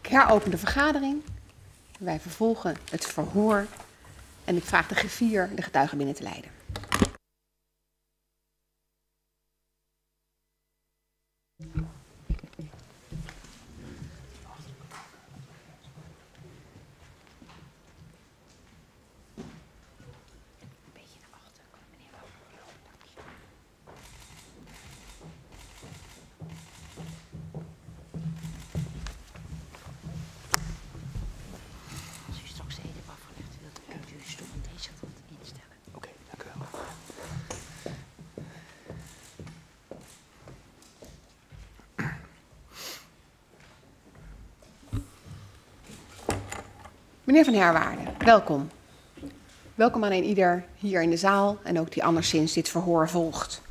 Ik heropen de vergadering. Wij vervolgen het verhoor. En ik vraag de griffier de getuigen binnen te leiden. Als u straks de ede hebt afgelegd wilt, kunt u uw stoel aan deze kant instellen. Oké, dank u wel. Meneer Van Herwaarden, welkom. Welkom aan ieder hier in de zaal en ook die anderszins dit verhoor volgt.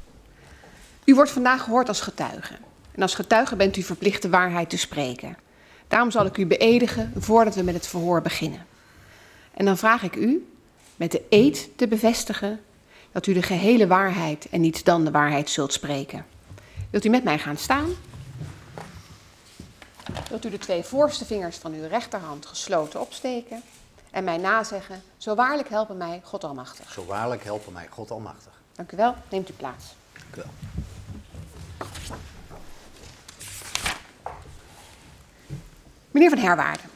U wordt vandaag gehoord als getuige. En als getuige bent u verplicht de waarheid te spreken. Daarom zal ik u beëdigen voordat we met het verhoor beginnen. En dan vraag ik u met de eed te bevestigen dat u de gehele waarheid en niet dan de waarheid zult spreken. Wilt u met mij gaan staan? U de twee voorste vingers van uw rechterhand gesloten opsteken en mij nazeggen, zo waarlijk helpen mij God Almachtig. Zo waarlijk helpen mij God Almachtig. Dank u wel, neemt u plaats. Dank u wel. Meneer Van Herwaarden,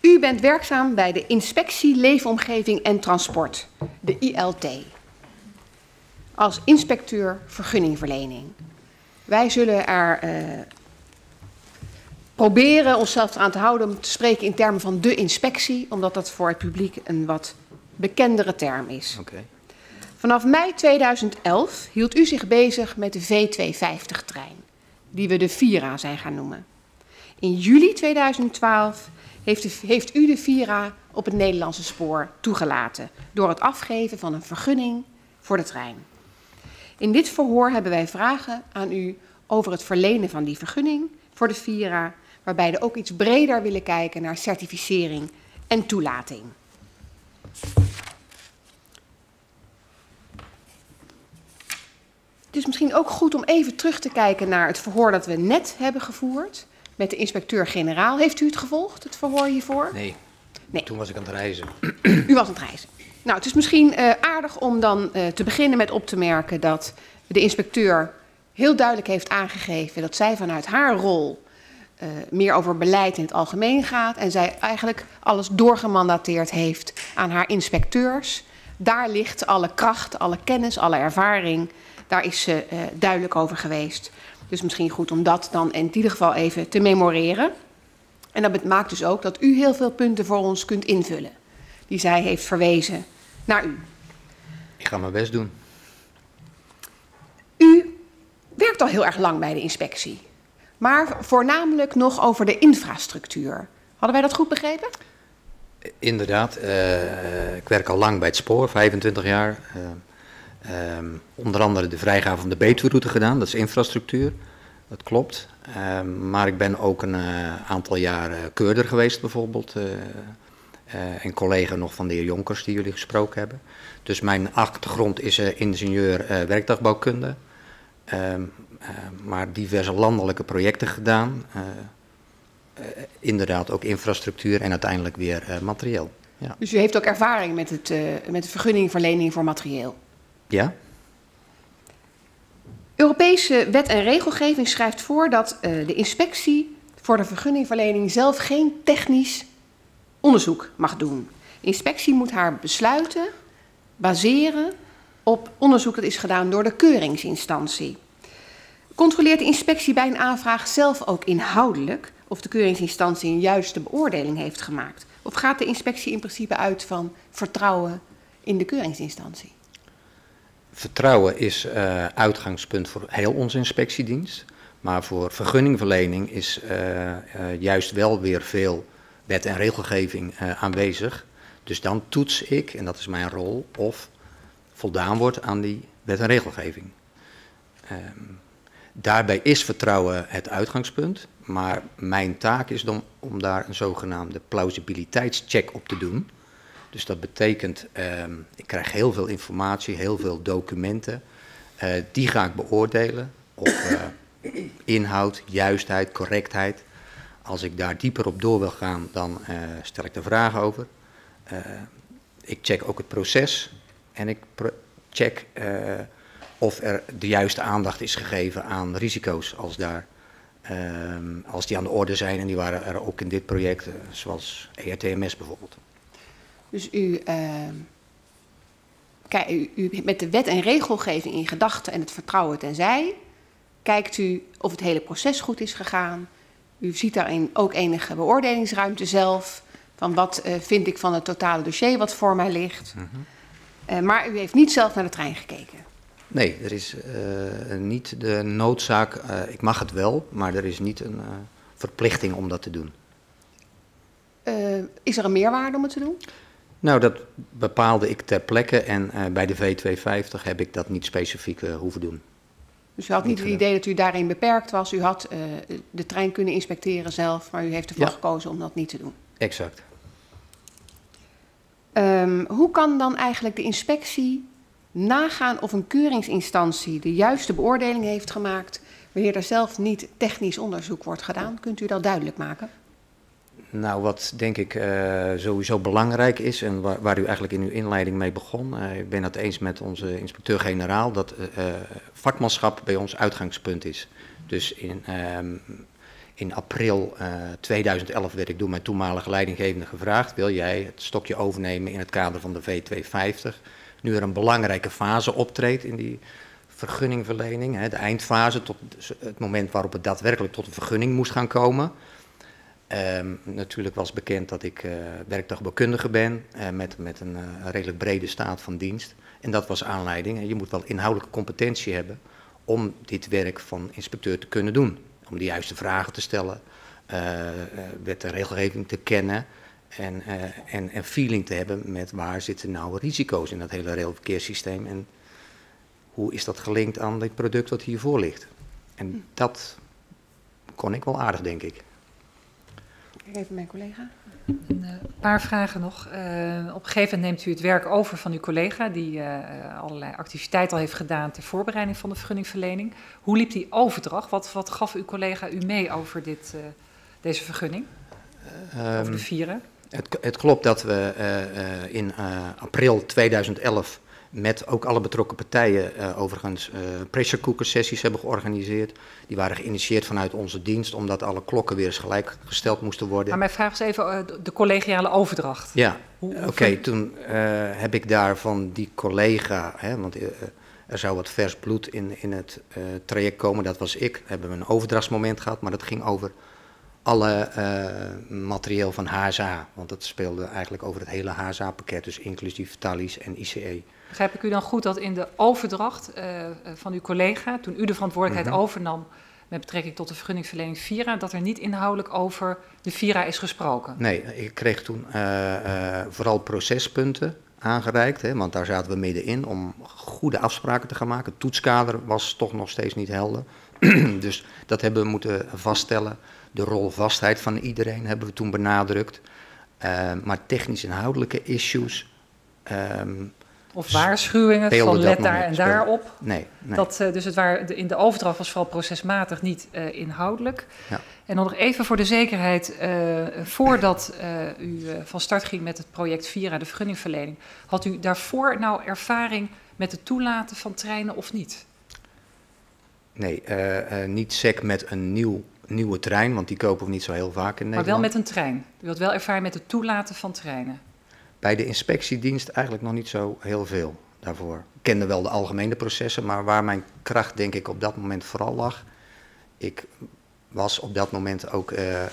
u bent werkzaam bij de Inspectie Leefomgeving en Transport, de ILT, als inspecteur vergunningverlening. Wij zullen er eh, proberen onszelf eraan te houden om te spreken in termen van de inspectie, omdat dat voor het publiek een wat bekendere term is. Oké. Vanaf mei 2011 hield u zich bezig met de V250-trein, die we de Vira zijn gaan noemen. In juli 2012 heeft, de- heeft u de Vira op het Nederlandse spoor toegelaten door het afgeven van een vergunning voor de trein. In dit verhoor hebben wij vragen aan u over het verlenen van die vergunning voor de Vira, waarbij we ook iets breder willen kijken naar certificering en toelating. Het is misschien ook goed om even terug te kijken naar het verhoor dat we net hebben gevoerd met de inspecteur-generaal. Heeft u het gevolgd, het verhoor hiervoor? Nee, Nee. toen was ik aan het reizen. U was aan het reizen. Nou, het is misschien eh, aardig om dan eh, te beginnen met op te merken dat de inspecteur heel duidelijk heeft aangegeven dat zij vanuit haar rol eh, meer over beleid in het algemeen gaat en zij eigenlijk alles doorgemandateerd heeft aan haar inspecteurs. Daar ligt alle kracht, alle kennis, alle ervaring. Daar is ze eh, duidelijk over geweest. Dus misschien goed om dat dan in ieder geval even te memoreren. En dat maakt dus ook dat u heel veel punten voor ons kunt invullen. Die zij heeft verwezen naar u. Ik ga mijn best doen. U werkt al heel erg lang bij de inspectie. Maar voornamelijk nog over de infrastructuur. Hadden wij dat goed begrepen? Inderdaad, eh, ik werk al lang bij het spoor, 25 jaar. Eh, ehm, onder andere de vrijgave van de Betuweroute gedaan, dat is infrastructuur. Dat klopt. Ehm, maar ik ben ook een eh, aantal jaren keurder geweest bijvoorbeeld. eh, eh, en collega nog van de heer Jonkers die jullie gesproken hebben. Dus mijn achtergrond is eh, ingenieur eh, werktuigbouwkunde. Ehm, eh, maar diverse landelijke projecten gedaan. eh, eh, inderdaad ook infrastructuur en uiteindelijk weer eh, materieel. Ja. Dus u heeft ook ervaring met, het, eh, met de vergunningverlening voor materieel. ja? Europese wet en regelgeving schrijft voor dat eh, de inspectie voor de vergunningverlening zelf geen technisch onderzoek mag doen. De inspectie moet haar besluiten baseren op onderzoek dat is gedaan door de keuringsinstantie. Controleert de inspectie bij een aanvraag zelf ook inhoudelijk of de keuringsinstantie een juiste beoordeling heeft gemaakt? Of gaat de inspectie in principe uit van vertrouwen in de keuringsinstantie? Vertrouwen is eh, uitgangspunt voor heel onze inspectiedienst. Maar voor vergunningverlening is eh, eh, juist wel weer veel wet en regelgeving aanwezig. Dus dan toets ik, en dat is mijn rol, of voldaan wordt aan die wet en regelgeving. Ehm, daarbij is vertrouwen het uitgangspunt, maar mijn taak is dan om daar een zogenaamde plausibiliteitscheck op te doen. Dus dat betekent, ehm, ik krijg heel veel informatie, heel veel documenten. Eh, die ga ik beoordelen op eh, inhoud, juistheid, correctheid. Als ik daar dieper op door wil gaan, dan eh, stel ik er vragen over. Ik check ook het proces en ik check of er de juiste aandacht is gegeven aan risico's als, daar, ehm, als die aan de orde zijn. En die waren er ook in dit project, eh, zoals ERTMS bijvoorbeeld. Dus u, kijk, u, u met de wet en regelgeving in gedachten en het vertrouwen tenzij, kijkt u of het hele proces goed is gegaan. U ziet daarin ook enige beoordelingsruimte zelf. Van wat eh, vind ik van het totale dossier wat voor mij ligt. Eh, maar u heeft niet zelf naar de trein gekeken. Nee, er is eh, niet de noodzaak, eh, ik mag het wel, maar er is niet een eh, verplichting om dat te doen. Is er een meerwaarde om het te doen? Nou, dat bepaalde ik ter plekke en bij de V250 heb ik dat niet specifiek hoeven doen. Dus u had niet Niet het idee dat u daarin beperkt was. U had de trein kunnen inspecteren zelf, maar u heeft ervoor Ja. gekozen om dat niet te doen. Exact. Ehm, hoe kan dan eigenlijk de inspectie nagaan of een keuringsinstantie de juiste beoordeling heeft gemaakt, wanneer er zelf niet technisch onderzoek wordt gedaan? Kunt u dat duidelijk maken? Nou, wat denk ik eh, sowieso belangrijk is en waar, waar u eigenlijk in uw inleiding mee begon, eh, ik ben het eens met onze inspecteur-generaal, dat eh, vakmanschap bij ons uitgangspunt is. Dus in, ehm, in april eh, 2011 werd ik door mijn toenmalige leidinggevende gevraagd, wil jij het stokje overnemen in het kader van de V250? Nu er een belangrijke fase optreedt in die vergunningverlening, hè, de eindfase, tot het moment waarop het daadwerkelijk tot een vergunning moest gaan komen. Ehm, natuurlijk was bekend dat ik werktuigbouwkundige ben, eh, met, met een eh, redelijk brede staat van dienst. En dat was aanleiding. Je moet wel inhoudelijke competentie hebben om dit werk van inspecteur te kunnen doen. Om de juiste vragen te stellen, wet en regelgeving te kennen en, eh, en, en feeling te hebben met waar zitten nou risico's in dat hele railverkeerssysteem en hoe is dat gelinkt aan dit product wat hiervoor ligt. En dat kon ik wel aardig, denk ik. Even mijn collega. Een eh, paar vragen nog. Eh, op een gegeven moment neemt u het werk over van uw collega, die eh, allerlei activiteiten al heeft gedaan ter voorbereiding van de vergunningverlening. Hoe liep die overdracht? Wat, wat gaf uw collega u mee over dit, eh, deze vergunning? over Ehm, de vieren? Het, het klopt dat we eh, eh, in eh, april 2011 met ook alle betrokken partijen eh, overigens eh, pressure cooker sessies hebben georganiseerd. Die waren geïnitieerd vanuit onze dienst, omdat alle klokken weer eens gelijk gesteld moesten worden. Maar mijn vraag is even de- collegiale overdracht. Ja, oké. Toen heb ik daar van die collega, hè, want er zou wat vers bloed in, in het traject komen, dat was ik. Hebben we een overdrachtsmoment gehad, maar dat ging over alle eh, materieel van HSA. Want dat speelde eigenlijk over het hele HSA-pakket, dus inclusief Thalys en ICE. Begrijp ik u dan goed dat in de overdracht eh, van uw collega, toen u de verantwoordelijkheid Mhm. overnam met betrekking tot de vergunningverlening Vira, dat er niet inhoudelijk over de Vira is gesproken? Nee, ik kreeg toen eh, vooral procespunten aangereikt, hè, want daar zaten we middenin om goede afspraken te gaan maken. Het toetskader was toch nog steeds niet helder. dus dat hebben we moeten vaststellen. De rolvastheid van iedereen hebben we toen benadrukt. Eh, maar technisch inhoudelijke issues, ehm, Of waarschuwingen van let daar en speelde- daar op? nee. nee. Dat, eh, dus het waren, de, in de overdracht was vooral procesmatig, niet eh, inhoudelijk. Ja. En dan nog even voor de zekerheid, eh, voordat u van start ging met het project Vira, de vergunningverlening, had u daarvoor nou ervaring met het toelaten van treinen of niet? Nee, niet sec met een nieuw, nieuwe trein, want die kopen we niet zo heel vaak in Maar Nederland. wel met een trein. U had wel ervaring met het toelaten van treinen. Bij de inspectiedienst eigenlijk nog niet zo heel veel daarvoor. Ik kende wel de algemene processen, maar waar mijn kracht denk ik op dat moment vooral lag. Ik was op dat moment ook eh, eh,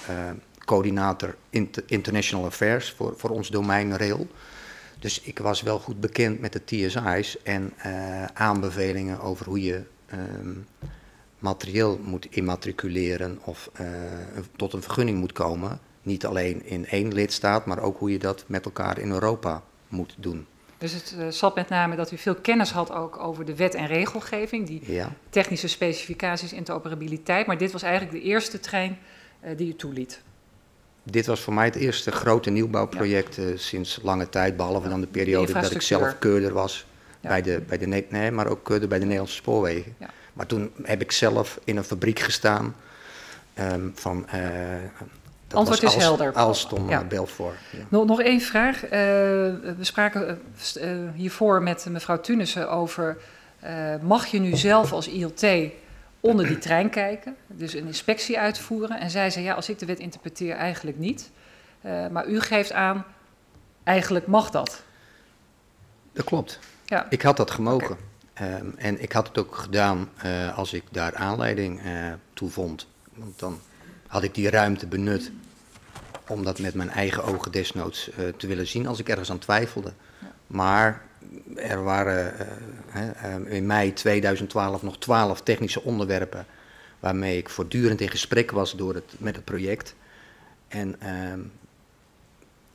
coördinator inter- International Affairs voor, voor ons domein rail. Dus ik was wel goed bekend met de TSI's en eh, aanbevelingen over hoe je ehm, materieel moet immatriculeren of eh, tot een vergunning moet komen. Niet alleen in één lidstaat, maar ook hoe je dat met elkaar in Europa moet doen. Dus het eh, zat met name dat u veel kennis had ook over de wet en regelgeving, die Ja, technische specificaties, interoperabiliteit. Maar dit was eigenlijk de eerste trein eh, die u toeliet. dit was voor mij het eerste grote nieuwbouwproject eh, sinds lange tijd, behalve dan de periode dat ik zelf keurder was Ja. bij de, bij de, Ne- nee, maar ook keurder bij de Nederlandse spoorwegen. Ja. Maar toen heb ik zelf in een fabriek gestaan ehm, van eh, Dat Antwoord was is Alst- helder. Alstom Ja. eh, Belfort. Ja. Nog, nog één vraag. Eh, we spraken hiervoor met mevrouw Tunissen over... mag je nu zelf als ILT onder die trein kijken? Dus een inspectie uitvoeren? En zij zei, ja, als ik de wet interpreteer, eigenlijk niet. Maar u geeft aan, eigenlijk mag dat. Dat klopt. Ja. Ik had dat gemogen. Ehm, en ik had het ook gedaan eh, als ik daar aanleiding eh, toe vond. Want dan had ik die ruimte benut om dat met mijn eigen ogen desnoods eh, te willen zien als ik ergens aan twijfelde. Maar er waren eh, hè, eh, in mei 2012 nog twaalf technische onderwerpen waarmee ik voortdurend in gesprek was door het, met het project. En ehm,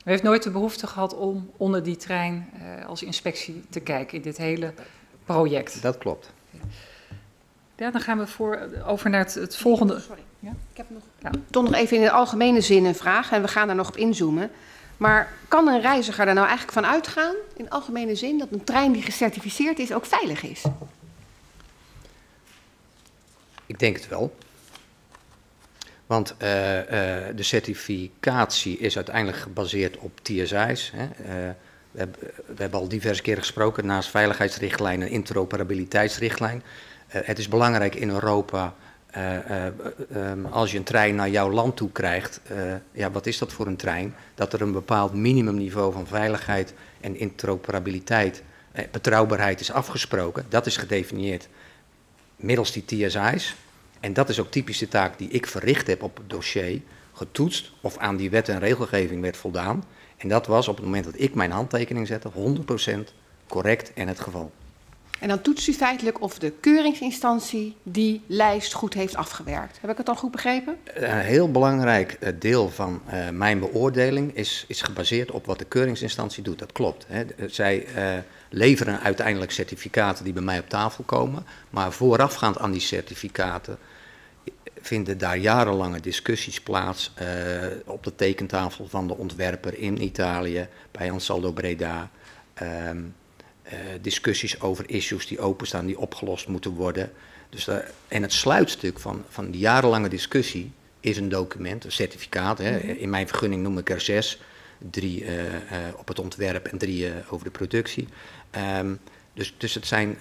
U heeft nooit de behoefte gehad om onder die trein als inspectie te kijken in dit hele project. dat klopt. Ja, dan gaan we voor, over naar het, het volgende. Sorry. Ja? Ik heb nog, Ja. toch nog even in de algemene zin een vraag en we gaan daar nog op inzoomen. Maar kan een reiziger er nou eigenlijk van uitgaan, in de algemene zin, dat een trein die gecertificeerd is ook veilig is? Ik denk het wel. Want eh, eh, de certificatie is uiteindelijk gebaseerd op TSI's. Hè. Eh, we, hebben, we hebben al diverse keren gesproken, naast veiligheidsrichtlijn en interoperabiliteitsrichtlijn. Eh, het is belangrijk in Europa, eh, eh, eh, eh, als je een trein naar jouw land toe krijgt, eh, ja, wat is dat voor een trein? Dat er een bepaald minimumniveau van veiligheid en interoperabiliteit, eh, betrouwbaarheid is afgesproken. Dat is gedefinieerd middels die TSI's. En dat is ook typisch de taak die ik verricht heb op het dossier, getoetst of aan die wet en regelgeving werd voldaan. En dat was op het moment dat ik mijn handtekening zette 100% correct en het geval. En dan toetst u feitelijk of de keuringsinstantie die lijst goed heeft afgewerkt. Heb ik het dan goed begrepen? Een heel belangrijk eh, deel van eh, mijn beoordeling is, is gebaseerd op wat de keuringsinstantie doet. Dat klopt. Hè. Zij eh, leveren uiteindelijk certificaten die bij mij op tafel komen. Maar voorafgaand aan die certificaten vinden daar jarenlange discussies plaats eh, op de tekentafel van de ontwerper in Italië, bij Ansaldo Breda. Ehm, eh, discussies over issues die openstaan, die opgelost moeten worden. Dus daar- en het sluitstuk van, van die jarenlange discussie is een document, een certificaat. Hè. In mijn vergunning noem ik er zes. Drie eh, op het ontwerp en drie over de productie. Ehm, dus dus het, zijn,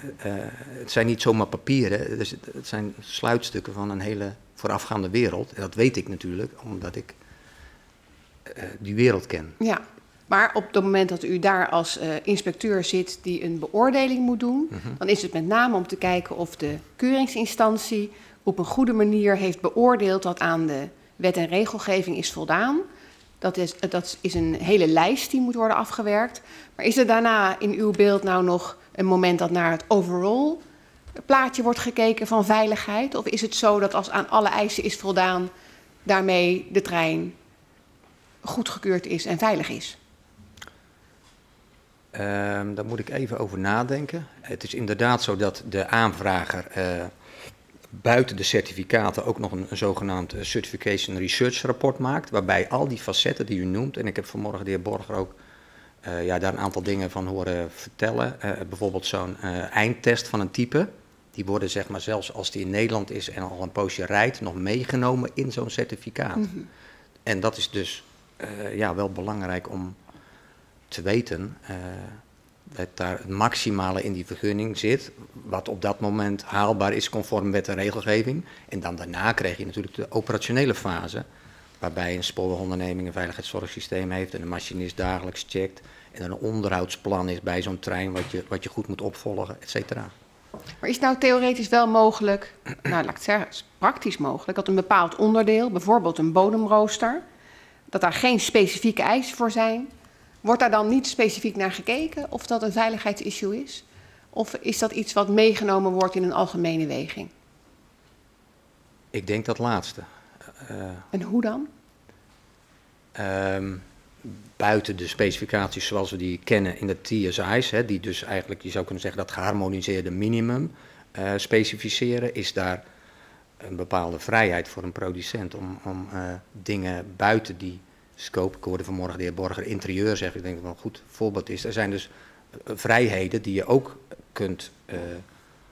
het zijn niet zomaar papieren, dus het, het zijn sluitstukken van een hele voorafgaande wereld. En dat weet ik natuurlijk, omdat ik eh, die wereld ken. Ja. Maar op het moment dat u daar als eh, inspecteur zit die een beoordeling moet doen, dan is het met name om te kijken of de keuringsinstantie op een goede manier heeft beoordeeld dat aan de wet en regelgeving is voldaan. Dat is, dat is een hele lijst die moet worden afgewerkt. Maar is er daarna in uw beeld nou nog een moment dat naar het overall plaatje wordt gekeken van veiligheid? Of is het zo dat als aan alle eisen is voldaan, daarmee de trein goedgekeurd is en veilig is? Ehm daar moet ik even over nadenken. Het is inderdaad zo dat de aanvrager eh, buiten de certificaten ook nog een, zogenaamd eh, Certification Research rapport maakt, waarbij al die facetten die u noemt, en ik heb vanmorgen de heer Borger ook eh, ja, daar een aantal dingen van horen vertellen. Bijvoorbeeld zo'n eindtest van een type. Die worden zeg maar zelfs als die in Nederland is en al een poosje rijdt, nog meegenomen in zo'n certificaat. En dat is dus eh, ja, wel belangrijk om te weten eh, dat daar het maximale in die vergunning zit, wat op dat moment haalbaar is conform wet en regelgeving. En dan daarna krijg je natuurlijk de operationele fase, waarbij een spoorwegonderneming een veiligheidszorgsysteem heeft en de machinist dagelijks checkt. En een onderhoudsplan is bij zo'n trein wat je, wat je goed moet opvolgen, et cetera. Maar is het nou theoretisch wel mogelijk, nou laat ik het zeggen, praktisch mogelijk, dat een bepaald onderdeel, bijvoorbeeld een bodemrooster, dat daar geen specifieke eisen voor zijn? Wordt daar dan niet specifiek naar gekeken of dat een veiligheidsissue is? Of is dat iets wat meegenomen wordt in een algemene weging? Ik denk dat laatste. Eh, En hoe dan? Ehm, buiten de specificaties zoals we die kennen in de TSI's, hè, die dus eigenlijk, je zou kunnen zeggen, dat geharmoniseerde minimum eh, specificeren, is daar een bepaalde vrijheid voor een producent om, om eh, dingen buiten die scope, ik hoorde vanmorgen de heer Borger interieur zeggen, ik denk dat dat een goed voorbeeld is. Er zijn dus eh, vrijheden die je ook kunt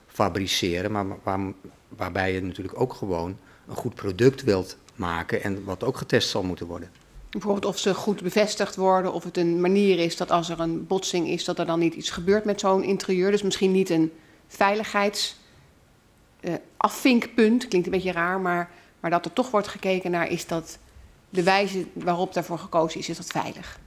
fabriceren, maar waar, waarbij je natuurlijk ook gewoon een goed product wilt maken en wat ook getest zal moeten worden. Bijvoorbeeld of ze goed bevestigd worden, of het een manier is dat als er een botsing is, dat er dan niet iets gebeurt met zo'n interieur. Dus misschien niet een veiligheidsafvinkpunt, uh, klinkt een beetje raar, maar, maar dat er toch wordt gekeken naar is dat de wijze waarop daarvoor gekozen is, is dat veilig.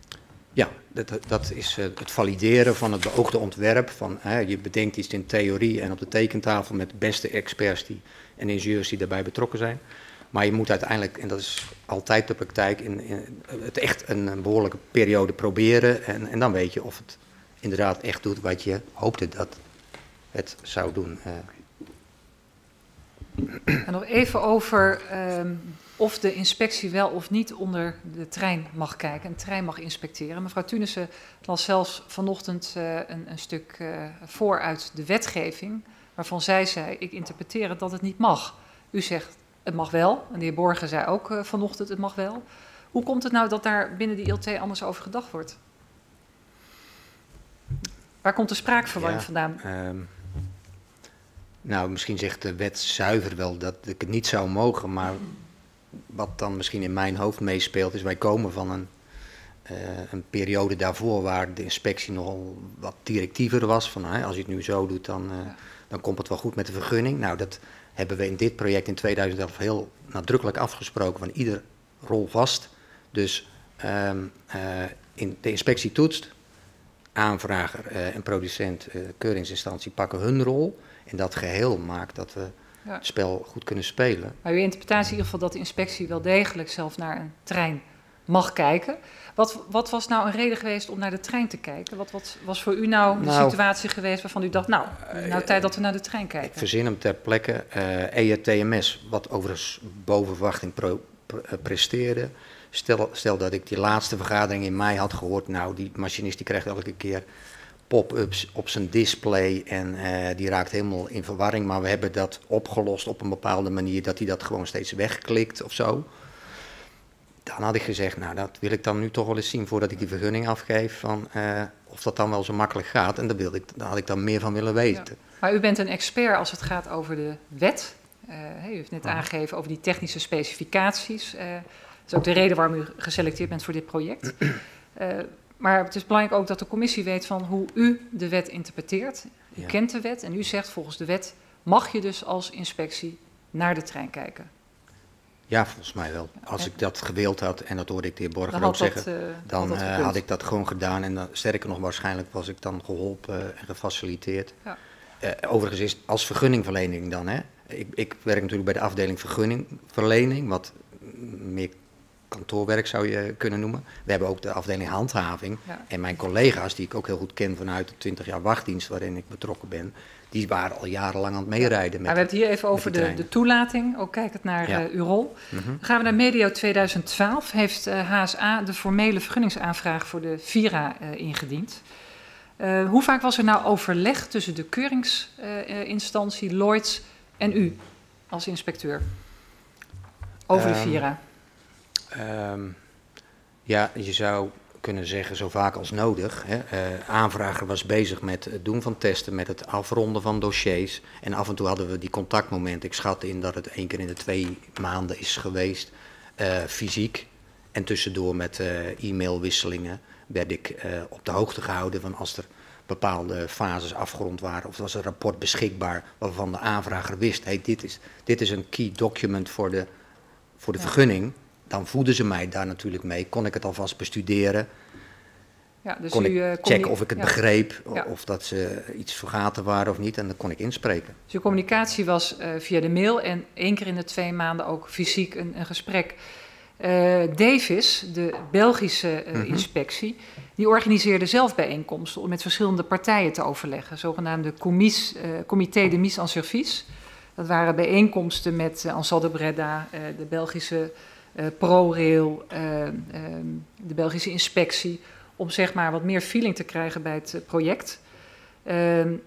Ja, dat, dat is uh, het valideren van het beoogde ontwerp. Van, hè, je bedenkt iets in theorie en op de tekentafel met de beste experts die, en ingenieurs die daarbij betrokken zijn. Maar je moet uiteindelijk, en dat is altijd de praktijk, in, het echt een, behoorlijke periode proberen. En, en, dan weet je of het inderdaad echt doet wat je hoopte dat het zou doen. Uh. En nog even over um, of de inspectie wel of niet onder de trein mag kijken, een trein mag inspecteren. Mevrouw Tunissen las zelfs vanochtend een, een, stuk uh, voor uit de wetgeving, waarvan zij zei, ik interpreteer het dat het niet mag. U zegt, het mag wel. En de heer Borgen zei ook uh, vanochtend, het mag wel. Hoe komt het nou dat daar binnen de ILT anders over gedacht wordt? Waar komt de spraakverwarring ja, vandaan? Um, nou, misschien zegt de wet zuiver wel dat ik het niet zou mogen, maar wat dan misschien in mijn hoofd meespeelt, is wij komen van een, uh, een periode daarvoor waar de inspectie nogal wat directiever was. Van als je het nu zo doet, dan, uh, dan komt het wel goed met de vergunning. Nou, dat hebben we in dit project in 2011 heel nadrukkelijk afgesproken van ieder rol vast. Dus um, uh, in de inspectie toetst, aanvrager en producent, keuringsinstantie pakken hun rol. En dat geheel maakt dat we ja. het spel goed kunnen spelen. Maar uw interpretatie in ieder geval dat de inspectie wel degelijk zelf naar een trein mag kijken. Wat, wat was nou een reden geweest om naar de trein te kijken? Wat, wat was voor u nou de nou, situatie geweest waarvan u dacht, nou, nou tijd dat we naar de trein kijken? Ik verzin hem ter plekke. Uh, ERTMS, wat overigens boven verwachting pro, pre, presteerde. Stel, stel dat ik die laatste vergadering in mei had gehoord, nou, die machinist die krijgt elke keer pop-ups op zijn display en uh, die raakt helemaal in verwarring. Maar we hebben dat opgelost op een bepaalde manier dat hij dat gewoon steeds wegklikt of zo. Dan had ik gezegd, nou dat wil ik dan nu toch wel eens zien voordat ik die vergunning afgeef. Van, uh, of dat dan wel zo makkelijk gaat. En daar, wilde ik, daar had ik dan meer van willen weten. Ja. Maar u bent een expert als het gaat over de wet. Uh, u heeft net aangegeven over die technische specificaties. dat is ook de reden waarom u geselecteerd bent voor dit project. Maar het is belangrijk ook dat de commissie weet van hoe u de wet interpreteert. U ja. kent de wet en u zegt volgens de wet mag je dus als inspectie naar de trein kijken. Ja, volgens mij wel. Als ik dat gewild had, en dat hoorde ik de heer Borger ook zeggen, dat, uh, dan had, uh, had, ik dat gewoon gedaan. En dan, sterker nog, waarschijnlijk was ik dan geholpen en gefaciliteerd. Ja. Uh, overigens is als vergunningverlening dan, hè. Ik, ik werk natuurlijk bij de afdeling vergunningverlening, wat meer kantoorwerk zou je kunnen noemen. We hebben ook de afdeling handhaving. Ja. En mijn collega's, die ik ook heel goed ken vanuit de 20 jaar wachtdienst waarin ik betrokken ben, die waren al jarenlang aan het meerijden. maar we hebben het hier even over de, de, toelating, ook kijkend naar ja. uh, uw rol. Mm -hmm. Dan gaan we naar medio 2012. Heeft uh, HSA de formele vergunningsaanvraag voor de Vira uh, ingediend. hoe vaak was er nou overleg tussen de keuringsinstantie, Lloyds en u als inspecteur over um, de Vira? Um, ja, je zou kunnen zeggen zo vaak als nodig. Hè. Uh, aanvrager was bezig met het doen van testen, met het afronden van dossiers. En af en toe hadden we die contactmomenten. Ik schat in dat het één keer in de twee maanden is geweest, uh, fysiek. En tussendoor met uh, e-mailwisselingen werd ik op de hoogte gehouden van als er bepaalde fases afgerond waren. Of was een rapport beschikbaar waarvan de aanvrager wist, hey, dit, is, dit is een key document voor de, voor de ja. vergunning dan voeden ze mij daar natuurlijk mee. Kon ik het alvast bestuderen. Ja, dus kon u, ik uh, checken of ik het ja. begreep, ja. of dat ze iets vergaten waren of niet. En dan kon ik inspreken. Dus uw communicatie was uh, via de mail en één keer in de twee maanden ook fysiek een, een gesprek. Uh, Davis, de Belgische mm -hmm. inspectie, die organiseerde zelf bijeenkomsten om met verschillende partijen te overleggen. Zogenaamde commis, comité de mise en service. Dat waren bijeenkomsten met Ansel de Breda, de Belgische ProRail, uh, uh, de Belgische inspectie, om zeg maar wat meer feeling te krijgen bij het project.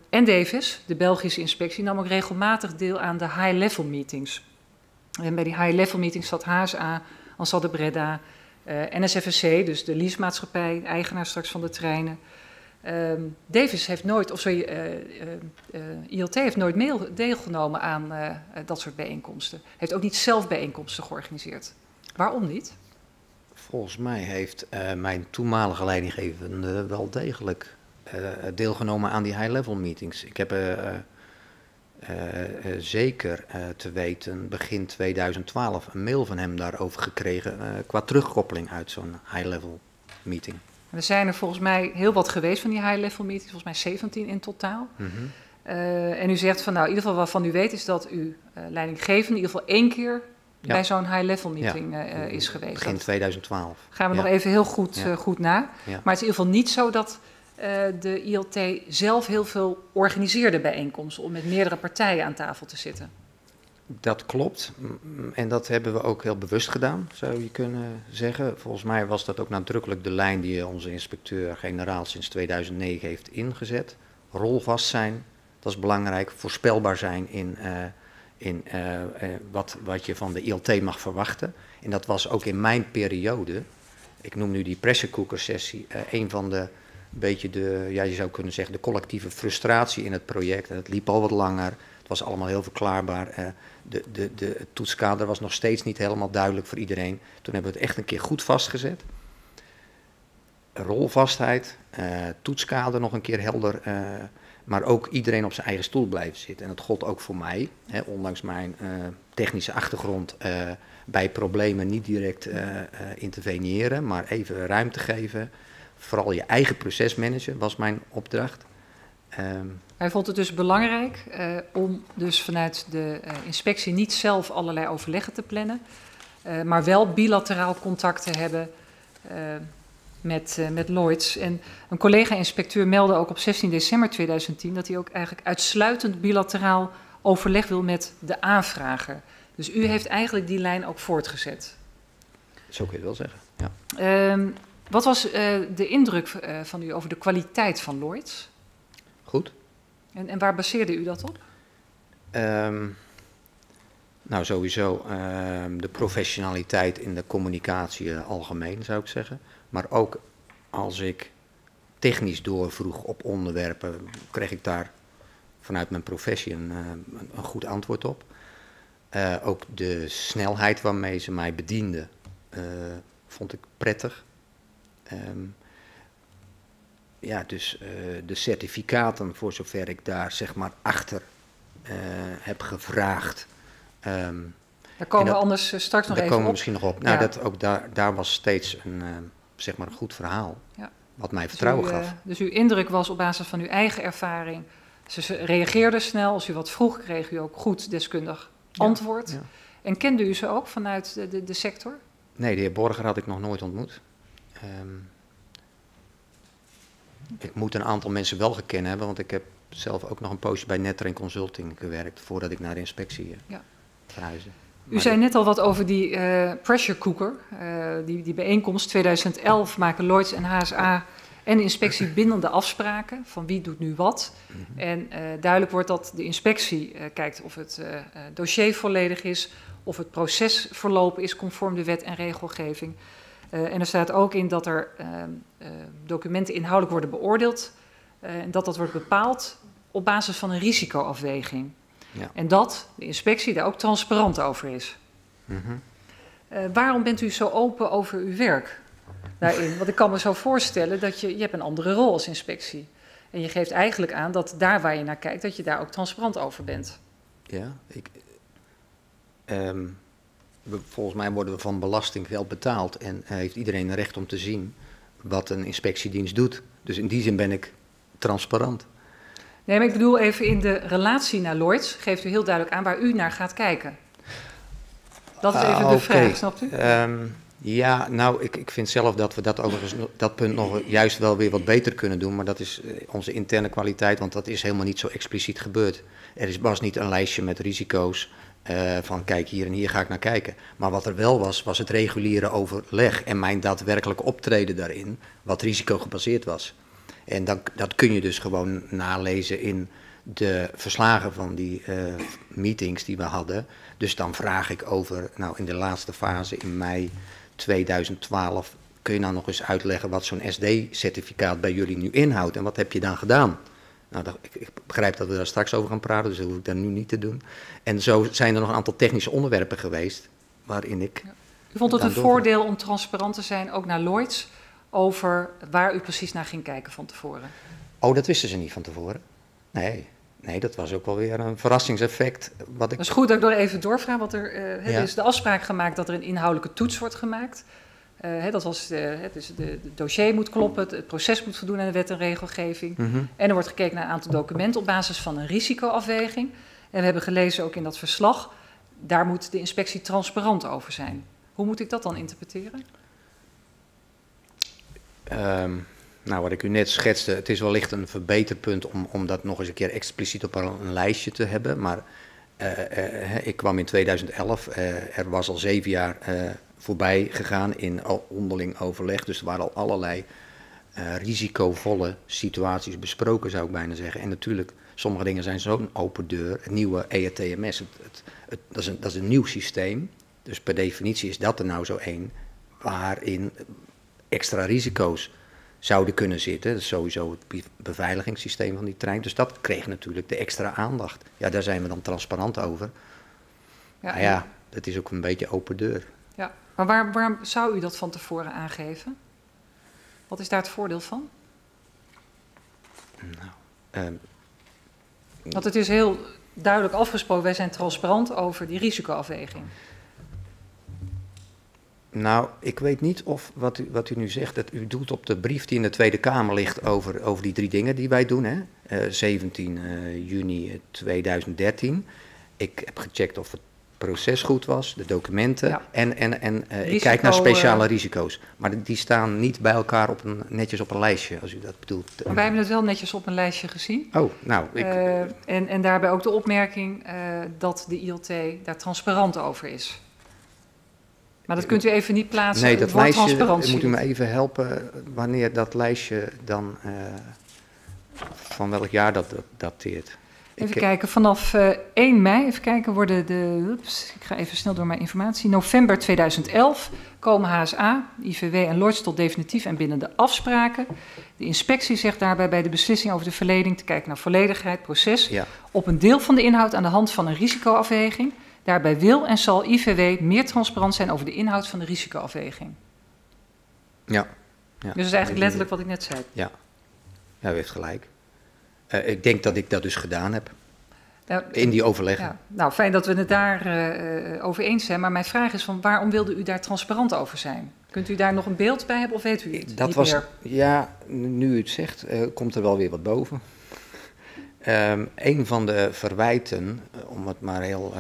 en Davis, de Belgische inspectie, nam ook regelmatig deel aan de high-level meetings. En bij die high-level meetings zat HSA, Ansal de Breda, NSFSC, dus de leasemaatschappij, eigenaar straks van de treinen, Ehm, Davis heeft nooit, of sorry, eh, eh, eh, ILT heeft nooit deelgenomen aan eh, eh, dat soort bijeenkomsten. Heeft ook niet zelf bijeenkomsten georganiseerd. Waarom niet? Volgens mij heeft eh, mijn toenmalige leidinggevende wel degelijk eh, deelgenomen aan die high-level meetings. Ik heb eh, zeker te weten begin 2012 een mail van hem daarover gekregen qua terugkoppeling uit zo'n high-level meeting. Er zijn er volgens mij heel wat geweest van die high-level meetings, volgens mij 17 in totaal. Mhm. En u zegt van, nou, in ieder geval waarvan u weet is dat uw eh, leidinggevende in ieder geval één keer Ja. bij zo'n high-level meeting Ja. eh, eh, is geweest. Begin Dat 2012. gaan we nog even heel goed, eh, goed na. Maar het is in ieder geval niet zo dat de ILT zelf heel veel organiseerde bijeenkomsten om met meerdere partijen aan tafel te zitten. Dat klopt. En dat hebben we ook heel bewust gedaan, zou je kunnen zeggen. Volgens mij was dat ook nadrukkelijk de lijn die onze inspecteur-generaal sinds 2009 heeft ingezet. Rolvast zijn, dat is belangrijk. Voorspelbaar zijn in, in eh, eh, wat, wat je van de ILT mag verwachten. En dat was ook in mijn periode, ik noem nu die pressure sessie, eh, een van de, beetje de, ja je zou kunnen zeggen, de collectieve frustratie in het project. En het liep al wat langer. Het was allemaal heel verklaarbaar. de, de, de, het toetskader was nog steeds niet helemaal duidelijk voor iedereen. Toen hebben we het echt een keer goed vastgezet. Rolvastheid, toetskader nog een keer helder. Maar ook iedereen op zijn eigen stoel blijven zitten. En dat gold ook voor mij, hè, ondanks mijn eh, technische achtergrond. eh, bij problemen niet direct eh, interveneren, maar even ruimte geven. Vooral je eigen proces managen was mijn opdracht. Ehm, Hij vond het dus belangrijk om dus vanuit de inspectie niet zelf allerlei overleggen te plannen, maar wel bilateraal contact te hebben met, eh, met Lloyds. En een collega-inspecteur meldde ook op 16 december 2010 dat hij ook eigenlijk uitsluitend bilateraal overleg wil met de aanvrager. Dus u heeft eigenlijk die lijn ook voortgezet. zo kun je het wel zeggen. Ja. Ehm, wat was eh, de indruk eh, van u over de kwaliteit van Lloyds? Goed. En, en waar baseerde u dat op? Ehm, nou, sowieso ehm, de professionaliteit in de communicatie algemeen, zou ik zeggen. Maar ook als ik technisch doorvroeg op onderwerpen, kreeg ik daar vanuit mijn professie een, eh, een, goed antwoord op. Eh, ook de snelheid waarmee ze mij bedienden, eh, vond ik prettig. Ehm, ja, dus de certificaten, voor zover ik daar zeg maar achter heb gevraagd. ehm, Daar komen dat- we anders straks nog daar even komen we op. misschien nog op. Nou, Ja. dat, ook daar, daar was steeds een, zeg maar een goed verhaal. Ja. Wat mij Dus vertrouwen u, eh, gaf. dus uw indruk was op basis van uw eigen ervaring. Ze reageerden snel. Als u wat vroeg, kreeg u ook goed deskundig antwoord. ja. En kende u ze ook vanuit de, de, de sector? Nee, de heer Borger had ik nog nooit ontmoet. Ehm, ik moet een aantal mensen wel gekend hebben, want ik heb zelf ook nog een poosje bij Netter Consulting gewerkt voordat ik naar de inspectie eh, Ja. verhuisde. U zei net al wat over die eh, pressure cooker. Eh, die, die bijeenkomst 2011 maken Lloyds en HSA en de inspectie bindende afspraken van wie doet nu wat. Mhm. En eh, duidelijk wordt dat de inspectie kijkt of het dossier volledig is, of het proces verlopen is conform de wet en regelgeving. En er staat ook in dat er eh, eh, documenten inhoudelijk worden beoordeeld en dat dat wordt bepaald op basis van een risicoafweging. Ja. En dat de inspectie daar ook transparant over is. Mhm. Eh, waarom bent u zo open over uw werk daarin? Want ik kan me zo voorstellen dat je, je hebt een andere rol als inspectie. En je geeft eigenlijk aan dat daar waar je naar kijkt, dat je daar ook transparant over bent. Ja, ik, ehm, we- volgens mij worden we van belastinggeld betaald en heeft iedereen een recht om te zien wat een inspectiedienst doet. Dus in die zin ben ik transparant. Nee, maar ik bedoel even in de relatie naar Lloyds geeft u heel duidelijk aan waar u naar gaat kijken. Dat is even Ah, de oké. vraag, snapt u? Ehm, ja, nou, ik, ik vind zelf dat we dat overigens dat punt nog juist wel weer wat beter kunnen doen. Maar dat is eh, onze interne kwaliteit, want dat is helemaal niet zo expliciet gebeurd. Er is, was niet een lijstje met risico's eh, van kijk hier en hier ga ik naar kijken. Maar wat er wel was, was het reguliere overleg en mijn daadwerkelijk optreden daarin, wat risicogebaseerd was. En dan, dat kun je dus gewoon nalezen in de verslagen van die eh, meetings die we hadden. Dus dan vraag ik over, nou in de laatste fase in mei 2012 kun je nou nog eens uitleggen wat zo'n SD-certificaat bij jullie nu inhoudt en wat heb je dan gedaan? Nou, dat, ik, ik, begrijp dat we daar straks over gaan praten, dus dat hoef ik daar nu niet te doen. En zo zijn er nog een aantal technische onderwerpen geweest waarin ik... U vond het een voordeel om transparant te zijn, ook naar Lloyds, over waar u precies naar ging kijken van tevoren? Oh, dat wisten ze niet van tevoren. Nee, nee dat was ook wel weer een verrassingseffect. Wat ik... Het is goed dat ik nog even doorvraag, want er, eh, Ja. is de afspraak gemaakt dat er een inhoudelijke toets wordt gemaakt. Eh, dat was, eh, het, dus de, het dossier moet kloppen, het, het proces moet voldoen aan de wet en regelgeving. Mhm. En er wordt gekeken naar een aantal documenten op basis van een risicoafweging. En we hebben gelezen ook in dat verslag, daar moet de inspectie transparant over zijn. Hoe moet ik dat dan interpreteren? Ehm, nou, wat ik u net schetste, het is wellicht een verbeterpunt om, om dat nog eens een keer expliciet op een, lijstje te hebben. Maar eh, eh, ik kwam in 2011, eh, er was al zeven jaar voorbij gegaan in onderling overleg. Dus er waren al allerlei risicovolle situaties besproken, zou ik bijna zeggen. En natuurlijk, sommige dingen zijn zo'n open deur. Het nieuwe ERTMS, het, het, dat, is een, dat is een nieuw systeem. Dus per definitie is dat er nou zo één waarin extra risico's zouden kunnen zitten. Dat is sowieso het be- beveiligingssysteem van die trein. Dus dat kreeg natuurlijk de extra aandacht. Ja, daar zijn we dan transparant over. Ja, nou ja, dat is ook een beetje open deur. ja. Maar waar, waarom zou u dat van tevoren aangeven? Wat is daar het voordeel van? Ehm, Want het is heel duidelijk afgesproken, wij zijn transparant over die risicoafweging. Nou, ik weet niet of wat u, wat u nu zegt, dat u doet op de brief die in de Tweede Kamer ligt over, over die drie dingen die wij doen. Hè? Eh, 17 eh, juni 2013. Ik heb gecheckt of het proces goed was, de documenten. Ja. En, en, en eh, ik kijk naar speciale eh, risico's. Maar die- staan niet bij elkaar op een, netjes op een lijstje, als u dat bedoelt. Maar wij hebben het wel netjes op een lijstje gezien. Oh, nou, ik, Eh, en, en daarbij ook de opmerking eh, dat de ILT daar transparant over is. Maar dat kunt u even niet plaatsen. nee, dat lijstje, transparantie. moet u me even helpen wanneer dat lijstje dan, eh, van welk jaar dat dat dateert. Even Ik- kijken, vanaf eh, 1 mei, even kijken, worden de, ups, ik ga even snel door mijn informatie. November 2011 komen HSA, IVW en Lloyds tot definitief en bindende afspraken. De inspectie zegt daarbij bij de beslissing over de verleding te kijken naar volledigheid, proces, Ja, op een deel van de inhoud aan de hand van een risicoafweging. Daarbij wil en zal IVW meer transparant zijn over de inhoud van de risicoafweging. ja. ja. Dus dat is eigenlijk letterlijk wat ik net zei. Ja, ja u heeft gelijk. Eh, ik denk dat ik dat dus gedaan heb, Nou, in die overleggen. Ja, nou, fijn dat we het daar eh, over eens zijn. Maar mijn vraag is van waarom wilde u daar transparant over zijn? Kunt u daar nog een beeld bij hebben of weet u het Dat niet was, meer? ja, nu u het zegt, eh, komt er wel weer wat boven. Ehm een van de verwijten, om het maar heel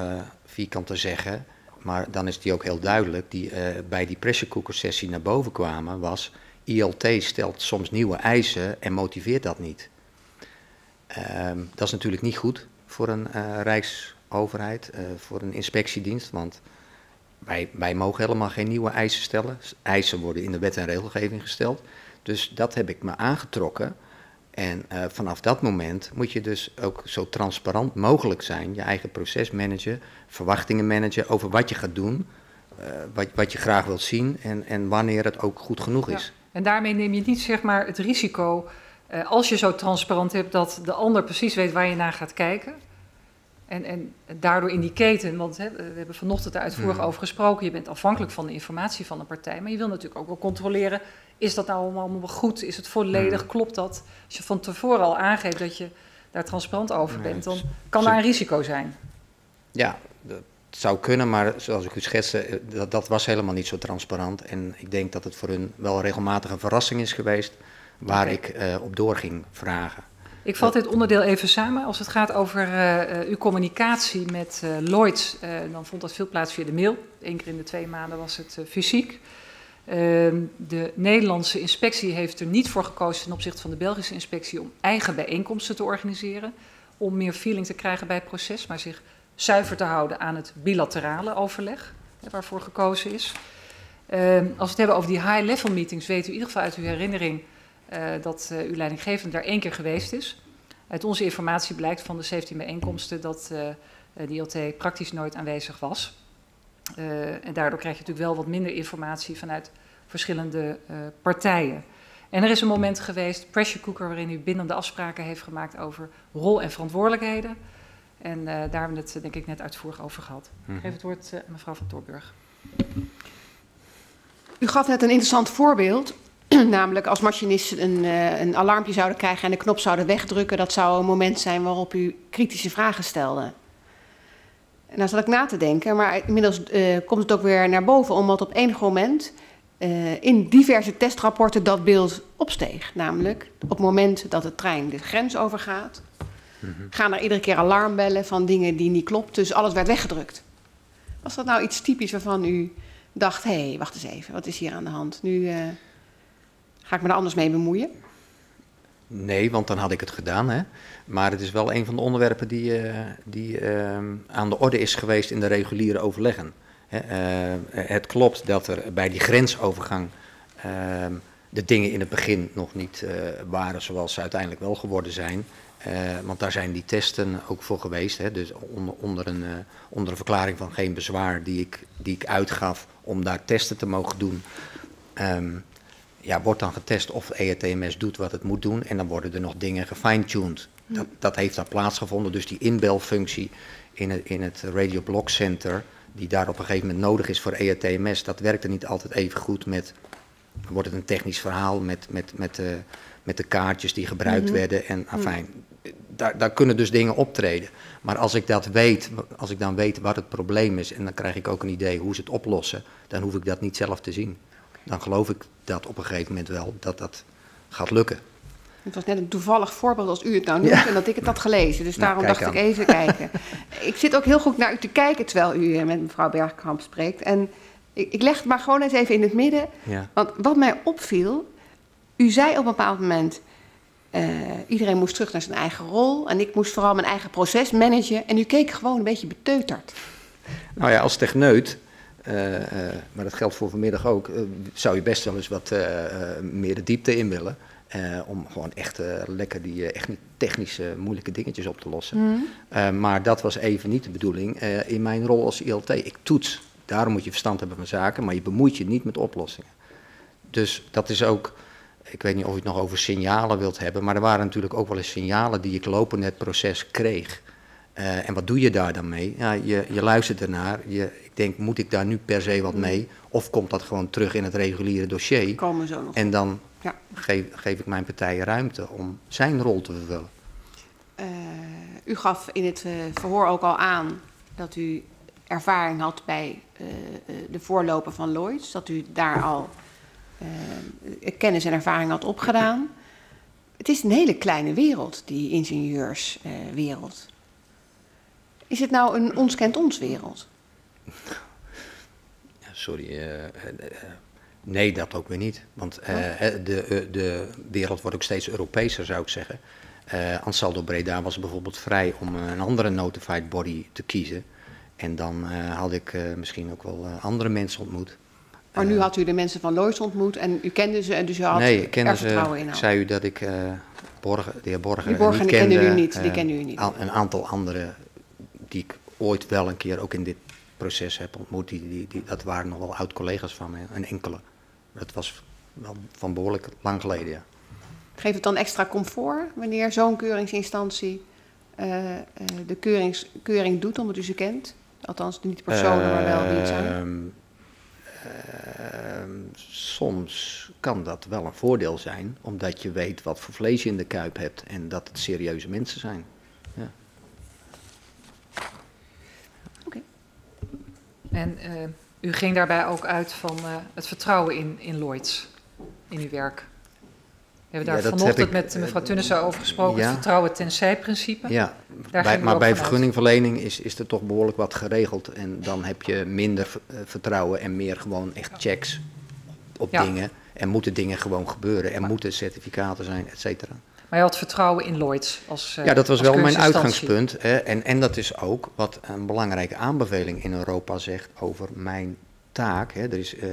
vierkant te zeggen, maar dan is die ook heel duidelijk, die eh, bij die pressure cooker sessie naar boven kwamen, was ILT stelt soms nieuwe eisen en motiveert dat niet. Ehm, dat is natuurlijk niet goed voor een eh, rijksoverheid, eh, voor een inspectiedienst, want wij, wij mogen helemaal geen nieuwe eisen stellen. Eisen worden in de wet en regelgeving gesteld. Dus dat heb ik me aangetrokken. En eh, vanaf dat moment moet je dus ook zo transparant mogelijk zijn. Je eigen proces managen, verwachtingen managen over wat je gaat doen. eh, wat, wat je graag wilt zien en, en wanneer het ook goed genoeg Ja. is. En daarmee neem je niet zeg maar, het risico, eh, als je zo transparant hebt, dat de ander precies weet waar je naar gaat kijken. En, en daardoor in die keten, want hè, we hebben vanochtend er uitvoerig Hmm. over gesproken, je bent afhankelijk van de informatie van een partij, maar je wil natuurlijk ook wel controleren, is dat nou allemaal goed, is het volledig, Hmm. klopt dat? Als je van tevoren al aangeeft dat je daar transparant over bent, dan kan daar een risico zijn. Ja, dat zou kunnen, maar zoals ik u schetste, eh, dat, dat was helemaal niet zo transparant. En ik denk dat het voor hun wel regelmatig een verrassing is geweest waar ik eh, op door ging vragen. Ik vat dit onderdeel even samen. Als het gaat over eh, uw communicatie met Lloyds, eh, dan vond dat veel plaats via de mail. Eén keer in de twee maanden was het fysiek. Ehm, de Nederlandse inspectie heeft er niet voor gekozen ten opzichte van de Belgische inspectie om eigen bijeenkomsten te organiseren. Om meer feeling te krijgen bij het proces, maar zich zuiver te houden aan het bilaterale overleg waarvoor gekozen is. Ehm, als we het hebben over die high-level meetings, weet u in ieder geval uit uw herinnering eh, dat eh, uw leidinggevende daar één keer geweest is. Uit onze informatie blijkt van de 17 bijeenkomsten dat eh, de ILT praktisch nooit aanwezig was. Eh, en daardoor krijg je natuurlijk wel wat minder informatie vanuit verschillende uh, partijen. En er is een moment geweest, pressure cooker, waarin u bindende afspraken heeft gemaakt over rol en verantwoordelijkheden. En uh, daar hebben we het denk ik net uitvoerig over gehad. Ik geef het woord aan mevrouw van Torburg. U gaf net een interessant voorbeeld. Namelijk als machinisten een, uh, een alarmpje zouden krijgen en de knop zouden wegdrukken, dat zou een moment zijn waarop u kritische vragen stelde. En dan zat ik na te denken, maar inmiddels uh, komt het ook weer naar boven, omdat op enig moment uh, in diverse testrapporten dat beeld opsteeg. Namelijk op het moment dat de trein de grens overgaat, mm -hmm. gaan er iedere keer alarmbellen van dingen die niet klopt, dus alles werd weggedrukt. Was dat nou iets typisch waarvan u dacht, hé, hey, wacht eens even, wat is hier aan de hand? Nu uh, ga ik me er anders mee bemoeien. Nee, want dan had ik het gedaan. Hè? Maar het is wel een van de onderwerpen die, uh, die uh, aan de orde is geweest in de reguliere overleggen. Uh, het klopt dat er bij die grensovergang ehm, de dingen in het begin nog niet waren zoals ze uiteindelijk wel geworden zijn. want daar zijn die testen ook voor geweest. Hè? Dus onder, onder, een, onder een verklaring van geen bezwaar die ik, die ik uitgaf om daar testen te mogen doen. Um, ja, wordt dan getest of ERTMS doet wat het moet doen. En dan worden er nog dingen gefine-tuned. Dat, dat heeft dan plaatsgevonden. Dus die inbelfunctie in het, in het Radio Block Center, die daar op een gegeven moment nodig is voor ERTMS, dat werkte niet altijd even goed met. Wordt het een technisch verhaal met, met, met, de, met de kaartjes die gebruikt mm -hmm. werden. En afijn, daar, daar kunnen dus dingen optreden. Maar als ik dat weet, als ik dan weet wat het probleem is en dan krijg ik ook een idee hoe ze het oplossen, dan hoef ik dat niet zelf te zien. Dan geloof ik dat op een gegeven moment wel dat dat gaat lukken. Het was net een toevallig voorbeeld als u het nou noemt ja. en dat ik het had gelezen. Dus daarom dacht aan. ik even kijken. ik zit ook heel goed naar u te kijken terwijl u met mevrouw Bergkamp spreekt. En ik, ik leg het maar gewoon eens even in het midden. Ja. Want wat mij opviel, u zei op een bepaald moment... Uh, iedereen moest terug naar zijn eigen rol en ik moest vooral mijn eigen proces managen. En u keek gewoon een beetje beteuterd. Nou ja, als techneut maar dat geldt voor vanmiddag ook, uh, zou je best wel eens wat meer de diepte in willen. om gewoon echt lekker die echt niet technische moeilijke dingetjes op te lossen. Mm. maar dat was even niet de bedoeling in mijn rol als ILT. Ik toets, daarom moet je verstand hebben van zaken, maar je bemoeit je niet met oplossingen. Dus dat is ook, ik weet niet of je het nog over signalen wilt hebben, maar er waren natuurlijk ook wel eens signalen die ik lopend het proces kreeg. Uh, en wat doe je daar dan mee? Ja, je, je luistert ernaar. Je, denk, moet ik daar nu per se wat mee? Of komt dat gewoon terug in het reguliere dossier? Komen zo nog. En dan ja. geef, geef, ik mijn partij ruimte om zijn rol te vervullen. Uh, u gaf in het uh, verhoor ook al aan dat u ervaring had bij de voorloper van Lloyds. Dat u daar al kennis en ervaring had opgedaan. Het is een hele kleine wereld, die ingenieurswereld. Is het nou een ons kent ons wereld? Sorry, uh, uh, nee, dat ook weer niet. Want uh, de, de wereld wordt ook steeds Europeeser, zou ik zeggen. Ansaldo Breda was bijvoorbeeld vrij om een andere notified body te kiezen. En dan had ik misschien ook wel andere mensen ontmoet. Maar nu had u de mensen van Lois ontmoet en u kende ze en dus u had nee, ik kende er vertrouwen ze, in. Zei u dat ik Borger, de heer Borger, die Borger niet die kende. kende u niet, die kende u niet. Een aantal andere die ik ooit wel een keer ook in dit proces heb ontmoet, die, die, die, dat waren nog wel oud-collega's van me, een enkele. Dat was wel van behoorlijk lang geleden, ja. Geeft het dan extra comfort wanneer zo'n keuringsinstantie uh, uh, de keurings, keuring doet, omdat u ze kent? Althans, niet de personen, maar wel wie het zijn. Ehm, soms kan dat wel een voordeel zijn, omdat je weet wat voor vlees je in de kuip hebt en dat het serieuze mensen zijn. En uh, u ging daarbij ook uit van uh, het vertrouwen in, in Lloyds, in uw werk. We hebben daar ja, vanochtend ik, met mevrouw Tunnissen over gesproken, ja. het vertrouwen tenzij-principe. Ja, bij, maar bij vergunningverlening is, is er toch behoorlijk wat geregeld. En dan heb je minder vertrouwen en meer gewoon echt checks op ja. dingen. En moeten dingen gewoon gebeuren. En moeten certificaten zijn, et cetera. Maar je had vertrouwen in Lloyds als uh, Ja, dat was wel mijn uitgangspunt. Hè. En, en dat is ook wat een belangrijke aanbeveling in Europa zegt over mijn taak. Hè. Er is uh,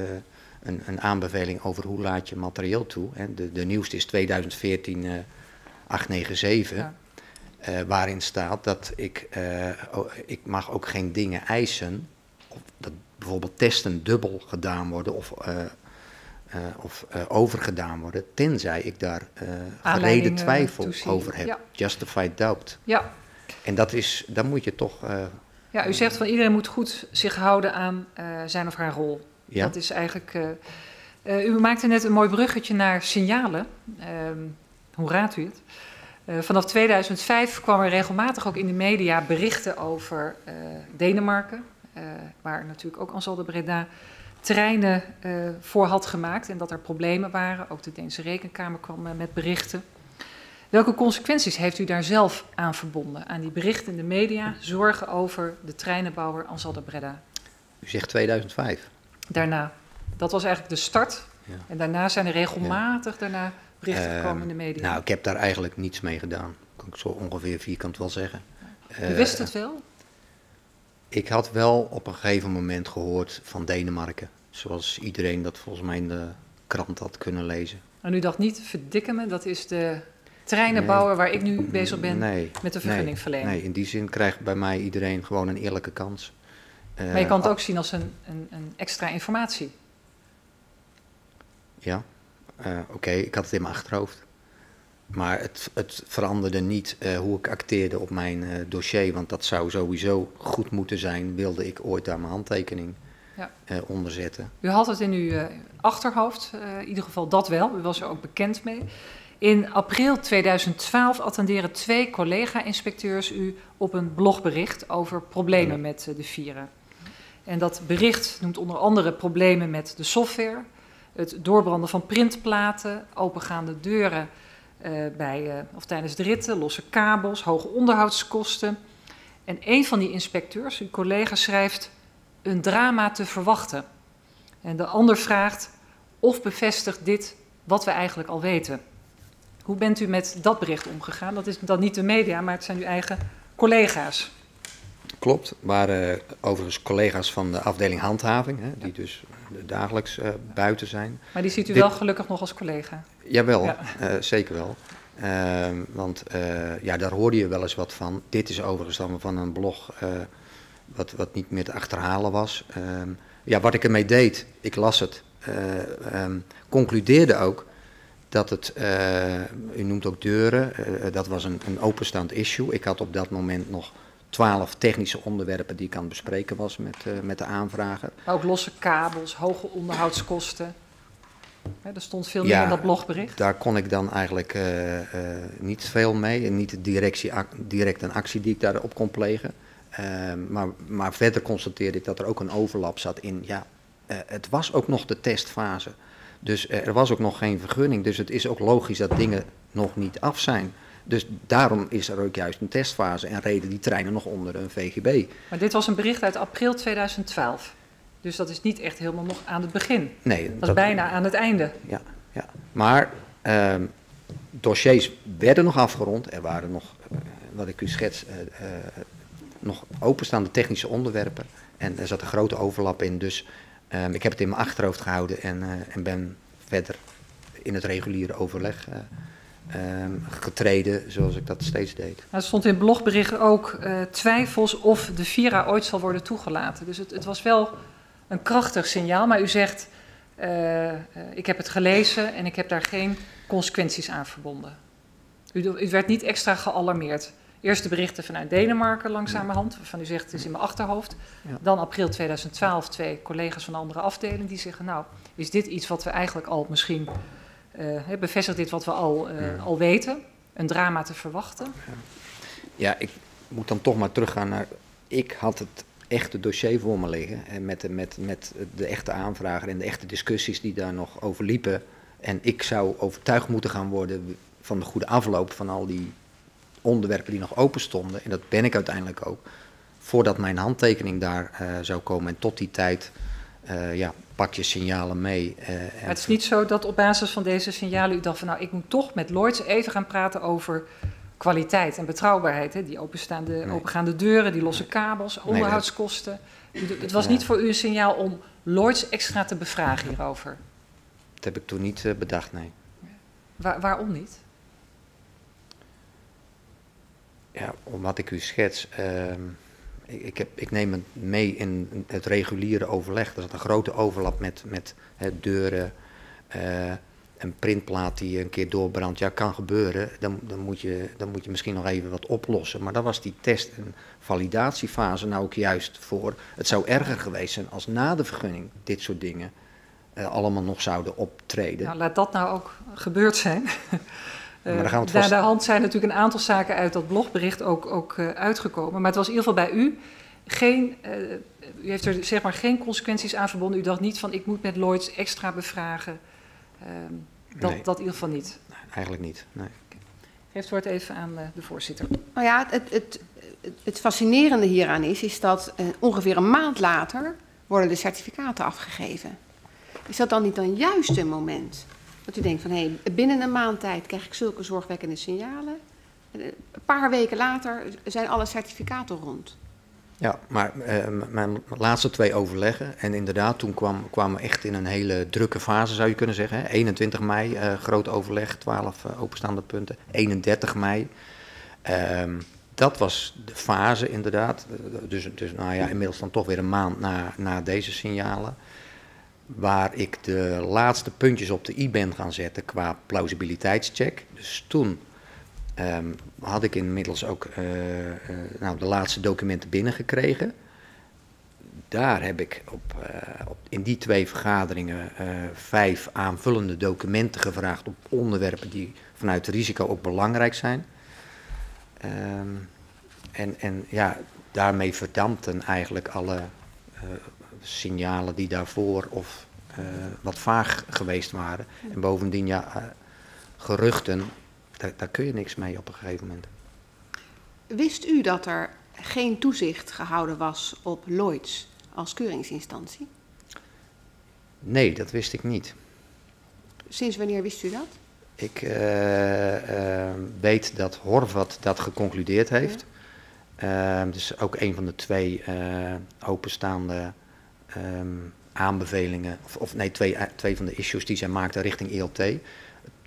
een, een, aanbeveling over hoe laat je materieel toe. Hè. De, de nieuwste is 2014 uh, 897. Ja. Uh, waarin staat dat ik, oh, ik mag ook geen dingen eisen. Of dat bijvoorbeeld testen dubbel gedaan worden of eh, of eh, overgedaan worden, tenzij ik daar eh gereden twijfel over heb. Ja. Justified doubt. Ja. En dat is, dan moet je toch, ja, u zegt van iedereen moet goed zich houden aan zijn of haar rol. ja, Dat is eigenlijk. u maakte net een mooi bruggetje naar signalen. Ehm, hoe raadt u het? Vanaf 2005 kwam er regelmatig ook in de media berichten over Denemarken, eh, waar natuurlijk ook Ansel de Breda treinen eh, voor had gemaakt en dat er problemen waren. Ook de Deense Rekenkamer kwam eh, met berichten. Welke consequenties heeft u daar zelf aan verbonden? Aan die berichten in de media, zorgen over de treinenbouwer Ansel de Breda? u zegt 2005. daarna. Dat was eigenlijk de start. Ja. En daarna zijn er regelmatig daarna berichten Ehm, gekomen in de media. Nou, ik heb daar eigenlijk niets mee gedaan. Kan ik zo ongeveer vierkant wel zeggen. U Eh, wist het wel? Ik had wel op een gegeven moment gehoord van Denemarken. Zoals iedereen dat volgens mij in de krant had kunnen lezen. En u dacht niet, verdikken me, dat is de treinenbouwer waar ik nu bezig ben nee, met de nee, vergunningverlening. Nee, in die zin krijgt bij mij iedereen gewoon een eerlijke kans. Eh, maar je kan het al- ook zien als een, een, een extra informatie. Ja, eh, oké, ik had het in mijn achterhoofd. Maar het, het veranderde niet eh, hoe ik acteerde op mijn eh, dossier. Want dat zou sowieso goed moeten zijn, wilde ik ooit daar mijn handtekening Ja. eh, onder zetten. U had het in uw achterhoofd, in ieder geval dat wel. U was er ook bekend mee. In april 2012 attenderen twee collega-inspecteurs u op een blogbericht over problemen met de Vira. En dat bericht noemt onder andere problemen met de software, het doorbranden van printplaten, opengaande deuren bij, eh, of tijdens de ritten, losse kabels, hoge onderhoudskosten. En een van die inspecteurs, uw collega, schrijft een drama te verwachten. En de ander vraagt of bevestigt dit wat we eigenlijk al weten. Hoe bent u met dat bericht omgegaan? Dat is dan niet de media, maar het zijn uw eigen collega's. Klopt, waren overigens collega's van de afdeling handhaving, hè, die dus dagelijks eh, buiten zijn. Maar die ziet u Dit- wel gelukkig nog als collega. Jawel, Ja. eh, zeker wel. Ehm, want eh, ja, daar hoorde je wel eens wat van. Dit is overigens dan van een blog eh, wat, wat niet meer te achterhalen was. Ehm, ja, wat ik ermee deed, ik las het, eh, ehm, concludeerde ook dat het, eh, u noemt ook deuren, eh, dat was een, een openstaand issue. Ik had op dat moment nog twaalf technische onderwerpen die ik aan het bespreken was met, eh, met de aanvrager. Maar ook losse kabels, hoge onderhoudskosten. Hè, er stond veel meer Ja, in dat blogbericht. Daar kon ik dan eigenlijk eh, eh, niet veel mee. En niet directie, direct een actie die ik daarop kon plegen. Eh, maar, maar verder constateerde ik dat er ook een overlap zat in. Ja, het was ook nog de testfase. Dus er was ook nog geen vergunning. Dus het is ook logisch dat dingen nog niet af zijn. Dus daarom is er ook juist een testfase en reden die treinen nog onder een VGB. Maar dit was een bericht uit april 2012. Dus dat is niet echt helemaal nog aan het begin. Nee, Dat is bijna aan het einde. Ja, ja. maar ehm, dossiers werden nog afgerond. Er waren nog, eh, wat ik u schets, eh, eh, nog openstaande technische onderwerpen. En er zat een grote overlap in. Dus ehm, ik heb het in mijn achterhoofd gehouden en, en ben verder in het reguliere overleg eh, ehm, getreden zoals ik dat steeds deed. Nou, er stond in het blogbericht ook eh, twijfels of de Vira ooit zal worden toegelaten. Dus het, het was wel een krachtig signaal. Maar u zegt, eh, eh, ik heb het gelezen en ik heb daar geen consequenties aan verbonden. U, werd niet extra gealarmeerd. Eerst de berichten vanuit Denemarken langzamerhand, waarvan u zegt het is in mijn achterhoofd. Ja. Dan april 2012 twee collega's van een andere afdeling die zeggen, nou, is dit iets wat we eigenlijk al misschien, bevestigt dit wat we al, eh, Ja. al weten? Een drama te verwachten? Ja, ik moet dan toch maar teruggaan naar. Ik had het echte dossier voor me liggen. En met, de, met, met de echte aanvrager en de echte discussies die daar nog over liepen. En ik zou overtuigd moeten gaan worden van de goede afloop van al die onderwerpen die nog open stonden. En dat ben ik uiteindelijk ook. Voordat mijn handtekening daar eh, zou komen. En tot die tijd eh, ja, pak je signalen mee. eh, Maar het is niet zo dat op basis van deze signalen u dacht van nou, ik moet toch met Lloyds even gaan praten over kwaliteit en betrouwbaarheid. Hè? Die openstaande, Nee. opengaande deuren, die losse kabels, onderhoudskosten. Het was niet voor u een signaal om Lloyds extra te bevragen hierover. Dat heb ik toen niet eh, bedacht, nee. Waar- waarom niet? Ja, omdat ik u schets. ehm, ik, heb, ik neem het mee in het reguliere overleg. Er zat een grote overlap met, met deuren, Eh, een printplaat die een keer doorbrandt, ja, kan gebeuren. Dan, dan, moet je, dan moet je misschien nog even wat oplossen. Maar dan was die test- en validatiefase nou ook juist voor. Het zou erger geweest zijn als na de vergunning dit soort dingen eh, allemaal nog zouden optreden. Nou, laat dat nou ook gebeurd zijn. Gaan we het Daar vast- de hand zijn natuurlijk een aantal zaken uit dat blogbericht ook, ook eh, uitgekomen. Maar het was in ieder geval bij u geen, eh, u heeft er zeg maar geen consequenties aan verbonden. U dacht niet van ik moet met Lloyds extra bevragen. Ehm, dat, Nee. dat in ieder geval niet. Eigenlijk niet. Nee. Geef het woord even aan eh, de voorzitter. Nou ja, het, het, het, het fascinerende hieraan is, is dat eh, ongeveer een maand later worden de certificaten afgegeven. Is dat dan niet dan juist een moment dat u denkt van hé, hey, binnen een maand tijd krijg ik zulke zorgwekkende signalen. En, eh, Een paar weken later zijn alle certificaten rond. Ja, maar eh, mijn laatste twee overleggen. En inderdaad, toen kwam, kwamen we echt in een hele drukke fase, zou je kunnen zeggen. Hè. 21 mei, eh, groot overleg, 12 eh, openstaande punten. 31 mei. Ehm, dat was de fase, inderdaad. Dus, dus nou ja, inmiddels dan toch weer een maand na, na deze signalen. Waar ik de laatste puntjes op de i ben gaan zetten qua plausibiliteitscheck. Dus toen Ehm, had ik inmiddels ook eh, eh, nou, de laatste documenten binnengekregen. Daar heb ik op, eh, op, in die twee vergaderingen vijf aanvullende documenten gevraagd op onderwerpen die vanuit risico ook belangrijk zijn. Ehm, en, en ja, daarmee verdampten eigenlijk alle signalen die daarvoor of eh, wat vaag geweest waren. En bovendien, ja, eh, geruchten, daar, daar kun je niks mee op een gegeven moment. Wist u dat er geen toezicht gehouden was op Lloyds als keuringsinstantie? Nee, dat wist ik niet. Sinds wanneer wist u dat? Ik eh, weet dat Horvat dat geconcludeerd heeft. Eh, dus ook een van de twee openstaande ehm, aanbevelingen, of, of nee, twee, eh, twee van de issues die zij maakte richting ELT. Het-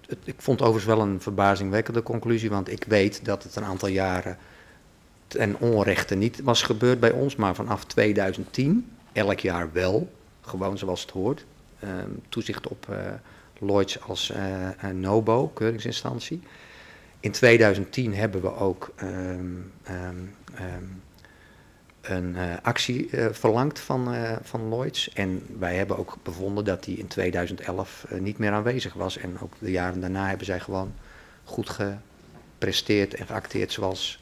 het- ik vond overigens wel een verbazingwekkende conclusie, want ik weet dat het een aantal jaren ten onrechte niet was gebeurd bij ons, maar vanaf 2010 elk jaar wel, gewoon zoals het hoort. Ehm, toezicht op eh, Lloyds als een NOBO, keuringsinstantie. In 2010 hebben we ook ehm, een eh, actie eh, verlangd van, eh, van Lloyds. En wij hebben ook bevonden dat die in 2011 eh, niet meer aanwezig was. En ook de jaren daarna hebben zij gewoon goed gepresteerd en geacteerd zoals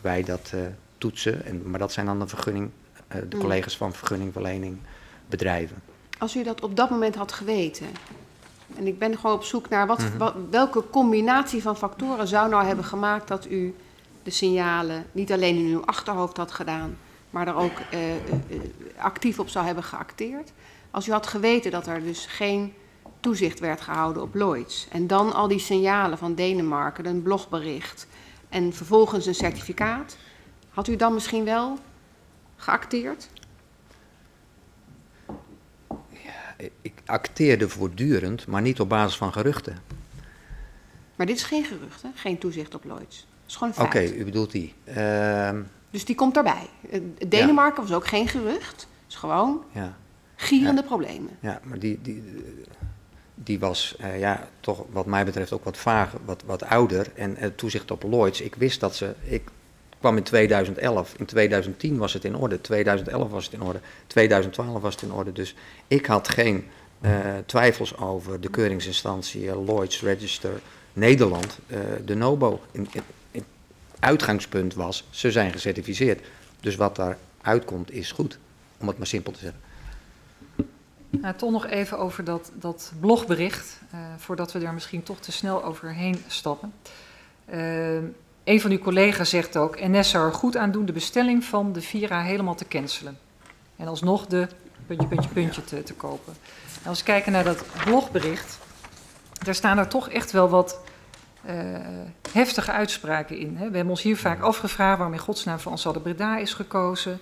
wij dat toetsen. En, maar dat zijn dan de vergunning, de Mm. collega's van vergunningverlening bedrijven. Als u dat op dat moment had geweten, en ik ben gewoon op zoek naar wat, Mhm. wat- welke combinatie van factoren zou nou hebben gemaakt dat u de signalen niet alleen in uw achterhoofd had gedaan, maar er ook eh, eh, actief op zou hebben geacteerd. Als u had geweten dat er dus geen toezicht werd gehouden op Lloyds en dan al die signalen van Denemarken, een blogbericht en vervolgens een certificaat, had u dan misschien wel geacteerd? Ik acteerde voortdurend, maar niet op basis van geruchten. Maar dit is geen gerucht, hè? geen toezicht op Lloyds. Het is gewoon een Oké, feit. u bedoelt die. Ehm, Dus die komt daarbij. Eh, Denemarken was ook geen gerucht. Het is gewoon ja, gierende problemen. ja, maar die, die, die was eh, ja, toch wat mij betreft ook wat vaag, wat, wat ouder. En het toezicht op Lloyds, ik wist dat ze... Ik kwam in 2011, in 2010 was het in orde, 2011 was het in orde, 2012 was het in orde. Dus ik had geen eh, twijfels over de keuringsinstantie eh, Lloyds Register Nederland, eh, de NOBO. In- uitgangspunt was, ze zijn gecertificeerd. Dus wat daar uitkomt is goed, om het maar simpel te zeggen. Nou, toch nog even over dat, dat blogbericht, eh, voordat we er misschien toch te snel overheen stappen. Eh, een van uw collega's zegt ook, NS zou er goed aan doen de bestelling van de Vira helemaal te cancelen. En alsnog de puntje, puntje, puntje te, te kopen. En als we kijken naar dat blogbericht, daar staan er toch echt wel wat eh, heftige uitspraken in. Hè. We hebben ons hier vaak afgevraagd waarom in godsnaam voor Ansalde Breda is gekozen.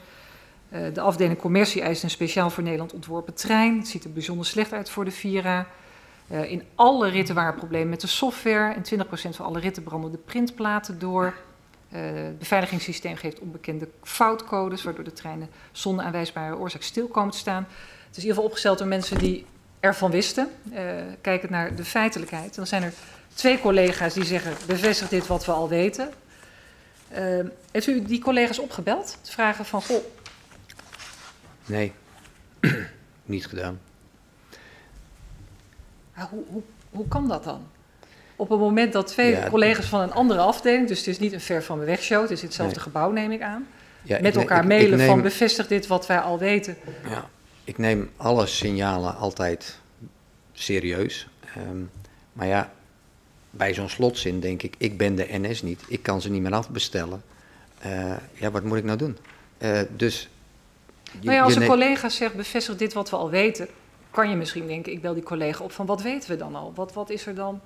Eh, de afdeling commercie eist een speciaal voor Nederland ontworpen trein. Het ziet er bijzonder slecht uit voor de Vira. Eh, in alle ritten waren problemen met de software. In 20% van alle ritten branden de printplaten door. Het beveiligingssysteem geeft onbekende foutcodes, waardoor de treinen zonder aanwijsbare oorzaak stil komen te staan. Het is in ieder geval opgesteld door mensen die ervan wisten, kijkend naar de feitelijkheid. En dan zijn er twee collega's die zeggen, bevestig dit wat we al weten. Uh, heeft u die collega's opgebeld? Te vragen van, goh... Nee, niet gedaan. hoe, hoe, hoe kan dat dan? Op het moment dat twee collega's van een andere afdeling, dus het is niet een ver van de wegshow, het is hetzelfde gebouw, neem ik aan, ja, met elkaar mailen van bevestig dit wat wij al weten. Ja, ik neem alle signalen altijd serieus. Um, maar ja, bij zo'n slotzin denk ik, ik ben de NS niet, ik kan ze niet meer afbestellen. Uh, ja, wat moet ik nou doen? Uh, dus. Je, nou ja, als een collega zegt bevestig dit wat we al weten, kan je misschien denken, ik bel die collega op van wat weten we dan al? Wat, wat is er dan?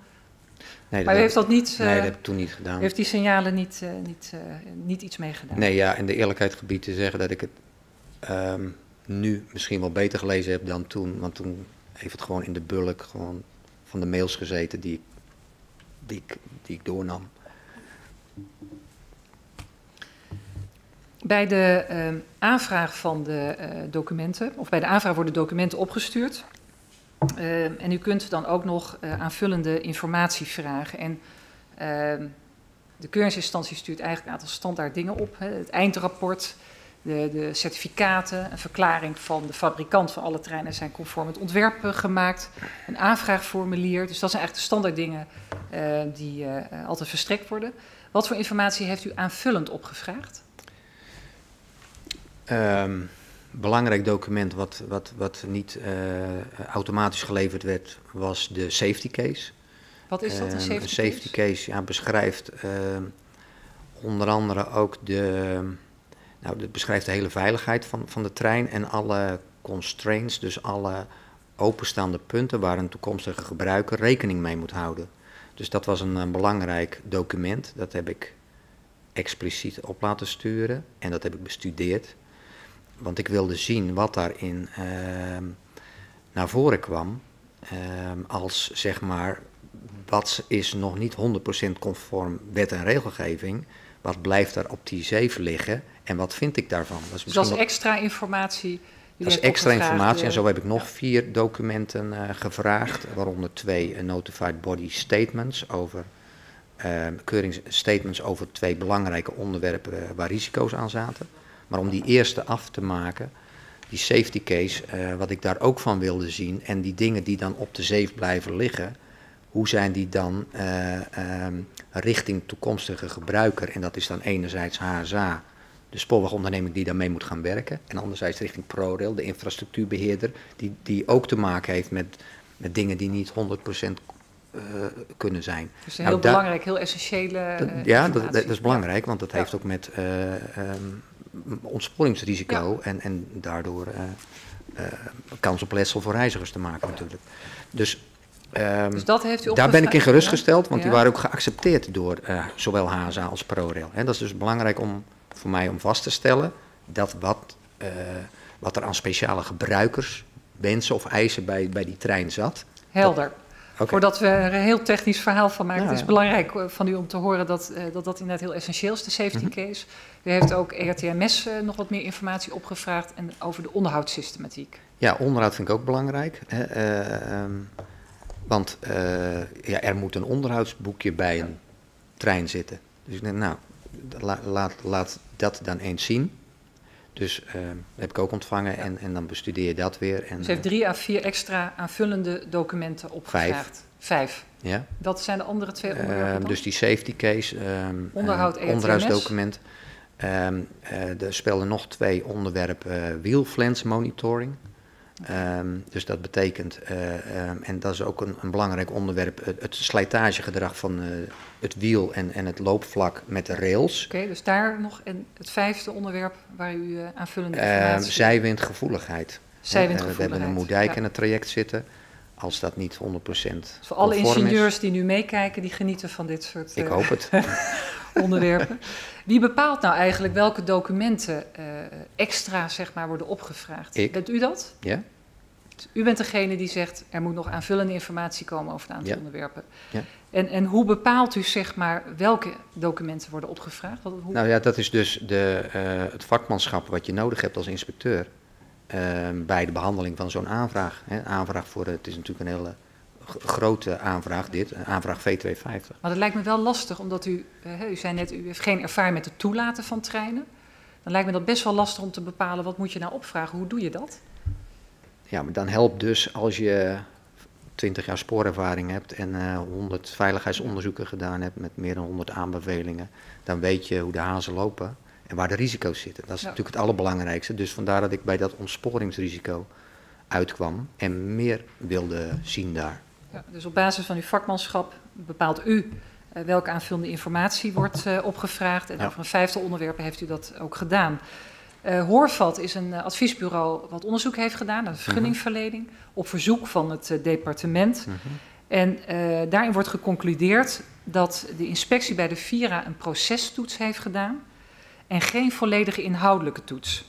Nee, maar u heeft dat niet... nee, dat eh, heb ik toen niet gedaan. U heeft die signalen niet, niet, niet iets meegedaan? Nee, ja, en de eerlijkheid gebied te zeggen dat ik het um, nu misschien wel beter gelezen heb dan toen. Want toen heeft het gewoon in de bulk gewoon van de mails gezeten die ik, die ik, die ik doornam. Bij de uh, aanvraag van de uh, documenten, of bij de aanvraag worden documenten opgestuurd. Uh, en u kunt dan ook nog uh, aanvullende informatie vragen. En uh, de keuringsinstantie stuurt eigenlijk een aantal standaard dingen op. Hè. Het eindrapport, de, de, certificaten, een verklaring van de fabrikant van alle treinen zijn conform het ontwerp gemaakt. Een aanvraagformulier. Dus dat zijn eigenlijk de standaard dingen die altijd verstrekt worden. Wat voor informatie heeft u aanvullend opgevraagd? Um belangrijk document wat, wat, wat niet uh, automatisch geleverd werd, was de safety case. Wat is dat, een safety, uh, safety case? ja, beschrijft uh, onder andere ook de, nou, de, beschrijft de hele veiligheid van, van de trein en alle constraints, dus alle openstaande punten waar een toekomstige gebruiker rekening mee moet houden. Dus dat was een, een belangrijk document, dat heb ik expliciet op laten sturen en dat heb ik bestudeerd. Want ik wilde zien wat daarin uh, naar voren kwam. Uh, als zeg maar, wat is nog niet 100% conform wet en regelgeving? Wat blijft er op die zeven liggen? En wat vind ik daarvan? Dat is, dus is extra informatie. Dat is extra informatie. En zo heb ik nog vier documenten uh, gevraagd, waaronder twee uh, notified body statements over uh, keuringsstatements over twee belangrijke onderwerpen waar risico's aan zaten. Maar om die eerste af te maken, die safety case, wat ik daar ook van wilde zien, en die dingen die dan op de zeef blijven liggen, hoe zijn die dan uh, um, richting toekomstige gebruiker? En dat is dan enerzijds HSA, de spoorwegonderneming die daarmee moet gaan werken, en anderzijds richting ProRail, de infrastructuurbeheerder, die, die ook te maken heeft met, met dingen die niet 100% uh, kunnen zijn. Dus een heel nou, belangrijk, heel essentiële. Uh, ja, dat, dat, is belangrijk, want dat ja. heeft ook met um, ontsporingsrisico ja. en, en daardoor kans op letsel voor reizigers te maken natuurlijk. Dus, um, dus dat heeft u daar ben ik in gerustgesteld, want ja. die waren ook geaccepteerd door uh, zowel HSA als ProRail. He, dat is dus belangrijk om, voor mij om vast te stellen dat wat, wat er aan speciale gebruikers, wensen of eisen bij, bij die trein zat. Helder. Dat, Okay. Voordat we er een heel technisch verhaal van maken. Ja, het is belangrijk van u om te horen dat dat, dat inderdaad heel essentieel is, de safety mm -hmm. case. U heeft ook ERTMS nog wat meer informatie opgevraagd en over de onderhoudssystematiek. Ja, onderhoud vind ik ook belangrijk. Uh, um, want ja, er moet een onderhoudsboekje bij een trein zitten. Dus ik denk, nou, la, laat, laat dat dan eens zien. Dus uh, heb ik ook ontvangen en, en dan bestudeer je dat weer. En, dus heeft drie à vier extra aanvullende documenten opgevraagd? Vijf. Vijf. Ja. Wat zijn de andere twee onderwerpen uh, Dus die safety case, um, Onderhoud, uh, onderhoudsdocument. Um, er spelen nog twee onderwerpen, wheelflens monitoring. Um, dus dat betekent, uh, um, en dat is ook een, een belangrijk onderwerp, het, het slijtagegedrag van uh, het wiel en, en het loopvlak met de rails. Oké, okay, dus daar nog en het vijfde onderwerp waar u uh, aanvullende informatie... Uh, zijwindgevoeligheid. Zijwindgevoeligheid, We hebben een moedijk ja. in het traject zitten. Als dat niet 100% dus voor alle ingenieurs is. die nu meekijken, die genieten van dit soort Ik hoop het. onderwerpen. Wie bepaalt nou eigenlijk welke documenten uh, extra zeg maar, worden opgevraagd? Ik. Bent u dat? Ja. U bent degene die zegt er moet nog aanvullende informatie komen over een aantal ja. onderwerpen. Ja. En, en hoe bepaalt u zeg maar welke documenten worden opgevraagd? Wat, hoe... Nou ja, dat is dus de, uh, het vakmanschap wat je nodig hebt als inspecteur. ehm, bij de behandeling van zo'n aanvraag. Hè. Aanvraag voor, het is natuurlijk een hele grote aanvraag dit, aanvraag V250. Maar dat lijkt me wel lastig, omdat u, eh, u zei net, u heeft geen ervaring met het toelaten van treinen. Dan lijkt me dat best wel lastig om te bepalen, wat moet je nou opvragen? Hoe doe je dat? Ja, maar dan helpt dus als je 20 jaar spoorervaring hebt en eh 100 veiligheidsonderzoeken gedaan hebt met meer dan 100 aanbevelingen, dan weet je hoe de hazen lopen en waar de risico's zitten. Dat is Ja. natuurlijk het allerbelangrijkste. Dus vandaar dat ik bij dat ontsporingsrisico uitkwam en meer wilde zien daar. Ja, dus op basis van uw vakmanschap bepaalt u eh, welke aanvullende informatie wordt eh, opgevraagd. En Ja. over een vijftal onderwerpen heeft u dat ook gedaan. Eh Hoorvat is een adviesbureau wat onderzoek heeft gedaan naar de vergunningverlening op verzoek van het departement. En eh, daarin wordt geconcludeerd dat de inspectie bij de Vira een procestoets heeft gedaan en geen volledige inhoudelijke toets.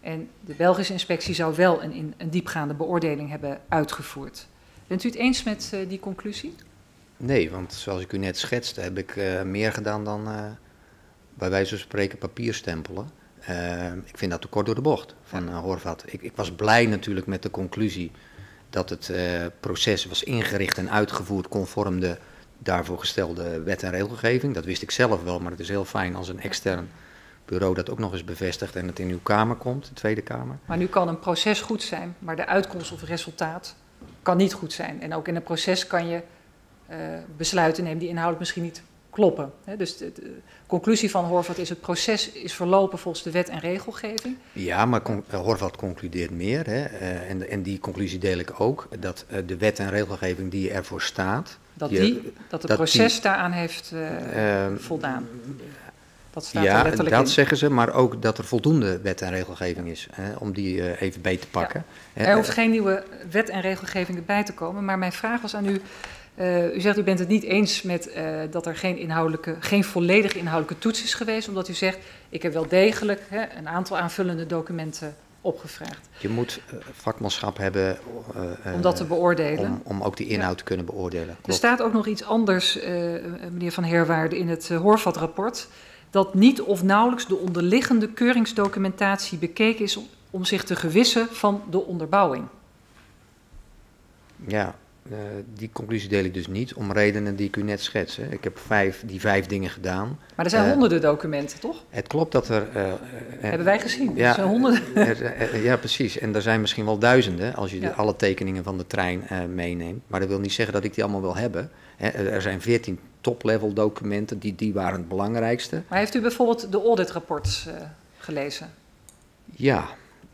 En de Belgische inspectie zou wel een, in- een diepgaande beoordeling hebben uitgevoerd. Bent u het eens met eh, die conclusie? Nee, want zoals ik u net schetste, heb ik eh, meer gedaan dan eh, bij wijze van spreken papierstempelen. Eh, ik vind dat te kort door de bocht van Horvat. Ik, ik was blij natuurlijk met de conclusie dat het proces was ingericht en uitgevoerd conform de daarvoor gestelde wet en regelgeving. Dat wist ik zelf wel, maar het is heel fijn als een extern bureau dat ook nog eens bevestigt en het in uw kamer komt, de Tweede Kamer. Maar nu kan een proces goed zijn, maar de uitkomst of resultaat kan niet goed zijn. En ook in een proces kan je eh, besluiten nemen die inhoudelijk misschien niet kloppen. Hè, dus de, de conclusie van Horvat is het proces is verlopen volgens de wet en regelgeving. Ja, maar con- eh, Horvat concludeert meer, hè, eh, en, en die conclusie deel ik ook, dat de wet en regelgeving die ervoor staat, Dat, Je- die, dat het dat proces die- daaraan heeft voldaan. Dat staat er ja, letterlijk dat in. zeggen ze, maar ook dat er voldoende wet en regelgeving is, hè, om die eh, even beet te pakken. Er hoeft eh, geen nieuwe wet en regelgeving erbij te komen. Maar mijn vraag was aan u. eh, u zegt u bent het niet eens met dat er geen, inhoudelijke, geen volledige inhoudelijke toets is geweest. Omdat u zegt, ik heb wel degelijk hè, een aantal aanvullende documenten opgevraagd. Je moet vakmanschap hebben Om dat te beoordelen. om, om ook die inhoud te kunnen beoordelen. Er staat ook nog iets anders, meneer Van Herwaarde, in het Horvat-rapport. Dat niet of nauwelijks de onderliggende keuringsdocumentatie bekeken is om, zich te gewissen van de onderbouwing. Ja, eh, die conclusie deel ik dus niet, om redenen die ik u net schets. hè. Ik heb vijf, die vijf dingen gedaan. Maar er zijn Eh, honderden documenten, toch? Het klopt dat er... eh, Hebben wij gezien. Ja, Er zijn honderden. Er- er- ja, precies. En er zijn misschien wel duizenden als je de- alle tekeningen van de trein meeneemt. Maar dat wil niet zeggen dat ik die allemaal wil hebben. Er zijn veertien top-level documenten, die, die waren het belangrijkste. Maar heeft u bijvoorbeeld de auditrapports eh gelezen? Ja.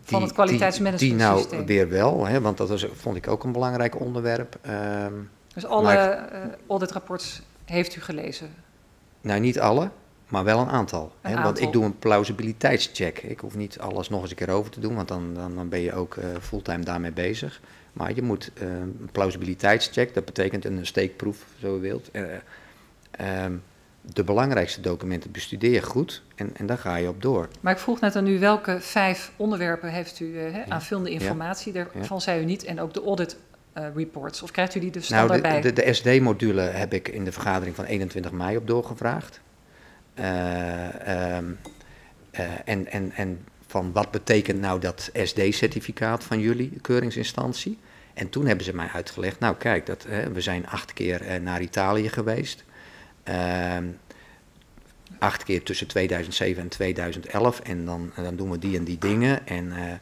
Van het kwaliteitsmanagementsysteem. Die, die nou weer wel, hè, want dat was, vond ik ook een belangrijk onderwerp. Ehm, Dus alle eh auditrapports heeft u gelezen? nou, niet alle, maar wel een aantal. Een hè, Want aantal. ik doe een plausibiliteitscheck. Ik hoef niet alles nog eens een keer over te doen, want dan, dan, dan ben je ook eh, fulltime daarmee bezig. Maar je moet eh, een plausibiliteitscheck, dat betekent een steekproef, zo u wilt. Eh, ehm, de belangrijkste documenten bestudeer je goed en, en daar ga je op door. Maar ik vroeg net aan u welke vijf onderwerpen heeft u eh, hè, Ja. aanvullende Ja. informatie. Daarvan Ja. zei u niet. En ook de audit eh, reports. Of krijgt u die dus Nou, standaard bij? de, de, de SD-module heb ik in de vergadering van 21 mei op doorgevraagd. Eh, ehm, eh, en, en, en van wat betekent nou dat SD-certificaat van jullie, keuringsinstantie? En toen hebben ze mij uitgelegd, nou kijk, dat, hè, we zijn acht keer eh, naar Italië geweest. Ehm, acht keer tussen 2007 en 2011 en dan, en dan doen we die en die dingen. En eh,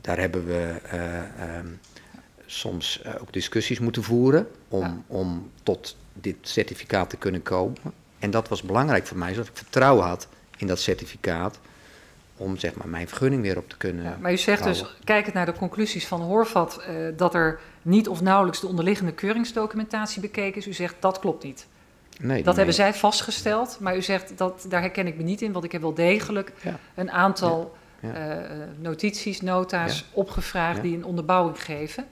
daar hebben we eh, ehm, soms eh, ook discussies moeten voeren om, Ja. om tot dit certificaat te kunnen komen. En dat was belangrijk voor mij, zodat ik vertrouwen had in dat certificaat om zeg maar, mijn vergunning weer op te kunnen Ja, maar u zegt dus, kijkend naar de conclusies van Horvat, eh, dat er niet of nauwelijks de onderliggende keuringsdocumentatie bekeken is. U zegt dat klopt niet. Nee, Dat nee. hebben zij vastgesteld, maar u zegt dat daar herken ik me niet in, want ik heb wel degelijk Ja. een aantal Ja. eh, notities, nota's opgevraagd die een onderbouwing geven.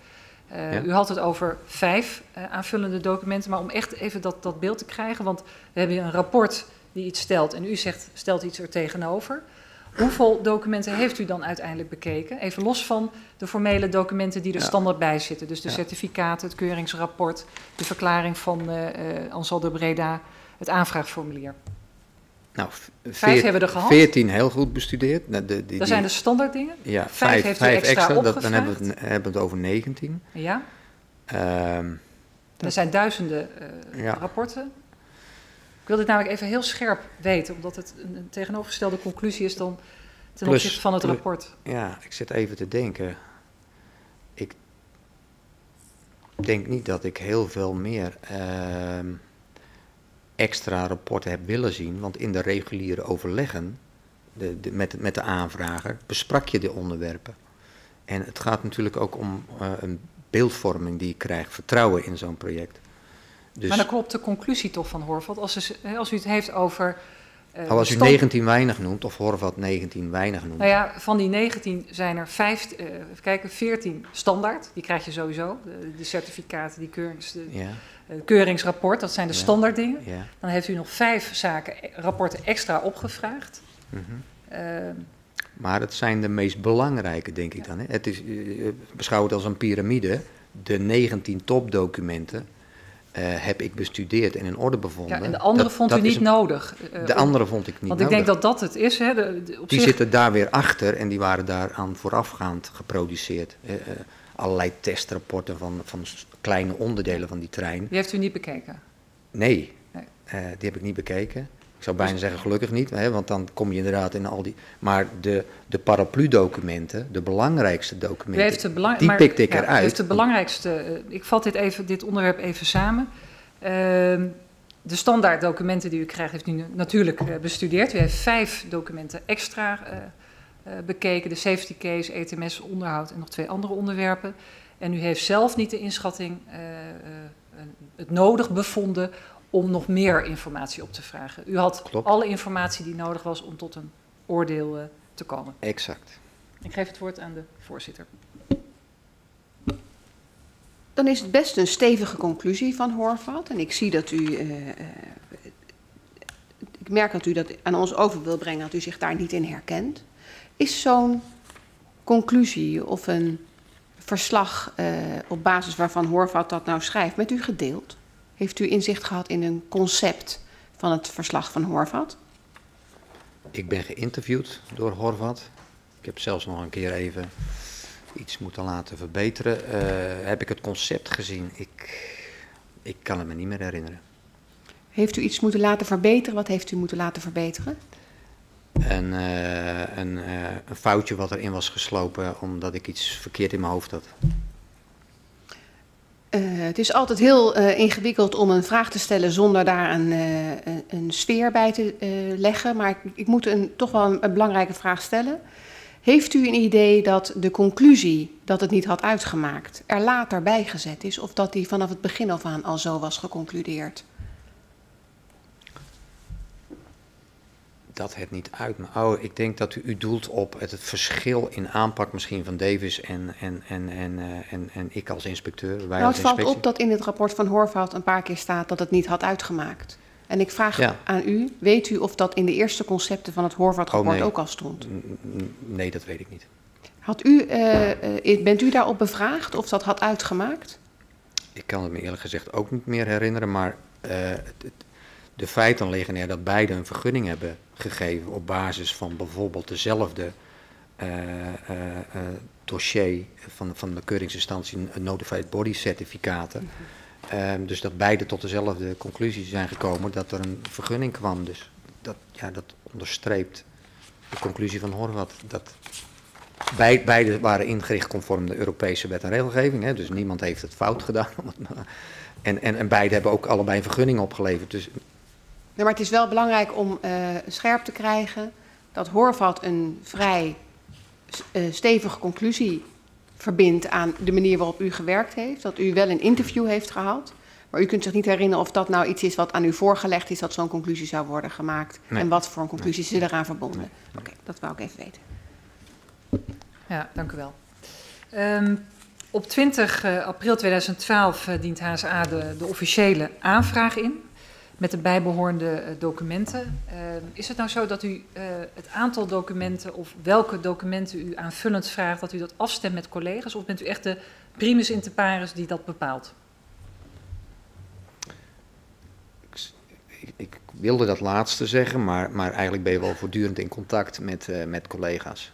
Eh, Ja. U had het over vijf eh, aanvullende documenten, maar om echt even dat, dat beeld te krijgen, want we hebben hier een rapport die iets stelt en u zegt stelt iets er tegenover. Hoeveel documenten heeft u dan uiteindelijk bekeken? Even los van de formele documenten die er Ja. standaard bij zitten. Dus de Ja. certificaten, het keuringsrapport, de verklaring van eh eh Ansel de Breda, het aanvraagformulier. Nou, Vijf hebben we er gehad. 14 heel goed bestudeerd. Nou, de- die- Dat zijn de standaarddingen. ja, vijf vijf, heeft u vijf extra extra. Dat, dan hebben we, het, hebben we het over 19. Ja, Ehm, er zijn duizenden eh, Ja. rapporten. Ik wil dit namelijk even heel scherp weten, omdat het een, tegenovergestelde conclusie is dan ten Plus- opzichte van het rapport. ja, ik zit even te denken. Ik denk niet dat ik heel veel meer ehm, extra rapporten heb willen zien. Want in de reguliere overleggen de, de, met, met de aanvrager besprak je de onderwerpen. En het gaat natuurlijk ook om eh, een beeldvorming die je krijgt, vertrouwen in zo'n project. Dus Maar dan klopt de conclusie toch van Horvat. Als, als u het heeft over... eh, nou, als u de stand- 19 weinig noemt, of Horvat 19 weinig noemt, Nou ja, van die 19 zijn er vijf, eh, even kijken, 14 standaard. Die krijg je sowieso. De, certificaten, die keurings, de, ja, eh, keuringsrapport, dat zijn de Ja. standaarddingen. ja. Dan heeft u nog vijf zaken, eh, rapporten extra opgevraagd. mhm. Eh, Maar het zijn de meest belangrijke, denk ik dan. Hè? Het is, eh, beschouw het als een piramide. De 19 topdocumenten eh, heb ik bestudeerd en in orde bevonden. ja, en de andere Dat- vond dat u niet een- nodig. eh, De andere vond ik niet Want ik nodig. denk dat dat het is. Hè, de, de- op Die zich, zitten daar weer achter en die waren daaraan voorafgaand geproduceerd. Eh, allerlei testrapporten van, van kleine onderdelen van die trein. Die heeft u niet bekeken. Nee, Nee. die heb ik niet bekeken. Ik zou bijna zeggen gelukkig niet, hè, want dan kom je inderdaad in al die... Maar de, de paraplu-documenten, de belangrijkste documenten, heeft de belang- die maar- pikte ik ja, u eruit. heeft de belangrijkste. eh, ik vat dit, even, dit onderwerp even samen. Ehm, de standaard documenten die u krijgt, heeft u natuurlijk eh, bestudeerd. U heeft vijf documenten extra eh, bekeken: de safety case, ETMS, onderhoud en nog twee andere onderwerpen. En u heeft zelf niet de inschatting, het nodig bevonden om nog meer informatie op te vragen. U had Klopt. alle informatie die nodig was om tot een oordeel eh, te komen. Exact. Ik geef het woord aan de voorzitter. Dan is het best een stevige conclusie van Horvat. En ik zie dat u. eh, eh, ik merk dat u dat aan ons over wil brengen, dat u zich daar niet in herkent. Is zo'n conclusie of een verslag eh, op basis waarvan Horvat dat nou schrijft met u gedeeld? Heeft u inzicht gehad in een concept van het verslag van Horvat? Ik ben geïnterviewd door Horvat. Ik heb zelfs nog een keer even iets moeten laten verbeteren. Eh, heb ik het concept gezien? Ik, ik kan het me niet meer herinneren. Heeft u iets moeten laten verbeteren? Wat heeft u moeten laten verbeteren? En, eh, een, eh, een foutje wat erin was geslopen omdat ik iets verkeerd in mijn hoofd had. Eh, het is altijd heel eh, ingewikkeld om een vraag te stellen zonder daar een, eh, een, sfeer bij te leggen. Maar ik, ik moet een, toch wel een, een belangrijke vraag stellen. Heeft u een idee dat de conclusie dat het niet had uitgemaakt er later bijgezet is? Of dat die vanaf het begin af aan al zo was geconcludeerd? Dat het niet uit. Oh, ik denk dat u, u doelt op het, het verschil in aanpak misschien van Davis en, en, en, en, eh, en, en ik als inspecteur. Wij Nou, als het valt op dat in het rapport van Horvath een paar keer staat dat het niet had uitgemaakt. En ik vraag Ja. aan u, weet u of dat in de eerste concepten van het Horvath-rapport Oh, nee. ook al stond? Nee, dat weet ik niet. Had u, eh, bent u daarop bevraagd of dat had uitgemaakt? Ik kan het me eerlijk gezegd ook niet meer herinneren, maar het- de feiten liggen er dat beide een vergunning hebben gegeven op basis van bijvoorbeeld dezelfde eh, eh, eh, dossier van, van de keuringsinstantie, Notified Body certificaten. Ehm, dus dat beide tot dezelfde conclusie zijn gekomen dat er een vergunning kwam. Dus dat, ja, dat onderstreept de conclusie van Horvat. Dat Bij, beide waren ingericht conform de Europese wet en regelgeving. Hè, dus niemand heeft het fout gedaan. En, en, en beide hebben ook allebei een vergunning opgeleverd. Dus Nee, maar het is wel belangrijk om eh, scherp te krijgen dat Horvat een vrij eh, stevige conclusie verbindt aan de manier waarop u gewerkt heeft. Dat u wel een interview heeft gehad. Maar u kunt zich niet herinneren of dat nou iets is wat aan u voorgelegd is dat zo'n conclusie zou worden gemaakt. Nee. En wat voor een conclusie ze eraan verbonden. Nee. Oké, dat wou ik even weten. Ja, dank u wel. Ehm, op 20 eh, april 2012 eh, dient HSA de, de officiële aanvraag in met de bijbehorende eh, documenten. Ehm, is het nou zo dat u eh, het aantal documenten of welke documenten u aanvullend vraagt, dat u dat afstemt met collega's? Of bent u echt de primus inter pares die dat bepaalt? ik, ik, wilde dat laatste zeggen, maar, maar eigenlijk ben je wel voortdurend in contact met, eh, met collega's.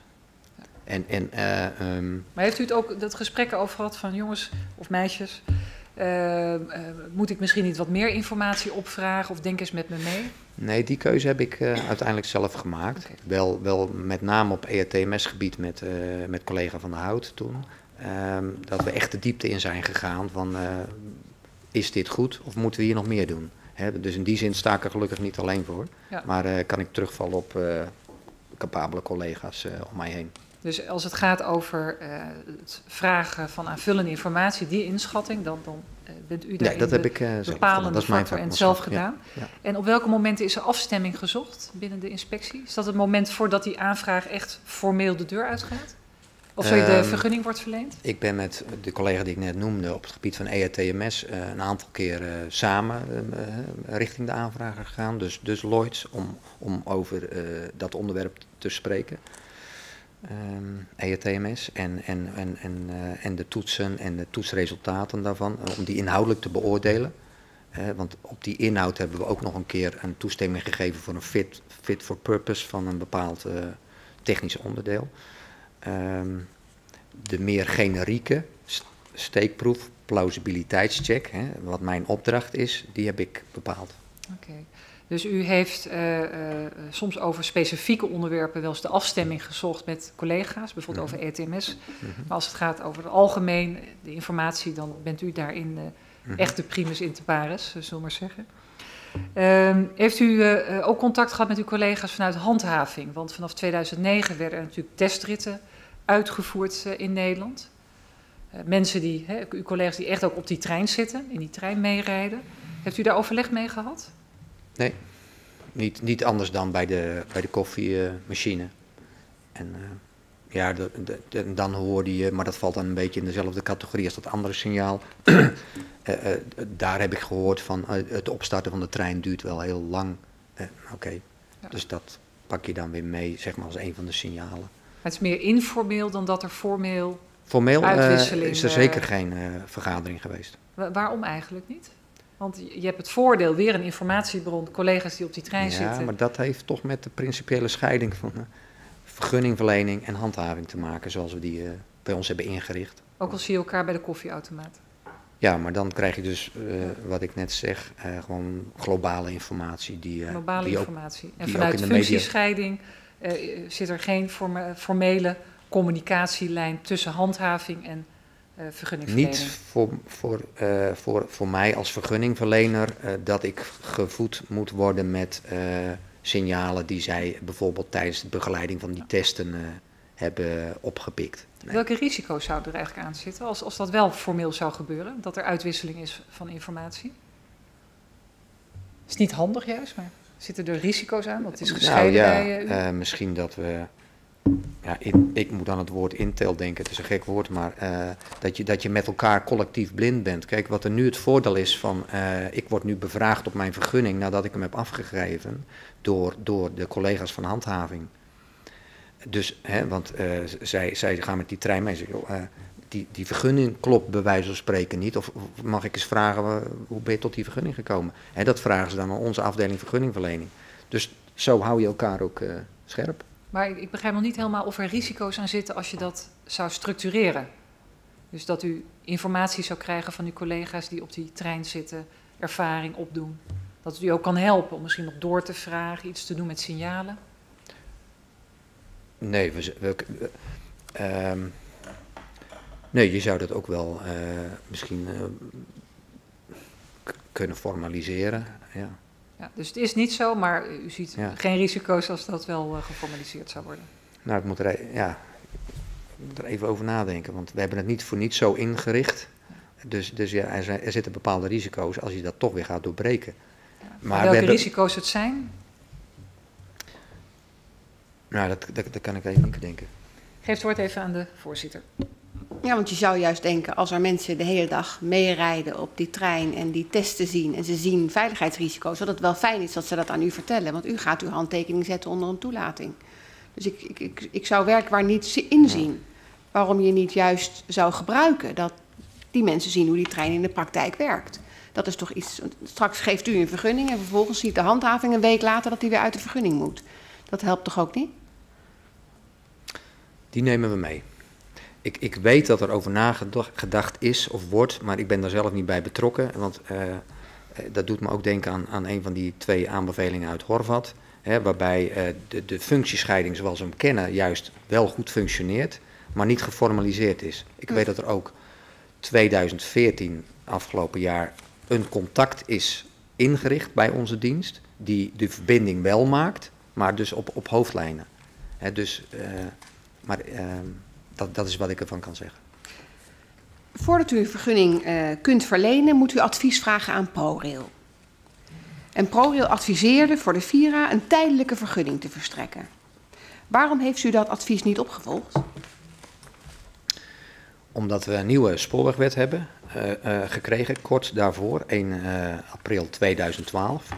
En, en eh, ehm, Maar heeft u het ook dat gesprek over gehad van jongens of meisjes? Eh, eh, moet ik misschien niet wat meer informatie opvragen of denk eens met me mee? nee, die keuze heb ik eh, uiteindelijk zelf gemaakt. Wel, wel met name op ERTMS-gebied met, eh, met collega van der Hout toen. Ehm, dat we echt de diepte in zijn gegaan van eh, is dit goed of moeten we hier nog meer doen? Hè, dus in die zin sta ik er gelukkig niet alleen voor. Ja. Maar kan ik terugvallen op capabele collega's om mij heen. Dus als het gaat over eh, het vragen van aanvullende informatie, die inschatting, dan, dan eh, bent u Nee, daarin dat de heb ik eh, bepalende Dat is mijn factor en zelf gedaan. Ja, ja. En op welke momenten is er afstemming gezocht binnen de inspectie? Is dat het moment voordat die aanvraag echt formeel de deur uitgaat? Of sorry, de Ehm, vergunning wordt verleend? Ik ben met de collega die ik net noemde op het gebied van E ERTMS eh, een aantal keer samen eh, eh, richting de aanvrager gegaan. Dus, dus Lloyds, om, om over dat onderwerp te spreken. Ehm ERTMS en, en, en, en, eh, en de toetsen en de toetsresultaten daarvan, eh, om die inhoudelijk te beoordelen. Eh, want op die inhoud hebben we ook nog een keer een toestemming gegeven voor een fit, fit for purpose van een bepaald technisch onderdeel. Ehm, de meer generieke st- steekproef, plausibiliteitscheck, hè, wat mijn opdracht is, die heb ik bepaald. Oké. Dus u heeft eh, eh, soms over specifieke onderwerpen wel eens de afstemming gezocht met collega's, bijvoorbeeld Mhm. over ETMS. Mhm. Maar als het gaat over het algemeen, de informatie, dan bent u daarin eh, Mhm. echt de primus inter pares, zullen we maar zeggen. Ehm, heeft u ook contact gehad met uw collega's vanuit handhaving? Want vanaf 2009 werden er natuurlijk testritten uitgevoerd in Nederland. Mensen die, hè, uw collega's die echt ook op die trein zitten, in die trein meerijden. Heeft u daar overleg mee gehad? Niet, niet anders dan bij de, bij de koffiemachine. en eh, ja, de, de- de- dan hoorde je, maar dat valt dan een beetje in dezelfde categorie als dat andere signaal. Eh, eh, daar heb ik gehoord van eh, het opstarten van de trein duurt wel heel lang. Eh, Oké, Ja. dus dat pak je dan weer mee, zeg maar als een van de signalen. Maar het is meer informeel dan dat er formeel. Formeel eh, is er eh, zeker geen eh, vergadering geweest. Wa- waarom eigenlijk niet? Want je hebt het voordeel, weer een informatiebron, collega's die op die trein Ja, zitten. maar dat heeft toch met de principiële scheiding van eh, vergunningverlening en handhaving te maken, zoals we die eh, bij ons hebben ingericht. Ook al zie je elkaar bij de koffieautomaat. Ja, maar dan krijg je dus, eh, wat ik net zeg, gewoon globale informatie die, Globale die ook informatie. En die vanuit de media- functiescheiding zit er geen forme- formele communicatielijn tussen handhaving en. Niet voor, voor, eh, voor, voor mij als vergunningverlener eh, dat ik gevoed moet worden met eh, signalen die zij bijvoorbeeld tijdens de begeleiding van die testen eh, hebben opgepikt. Nee. Welke risico's zouden er eigenlijk aan zitten als, als dat wel formeel zou gebeuren? Dat er uitwisseling is van informatie? Is niet handig juist, maar zitten er risico's aan? Want het is Nou gescheiden ja, bij... eh, u. eh, misschien dat we. Ja, ik moet aan het woord intel denken, het is een gek woord, maar eh, dat, je, dat je met elkaar collectief blind bent. Kijk, wat er nu het voordeel is van, eh, ik word nu bevraagd op mijn vergunning nadat ik hem heb afgegeven door, door de collega's van handhaving. Dus, hè, want eh, zij, zij gaan met die trein mee en joh, die, die vergunning klopt bij wijze van spreken niet. Of, of mag ik eens vragen, hoe ben je tot die vergunning gekomen? Hè, dat vragen ze dan aan onze afdeling vergunningverlening. Dus zo hou je elkaar ook scherp. Maar ik, begrijp nog niet helemaal of er risico's aan zitten als je dat zou structureren. Dus dat u informatie zou krijgen van uw collega's die op die trein zitten, ervaring opdoen. Dat het u ook kan helpen om misschien nog door te vragen, iets te doen met signalen. Nee, we, ehm, nee, je zou dat ook wel eh, misschien eh, kunnen formaliseren. Ja. Ja, dus het is niet zo, maar u ziet Ja. geen risico's als dat wel eh, geformaliseerd zou worden. Nou, ik moet, er, e- ja, ik moet er even over nadenken, want we hebben het niet voor niets zo ingericht. Dus, dus ja, er, zijn, er zitten bepaalde risico's als je dat toch weer gaat doorbreken. Ja. Maar Maar we welke hebben- risico's het zijn, Nou, dat, dat, dat kan ik even niet bedenken. geef het woord even aan de voorzitter. Ja, want je zou juist denken, als er mensen de hele dag meerijden op die trein en die testen zien en ze zien veiligheidsrisico's, dat het wel fijn is dat ze dat aan u vertellen. Want u gaat uw handtekening zetten onder een toelating. Dus ik, ik, ik, ik zou werkbaar niet zi- inzien waarom je niet juist zou gebruiken dat die mensen zien hoe die trein in de praktijk werkt. Dat is toch iets. Straks geeft u een vergunning en vervolgens ziet de handhaving een week later dat hij weer uit de vergunning moet. Dat helpt toch ook niet? Die nemen we mee. Ik, ik weet dat er over nagedacht is of wordt, maar ik ben daar zelf niet bij betrokken. Want uh, dat doet me ook denken aan, aan een van die twee aanbevelingen uit Horvat. Hè, waarbij uh, de, de functiescheiding zoals we hem kennen juist wel goed functioneert, maar niet geformaliseerd is. Ik weet dat er ook 2014, afgelopen jaar, een contact is ingericht bij onze dienst, die de verbinding wel maakt, maar dus op, op hoofdlijnen. Hè, dus, uh, maar ehm, dat, dat is wat ik ervan kan zeggen. Voordat u een vergunning uh, kunt verlenen, moet u advies vragen aan ProRail. En ProRail adviseerde voor de Vira een tijdelijke vergunning te verstrekken. Waarom heeft u dat advies niet opgevolgd? Omdat we een nieuwe spoorwegwet hebben uh, uh, gekregen, kort daarvoor, 1 april 2012.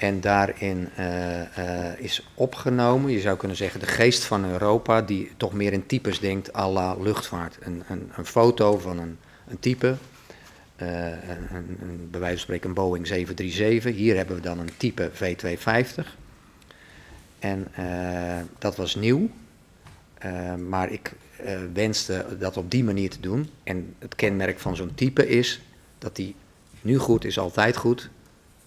En daarin uh, uh, is opgenomen, je zou kunnen zeggen, de geest van Europa, die toch meer in types denkt à la luchtvaart. Een, een, een foto van een, een type, uh, een, een, bij wijze van spreken een Boeing 737. Hier hebben we dan een type V250. En dat was nieuw, maar ik wenste dat op die manier te doen. En het kenmerk van zo'n type is dat die nu goed is, altijd goed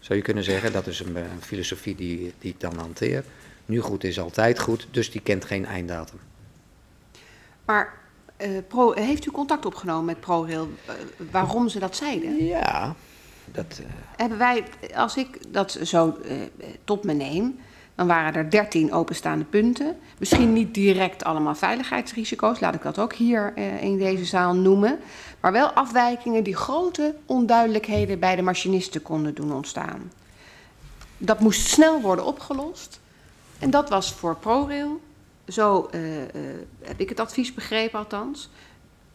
zou je kunnen zeggen. Dat is een, een filosofie die, die ik dan hanteer. Nu goed is altijd goed, dus die kent geen einddatum. Maar uh, Pro, heeft u contact opgenomen met ProRail uh, waarom ze dat zeiden? Ja, dat... Uh... Hebben wij, als ik dat zo tot me neem, dan waren er 13 openstaande punten. Misschien niet direct allemaal veiligheidsrisico's, laat ik dat ook hier in deze zaal noemen. Maar wel afwijkingen die grote onduidelijkheden bij de machinisten konden doen ontstaan. Dat moest snel worden opgelost. En dat was voor ProRail, zo uh, uh, heb ik het advies begrepen althans,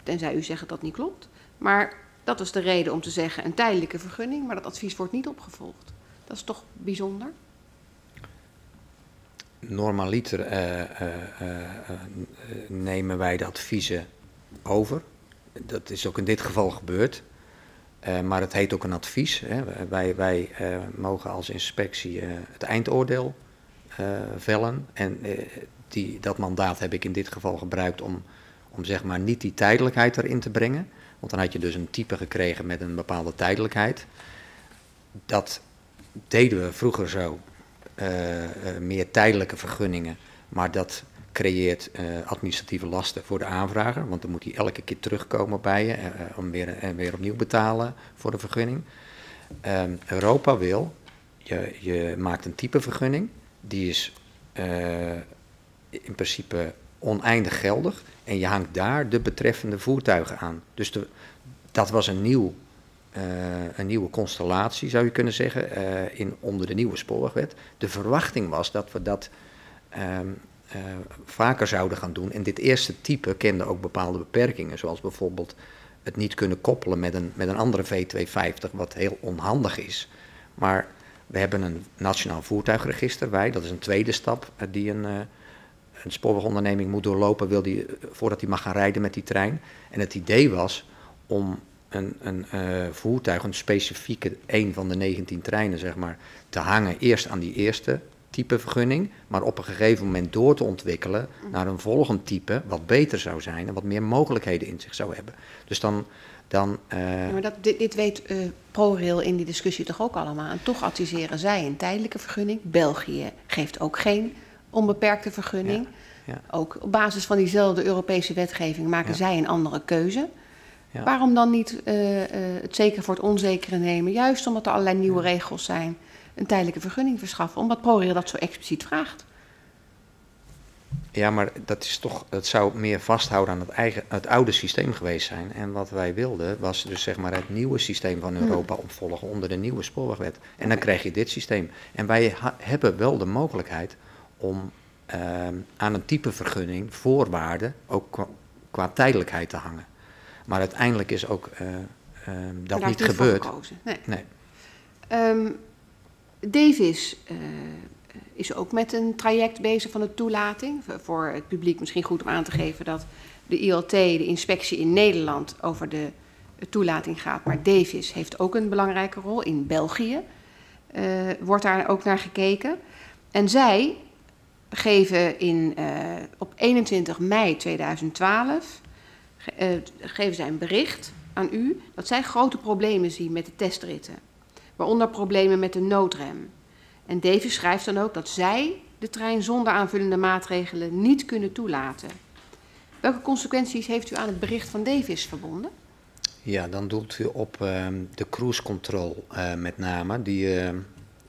tenzij u zegt dat dat niet klopt. Maar dat was de reden om te zeggen een tijdelijke vergunning, maar dat advies wordt niet opgevolgd. Dat is toch bijzonder? Normaliter uh, nemen wij de adviezen over dat is ook in dit geval gebeurd. Maar het heet ook een advies. Hè. Wij, wij mogen als inspectie het eindoordeel vellen. En die, dat mandaat heb ik in dit geval gebruikt om, om zeg maar niet die tijdelijkheid erin te brengen. Want dan had je dus een type gekregen met een bepaalde tijdelijkheid. Dat deden we vroeger zo. Meer tijdelijke vergunningen. Maar dat creëert uh, administratieve lasten voor de aanvrager, want dan moet hij elke keer terugkomen bij je en, weer, en weer opnieuw betalen voor de vergunning. Um, Europa wil, je, je maakt een type vergunning, die is in principe oneindig geldig en je hangt daar de betreffende voertuigen aan. Dus de, dat was een, nieuw, een nieuwe constellatie, zou je kunnen zeggen, in, onder de nieuwe spoorwegwet. De verwachting was dat we dat um, uh, vaker zouden gaan doen. En dit eerste type kende ook bepaalde beperkingen, zoals bijvoorbeeld het niet kunnen koppelen met een, met een andere V250, wat heel onhandig is. Maar we hebben een nationaal voertuigregister, wij, dat is een tweede stap die een, een spoorwegonderneming moet doorlopen wil die, voordat hij mag gaan rijden met die trein. En het idee was om een, een voertuig, een specifieke, een van de 19 treinen zeg maar, te hangen eerst aan die eerste type vergunning, maar op een gegeven moment door te ontwikkelen naar een volgend type wat beter zou zijn en wat meer mogelijkheden in zich zou hebben. Dus dan. dan uh... ja, maar dat, dit, dit weet uh, ProRail in die discussie toch ook allemaal. En toch adviseren zij een tijdelijke vergunning. België geeft ook geen onbeperkte vergunning. Ja, ja. Ook op basis van diezelfde Europese wetgeving maken zij een andere keuze. Waarom dan niet uh, het zeker voor het onzekere nemen? Juist omdat er allerlei nieuwe regels zijn een tijdelijke vergunning verschaffen, omdat ProRail dat zo expliciet vraagt. Ja, maar dat, is toch, dat zou meer vasthouden aan het, eigen, het oude systeem geweest zijn. En wat wij wilden was dus zeg maar het nieuwe systeem van Europa hmm. opvolgen onder de nieuwe spoorwegwet. En dan krijg je dit systeem. En wij hebben wel de mogelijkheid om uh, aan een type vergunning voorwaarden ook qua, qua, tijdelijkheid te hangen. Maar uiteindelijk is ook uh, uh, dat niet gebeurd. Nee. nee. Um, Davis uh, is ook met een traject bezig van de toelating. Voor het publiek misschien goed om aan te geven dat de ILT, de inspectie in Nederland, over de toelating gaat. Maar Davis heeft ook een belangrijke rol. In België uh, wordt daar ook naar gekeken. En zij geven in, uh, op 21 mei 2012 uh, geven zij een bericht aan u dat zij grote problemen zien met de testritten. Waaronder problemen met de noodrem. En Davis schrijft dan ook dat zij de trein zonder aanvullende maatregelen niet kunnen toelaten. Welke consequenties heeft u aan het bericht van Davis verbonden? Ja, dan doelt u op uh, de cruise control uh, met name, die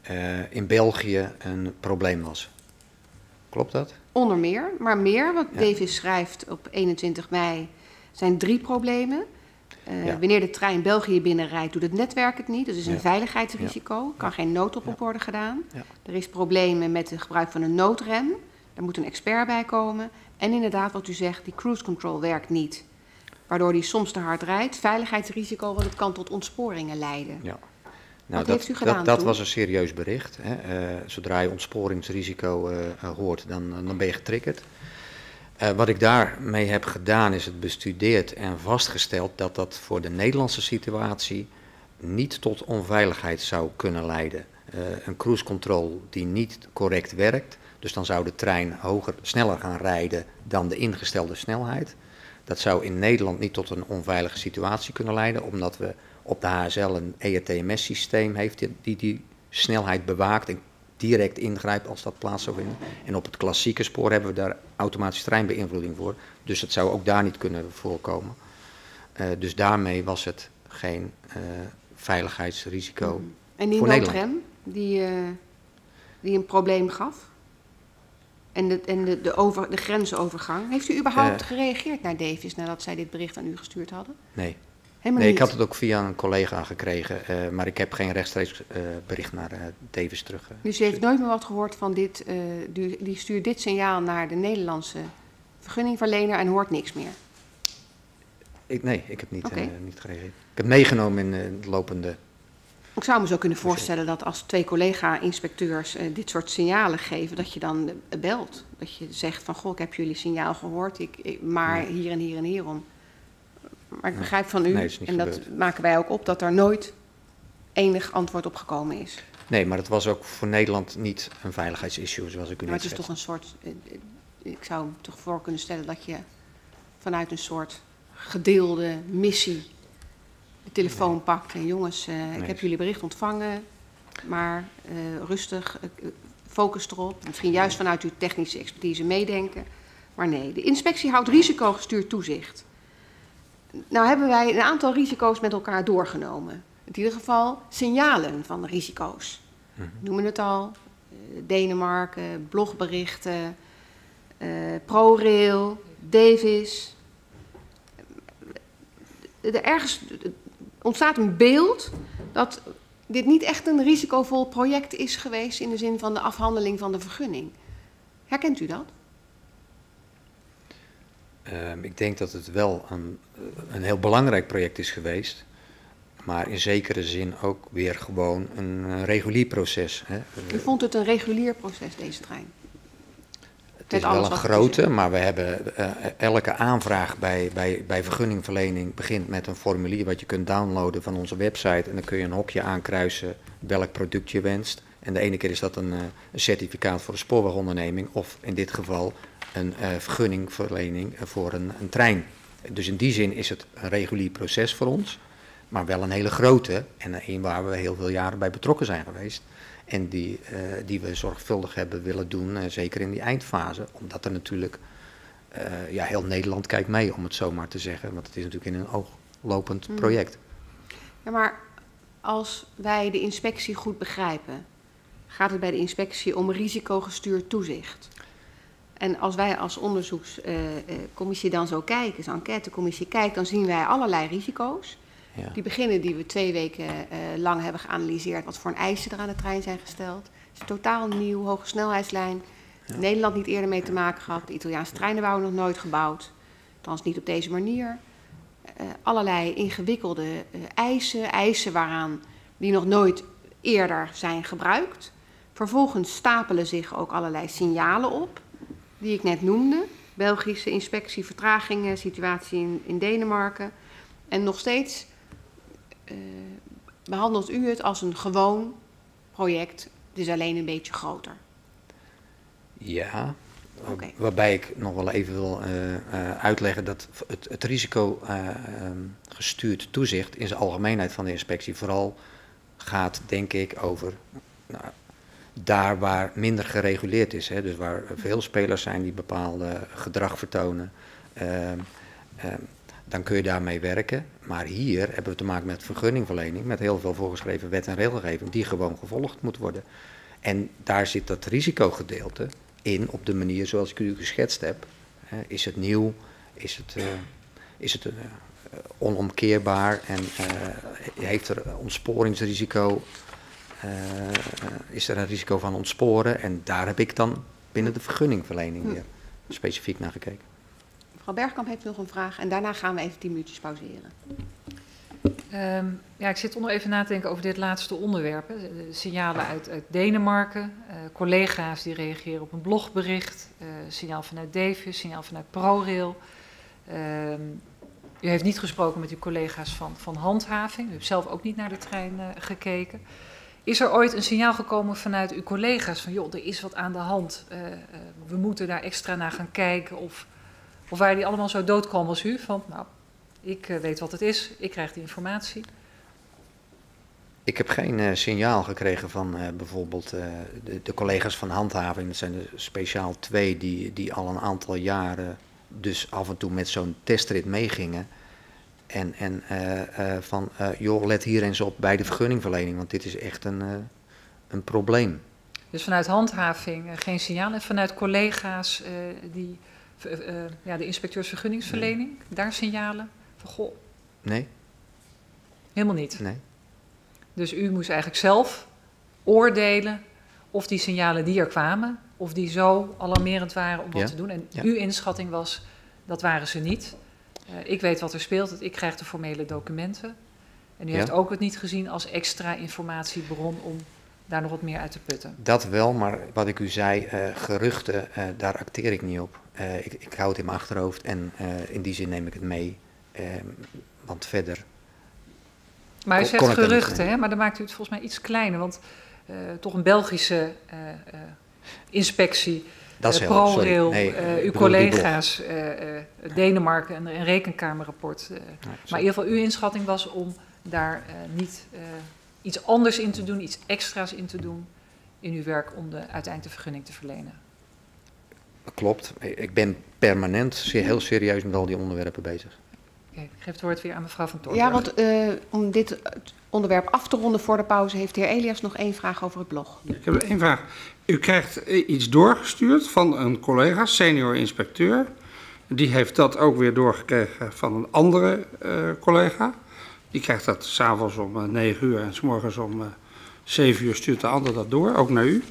uh, in België een probleem was. Klopt dat? Onder meer, maar meer, wat ja. Davis schrijft op 21 mei, zijn drie problemen. Ja. Wanneer de trein België binnenrijdt, doet het netwerk het niet. Dat is een ja. veiligheidsrisico. Er kan geen noodoproep worden gedaan. Er is problemen met het gebruik van een noodrem. Daar moet een expert bij komen. En inderdaad, wat u zegt, die cruise control werkt niet. Waardoor die soms te hard rijdt. Veiligheidsrisico, want het kan tot ontsporingen leiden. Ja. Nou, dat, heeft u gedaan dat, dat was een serieus bericht. Hè. Uh, zodra je ontsporingsrisico uh, hoort, dan, dan ben je getriggerd. Uh, wat ik daarmee heb gedaan is het bestudeerd en vastgesteld dat dat voor de Nederlandse situatie niet tot onveiligheid zou kunnen leiden. een cruise control die niet correct werkt, dus dan zou de trein hoger, sneller gaan rijden dan de ingestelde snelheid. Dat zou in Nederland niet tot een onveilige situatie kunnen leiden, omdat we op de HSL een ERTMS-systeem heeft die die snelheid bewaakt en direct ingrijpt als dat plaats zou vinden. En op het klassieke spoor hebben we daar automatische treinbeïnvloeding voor. Dus het zou ook daar niet kunnen voorkomen. Uh, dus daarmee was het geen uh, veiligheidsrisico. Mm. En die noodrem die, uh, die een probleem gaf? En, de, en de, de, over, de grensovergang. Heeft u überhaupt gereageerd naar Davis nadat zij dit bericht aan u gestuurd hadden? Nee. Helemaal nee, niet. ik had het ook via een collega gekregen, uh, maar ik heb geen rechtstreeks uh, bericht naar uh, Davis terug. dus u heeft nooit meer wat gehoord van dit, die, die, stuurt dit signaal naar de Nederlandse vergunningverlener en hoort niks meer? Ik, nee, ik heb niet, okay. niet gereageerd. Ik heb meegenomen in het lopende. Ik zou me zo kunnen voorstellen dat als twee collega-inspecteurs dit soort signalen geven, dat je dan belt. Dat je zegt van, goh, ik heb jullie signaal gehoord, ik, ik maar nee. hier en hier en hierom. Maar ik begrijp van u, nee, en dat maken wij ook op, dat er nooit enig antwoord op gekomen is. Nee, maar het was ook voor Nederland niet een veiligheidsissue, zoals ik u maar net het is toch een soort, eh, ik zou toch voor kunnen stellen dat je vanuit een soort gedeelde missie de telefoon nee. pakt. En jongens, uh, nee. ik heb jullie bericht ontvangen, maar uh, rustig, uh, focus erop. Misschien juist vanuit uw technische expertise meedenken. Maar nee, de inspectie houdt risicogestuurd toezicht. Nou hebben wij een aantal risico's met elkaar doorgenomen. In ieder geval signalen van risico's. We noemen het al. Denemarken, blogberichten, uh, ProRail, Davis. Er ergens ontstaat een beeld dat dit niet echt een risicovol project is geweest in de zin van de afhandeling van de vergunning. Herkent u dat? Uh, ik denk dat het wel een, een heel belangrijk project is geweest. Maar in zekere zin ook weer gewoon een regulier proces. Hè. U vond het een regulier proces, deze trein? Het is wel een grote, maar we hebben uh, elke aanvraag bij, bij, bij vergunningverlening begint met een formulier wat je kunt downloaden van onze website. En dan kun je een hokje aankruisen welk product je wenst. En de ene keer is dat een, uh, een certificaat voor een spoorwegonderneming, of in dit geval een uh, vergunningverlening voor een, een, trein. Dus in die zin is het een regulier proces voor ons, maar wel een hele grote en een waar we heel veel jaren bij betrokken zijn geweest. En die, uh, die we zorgvuldig hebben willen doen, uh, zeker in die eindfase. Omdat er natuurlijk, ja, heel Nederland kijkt mee, om het zo maar te zeggen. Want het is natuurlijk in een ooglopend hmm. project. Ja, maar als wij de inspectie goed begrijpen, gaat het bij de inspectie om risicogestuurd toezicht. En als wij als onderzoekscommissie dan zo kijken, als enquêtecommissie kijkt, dan zien wij allerlei risico's. Ja. Die beginnen die we twee weken uh, lang hebben geanalyseerd, wat voor een eisen er aan de trein zijn gesteld. Het is totaal nieuw, hoge snelheidslijn. Ja. Nederland niet eerder mee te maken gehad. De Italiaanse treinenbouw nog nooit gebouwd. Althans niet op deze manier. Uh, allerlei ingewikkelde uh, eisen, eisen waaraan die nog nooit eerder zijn gebruikt. Vervolgens stapelen zich ook allerlei signalen op, die ik net noemde. Belgische inspectie, vertragingen, situatie in, in Denemarken. En nog steeds eh, behandelt u het als een gewoon project, het is alleen een beetje groter? Ja, Oké. waarbij ik nog wel even wil eh, eh, uitleggen dat het, het risico eh, ehm, gestuurd toezicht in zijn algemeenheid van de inspectie vooral gaat, denk ik, over nou, daar waar minder gereguleerd is. Hè, dus waar veel spelers zijn die bepaalde gedrag vertonen, ehm, ehm, dan kun je daarmee werken. Maar hier hebben we te maken met vergunningverlening, met heel veel voorgeschreven wet en regelgeving die gewoon gevolgd moet worden. En daar zit dat risicogedeelte in op de manier zoals ik u geschetst heb. Is het nieuw? Is het, eh, is het eh, onomkeerbaar? En eh, heeft er ontsporingsrisico? Eh, is er een risico van ontsporen? En daar heb ik dan binnen de vergunningverlening Hm. weer specifiek naar gekeken. Mevrouw Bergkamp heeft nog een vraag en daarna gaan we even 10 minuutjes pauzeren. Ehm, ja, ik zit onder even na te denken over dit laatste onderwerp. hè. De signalen uit, uit Denemarken, eh, collega's die reageren op een blogbericht, eh, signaal vanuit Davis, signaal vanuit ProRail. Ehm, u heeft niet gesproken met uw collega's van, van handhaving, u hebt zelf ook niet naar de trein gekeken. Is er ooit een signaal gekomen vanuit uw collega's van joh, er is wat aan de hand, eh, eh, we moeten daar extra naar gaan kijken? Of, of waren die allemaal zo doodkalm als u? Van nou, ik eh, weet wat het is, ik krijg die informatie. Ik heb geen signaal gekregen van bijvoorbeeld de, de collega's van handhaving. Dat zijn er speciaal twee die, die al een aantal jaren dus af en toe met zo'n testrit meegingen. En, en eh, eh, van, eh, joh, let hier eens op bij de vergunningverlening, want dit is echt een, een probleem. Dus vanuit handhaving geen signaal. En vanuit collega's, die, ja, de inspecteurs vergunningsverlening, daar signalen van goh, Nee, helemaal niet. nee. Dus u moest eigenlijk zelf oordelen of die signalen die er kwamen, of die zo alarmerend waren om wat Ja, te doen. En ja. uw inschatting was, dat waren ze niet. Eh, ik weet wat er speelt, ik krijg de formele documenten. En u Ja. heeft ook het niet gezien als extra informatiebron om daar nog wat meer uit te putten. Dat wel, maar wat ik u zei, eh, geruchten, eh, daar acteer ik niet op. Ik, ik hou het in mijn achterhoofd en in die zin neem ik het mee. Eh, want verder Maar u zegt geruchten, hè? maar dan maakt u het volgens mij iets kleiner. Want toch een Belgische inspectie, Dat is eh. ProRail, Nee, eh, uw collega's, eh, eh, Denemarken, een, een rekenkamerrapport. eh. Nee, maar in ieder geval, uw inschatting was om daar eh, niet eh, iets anders in te doen, iets extra's in te doen in uw werk om de, uiteindelijk de vergunning te verlenen. Klopt. Ik ben permanent zeer, heel serieus met al die onderwerpen bezig. Ik geef het woord weer aan mevrouw van Toorn. Ja, want eh, om dit onderwerp af te ronden voor de pauze heeft de heer Elias nog één vraag over het blog. Ik heb één vraag. U krijgt eh, iets doorgestuurd van een collega, senior inspecteur. Die heeft dat ook weer doorgekregen van een andere eh, collega. Die krijgt dat s'avonds om eh, 9 uur en s morgens om eh 7 uur stuurt de ander dat door, ook naar u.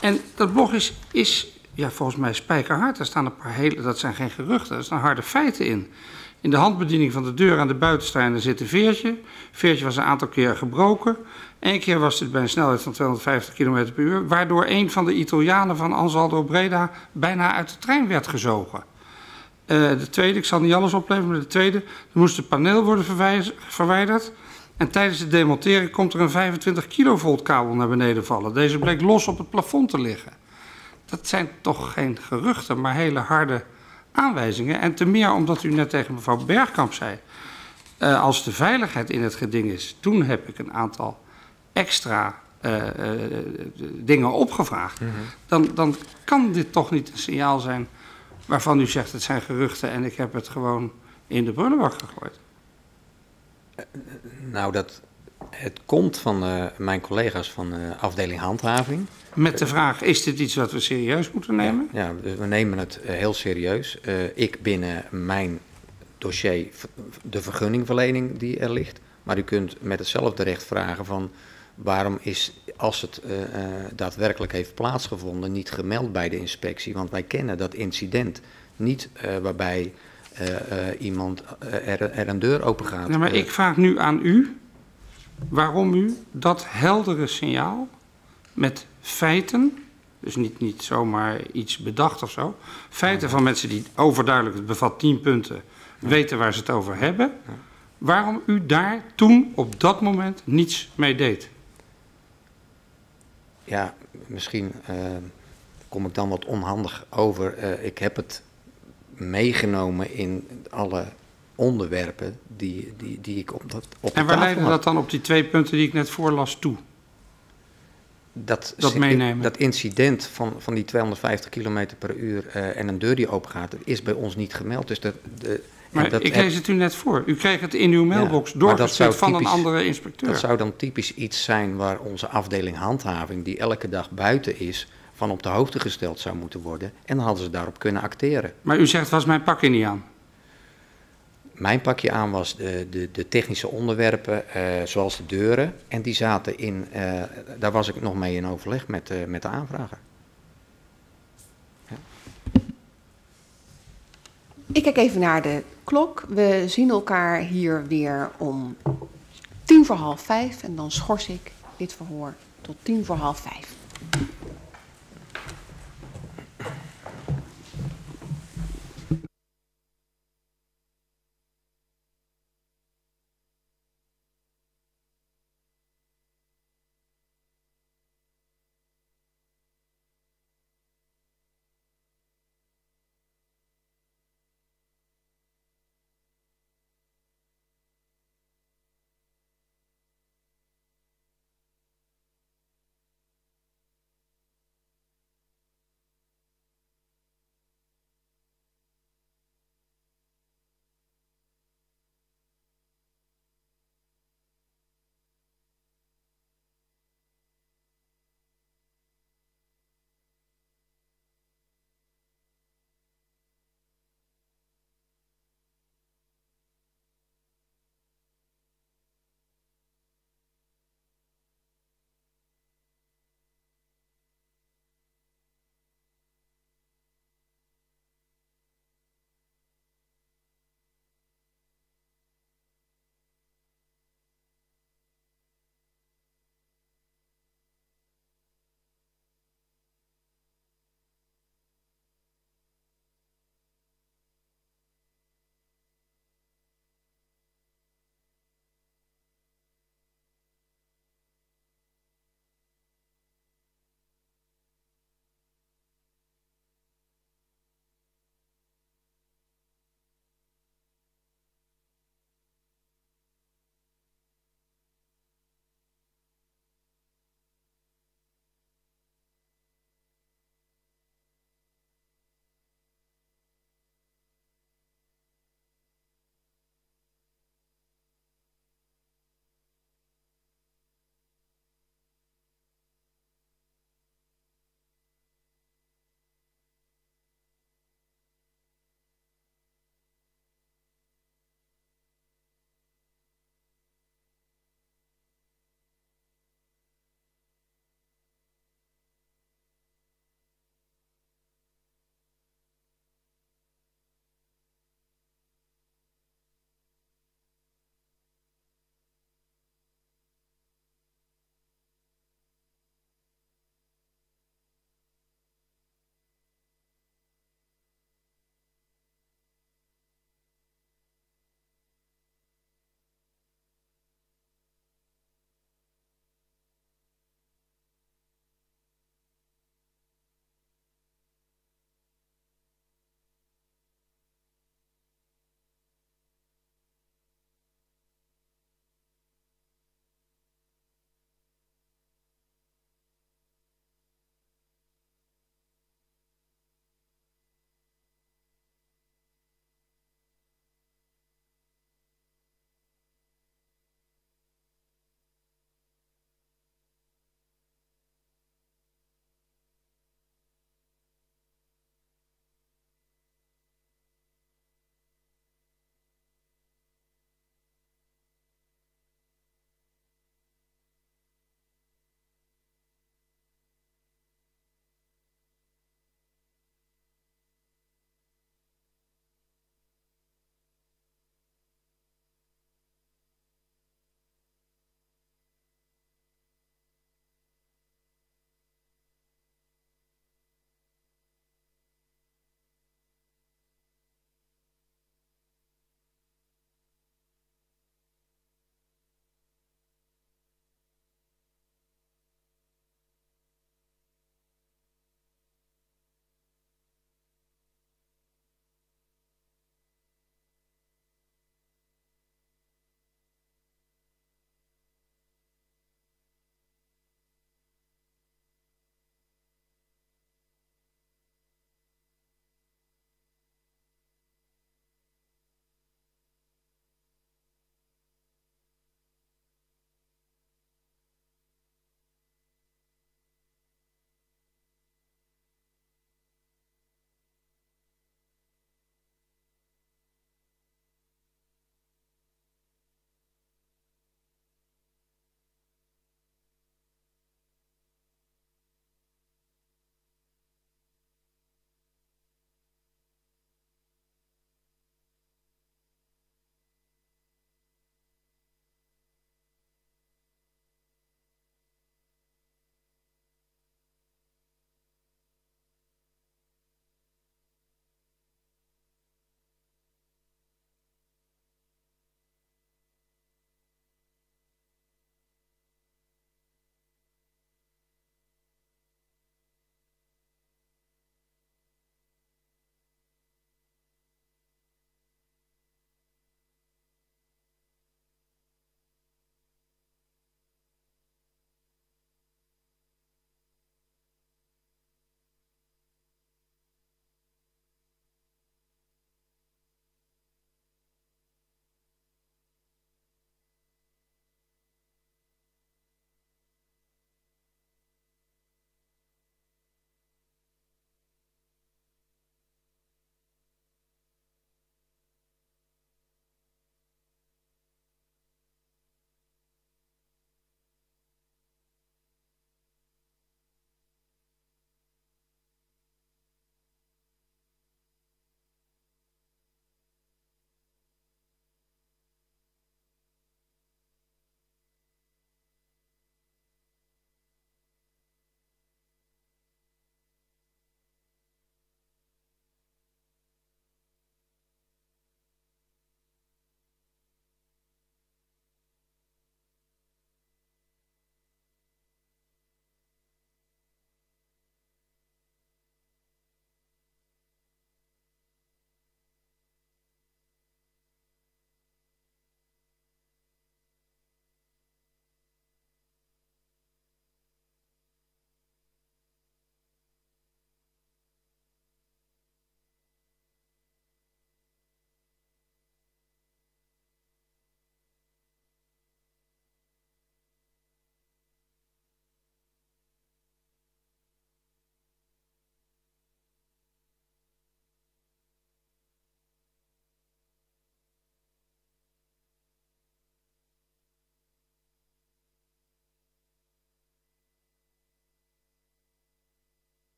En dat blog is, is ja, volgens mij spijkerhard. Er staan een paar hele, dat zijn geen geruchten, er staan harde feiten in. In de handbediening van de deur aan de buitenstijnen zit een veertje. Veertje was een aantal keer gebroken. Eén keer was het bij een snelheid van 250 km per uur, waardoor een van de Italianen van Ansaldo Breda bijna uit de trein werd gezogen. Eh, de tweede, ik zal niet alles opleveren, maar de tweede, er moest het paneel worden verwijderd. En tijdens het demonteren komt er een 25 kilovolt kabel naar beneden vallen. Deze bleek los op het plafond te liggen. Dat zijn toch geen geruchten, maar hele harde aanwijzingen. En te meer omdat u net tegen mevrouw Bergkamp zei, eh, als de veiligheid in het geding is, toen heb ik een aantal extra eh, eh, dingen opgevraagd. dan, dan kan dit toch niet een signaal zijn waarvan u zegt het zijn geruchten en ik heb het gewoon in de prullenbak gegooid. Nou, dat, het komt van eh, mijn collega's van de afdeling handhaving. Met de vraag, is dit iets wat we serieus moeten nemen? Ja, ja, dus we nemen het eh, heel serieus. Eh, ik binnen mijn dossier de vergunningverlening die er ligt. Maar u kunt met hetzelfde recht vragen van waarom is, als het eh, eh, daadwerkelijk heeft plaatsgevonden, niet gemeld bij de inspectie? Want wij kennen dat incident niet eh, waarbij iemand er, er een deur open gaat. Ja, maar ik vraag nu aan u waarom u dat heldere signaal met feiten, dus niet, niet zomaar iets bedacht of zo, feiten van mensen die overduidelijk, het bevat tien punten, weten waar ze het over hebben, waarom u daar toen op dat moment niets mee deed. Ja, misschien eh, kom ik dan wat onhandig over. Eh, ik heb het meegenomen in alle onderwerpen die, die, die ik op, dat, op de En waar leidde dat dan op die twee punten die ik net voorlas toe? Dat, dat meenemen? Dat incident van, van die 250 km per uur eh, en een deur die open gaat, is bij ons niet gemeld. Dus dat, de, en Maar dat ik lees het u net voor. U kreeg het in uw mailbox dat doorgestuurd van een andere inspecteur. Dat zou dan typisch iets zijn waar onze afdeling handhaving, die elke dag buiten is, van op de hoogte gesteld zou moeten worden. En dan hadden ze daarop kunnen acteren. Maar u zegt, was mijn pakje niet aan. Mijn pakje aan was de, de, de technische onderwerpen, eh, zoals de deuren. En die zaten in, eh, daar was ik nog mee in overleg met, eh, met de aanvrager. Ik kijk even naar de klok. We zien elkaar hier weer om tien voor half vijf. En dan schors ik dit verhoor tot tien voor half vijf.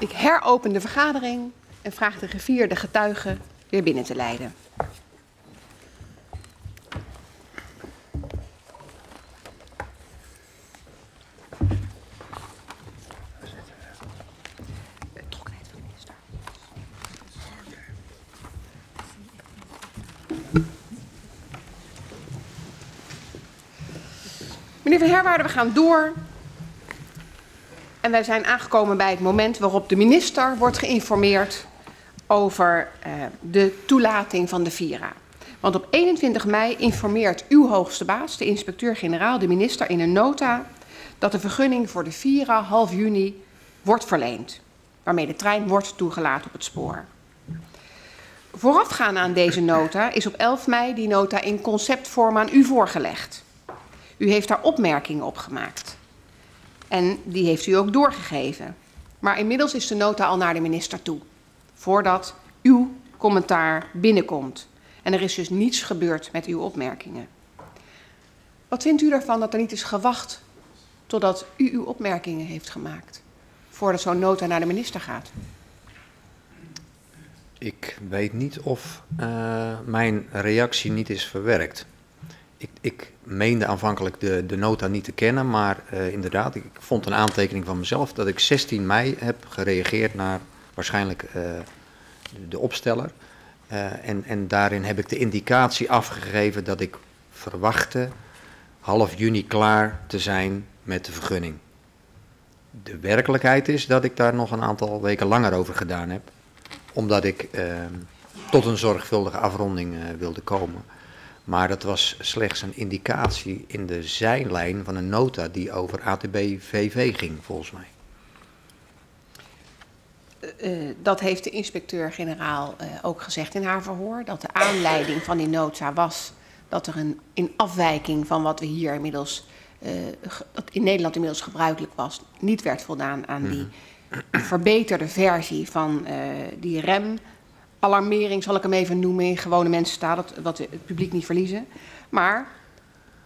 Ik heropen de vergadering en vraag de gevierde getuigen weer binnen te leiden. De. Meneer Van Herwaarden, we gaan door. En wij zijn aangekomen bij het moment waarop de minister wordt geïnformeerd over eh, de toelating van de Vira. Want op 21 mei informeert uw hoogste baas, de inspecteur-generaal, de minister in een nota dat de vergunning voor de Vira half juni wordt verleend, waarmee de trein wordt toegelaten op het spoor. Voorafgaand aan deze nota is op 11 mei die nota in conceptvorm aan u voorgelegd. U heeft daar opmerkingen op gemaakt. En die heeft u ook doorgegeven. Maar inmiddels is de nota al naar de minister toe. Voordat uw commentaar binnenkomt. En er is dus niets gebeurd met uw opmerkingen. Wat vindt u ervan dat er niet is gewacht totdat u uw opmerkingen heeft gemaakt? Voordat zo'n nota naar de minister gaat? Ik weet niet of uh, mijn reactie niet is verwerkt. Ik, ik meende aanvankelijk de, de nota niet te kennen, maar uh, inderdaad, ik vond een aantekening van mezelf dat ik 16 mei heb gereageerd naar waarschijnlijk uh, de, opsteller. Uh, en, en daarin heb ik de indicatie afgegeven dat ik verwachtte half juni klaar te zijn met de vergunning. De werkelijkheid is dat ik daar nog een aantal weken langer over gedaan heb, omdat ik tot een zorgvuldige afronding wilde komen. Maar dat was slechts een indicatie in de zijlijn van een nota die over ATB-VV ging, volgens mij. Uh, dat heeft de inspecteur-generaal uh, ook gezegd in haar verhoor. Dat de aanleiding van die nota was dat er een in afwijking van wat we hier inmiddels, uh, dat in Nederland inmiddels gebruikelijk was, niet werd voldaan aan die verbeterde versie van die rem alarmering, zal ik hem even noemen, in gewone mensentaal, dat, wat het publiek niet verliezen. Maar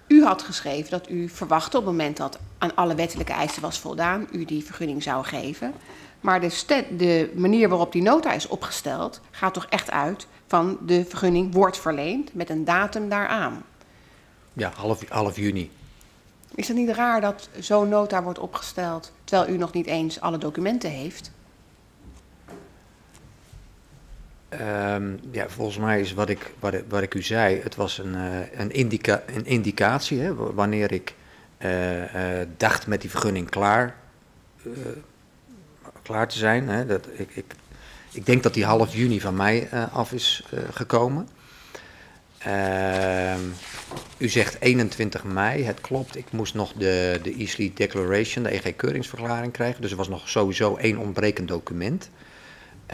u had geschreven dat u verwachtte op het moment dat aan alle wettelijke eisen was voldaan, u die vergunning zou geven. Maar de, de manier waarop die nota is opgesteld, gaat toch echt uit van de vergunning wordt verleend met een datum daaraan. Ja, half, half juni. Is het niet raar dat zo'n nota wordt opgesteld terwijl u nog niet eens alle documenten heeft? Um, ja, volgens mij is wat ik, wat, ik u zei, het was een, uh, een, indica, een indicatie. Hè, wanneer ik uh, uh, dacht met die vergunning klaar, klaar te zijn. Hè, dat, ik, ik, ik denk dat die half juni van mij af is gekomen. Ehm, u zegt 21 mei, het klopt. Ik moest nog de, de EASLY Declaration, de EG-keuringsverklaring krijgen. Dus er was nog sowieso één ontbrekend document.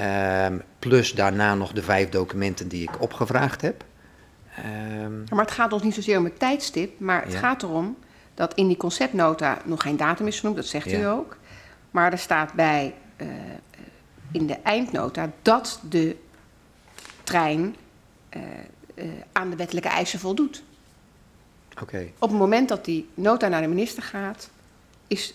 Um, plus daarna nog de vijf documenten die ik opgevraagd heb. Um, maar het gaat ons niet zozeer om het tijdstip, maar het ja. gaat erom dat in die conceptnota nog geen datum is genoemd, dat zegt ja. u ook. Maar er staat bij uh, in de eindnota dat de trein uh, uh, aan de wettelijke eisen voldoet. Okay. Op het moment dat die nota naar de minister gaat, is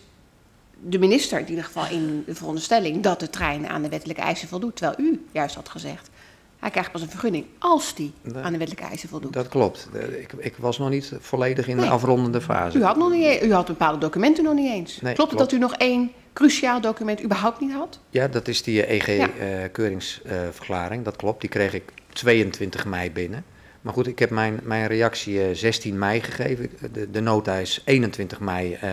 de minister in ieder geval in de veronderstelling dat de trein aan de wettelijke eisen voldoet. Terwijl u juist had gezegd, hij krijgt pas een vergunning als die aan de wettelijke eisen voldoet. Dat klopt. Ik, ik was nog niet volledig in nee. de afrondende fase. U had, nog niet, u had bepaalde documenten nog niet eens. Nee, klopt het dat u nog één cruciaal document überhaupt niet had? Ja, dat is die EG-keuringsverklaring. Ja. Uh, dat klopt. Die kreeg ik 22 mei binnen. Maar goed, ik heb mijn, mijn reactie uh, 16 mei gegeven. De, de nota is 21 mei uh,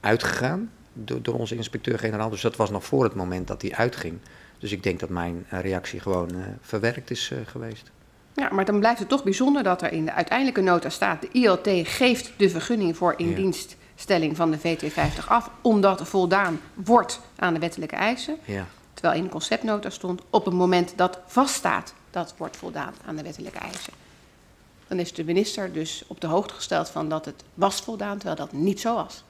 uitgegaan door, door onze inspecteur-generaal. Dus dat was nog voor het moment dat hij uitging. Dus ik denk dat mijn reactie gewoon uh, verwerkt is uh, geweest. Ja, maar dan blijft het toch bijzonder dat er in de uiteindelijke nota staat... de ILT geeft de vergunning voor indienststelling van de VT50 af... omdat er voldaan wordt aan de wettelijke eisen. Ja. Terwijl in de conceptnota stond op het moment dat vaststaat... dat wordt voldaan aan de wettelijke eisen. Dan is de minister dus op de hoogte gesteld van dat het was voldaan... terwijl dat niet zo was.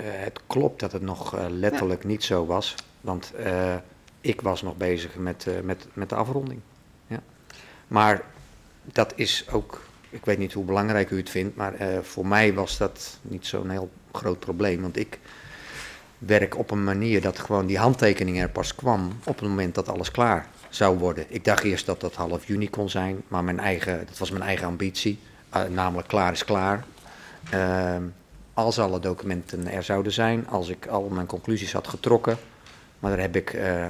Uh, het klopt dat het nog uh, letterlijk ja. niet zo was. Want uh, ik was nog bezig met, met, met de afronding. Ja. Maar dat is ook, ik weet niet hoe belangrijk u het vindt, maar voor mij was dat niet zo'n heel groot probleem. Want ik werk op een manier dat gewoon die handtekening er pas kwam op het moment dat alles klaar zou worden. Ik dacht eerst dat dat half juni kon zijn, maar mijn eigen, dat was mijn eigen ambitie, eh, namelijk klaar is klaar. Ehm, als alle documenten er zouden zijn, als ik al mijn conclusies had getrokken, maar daar heb ik eh,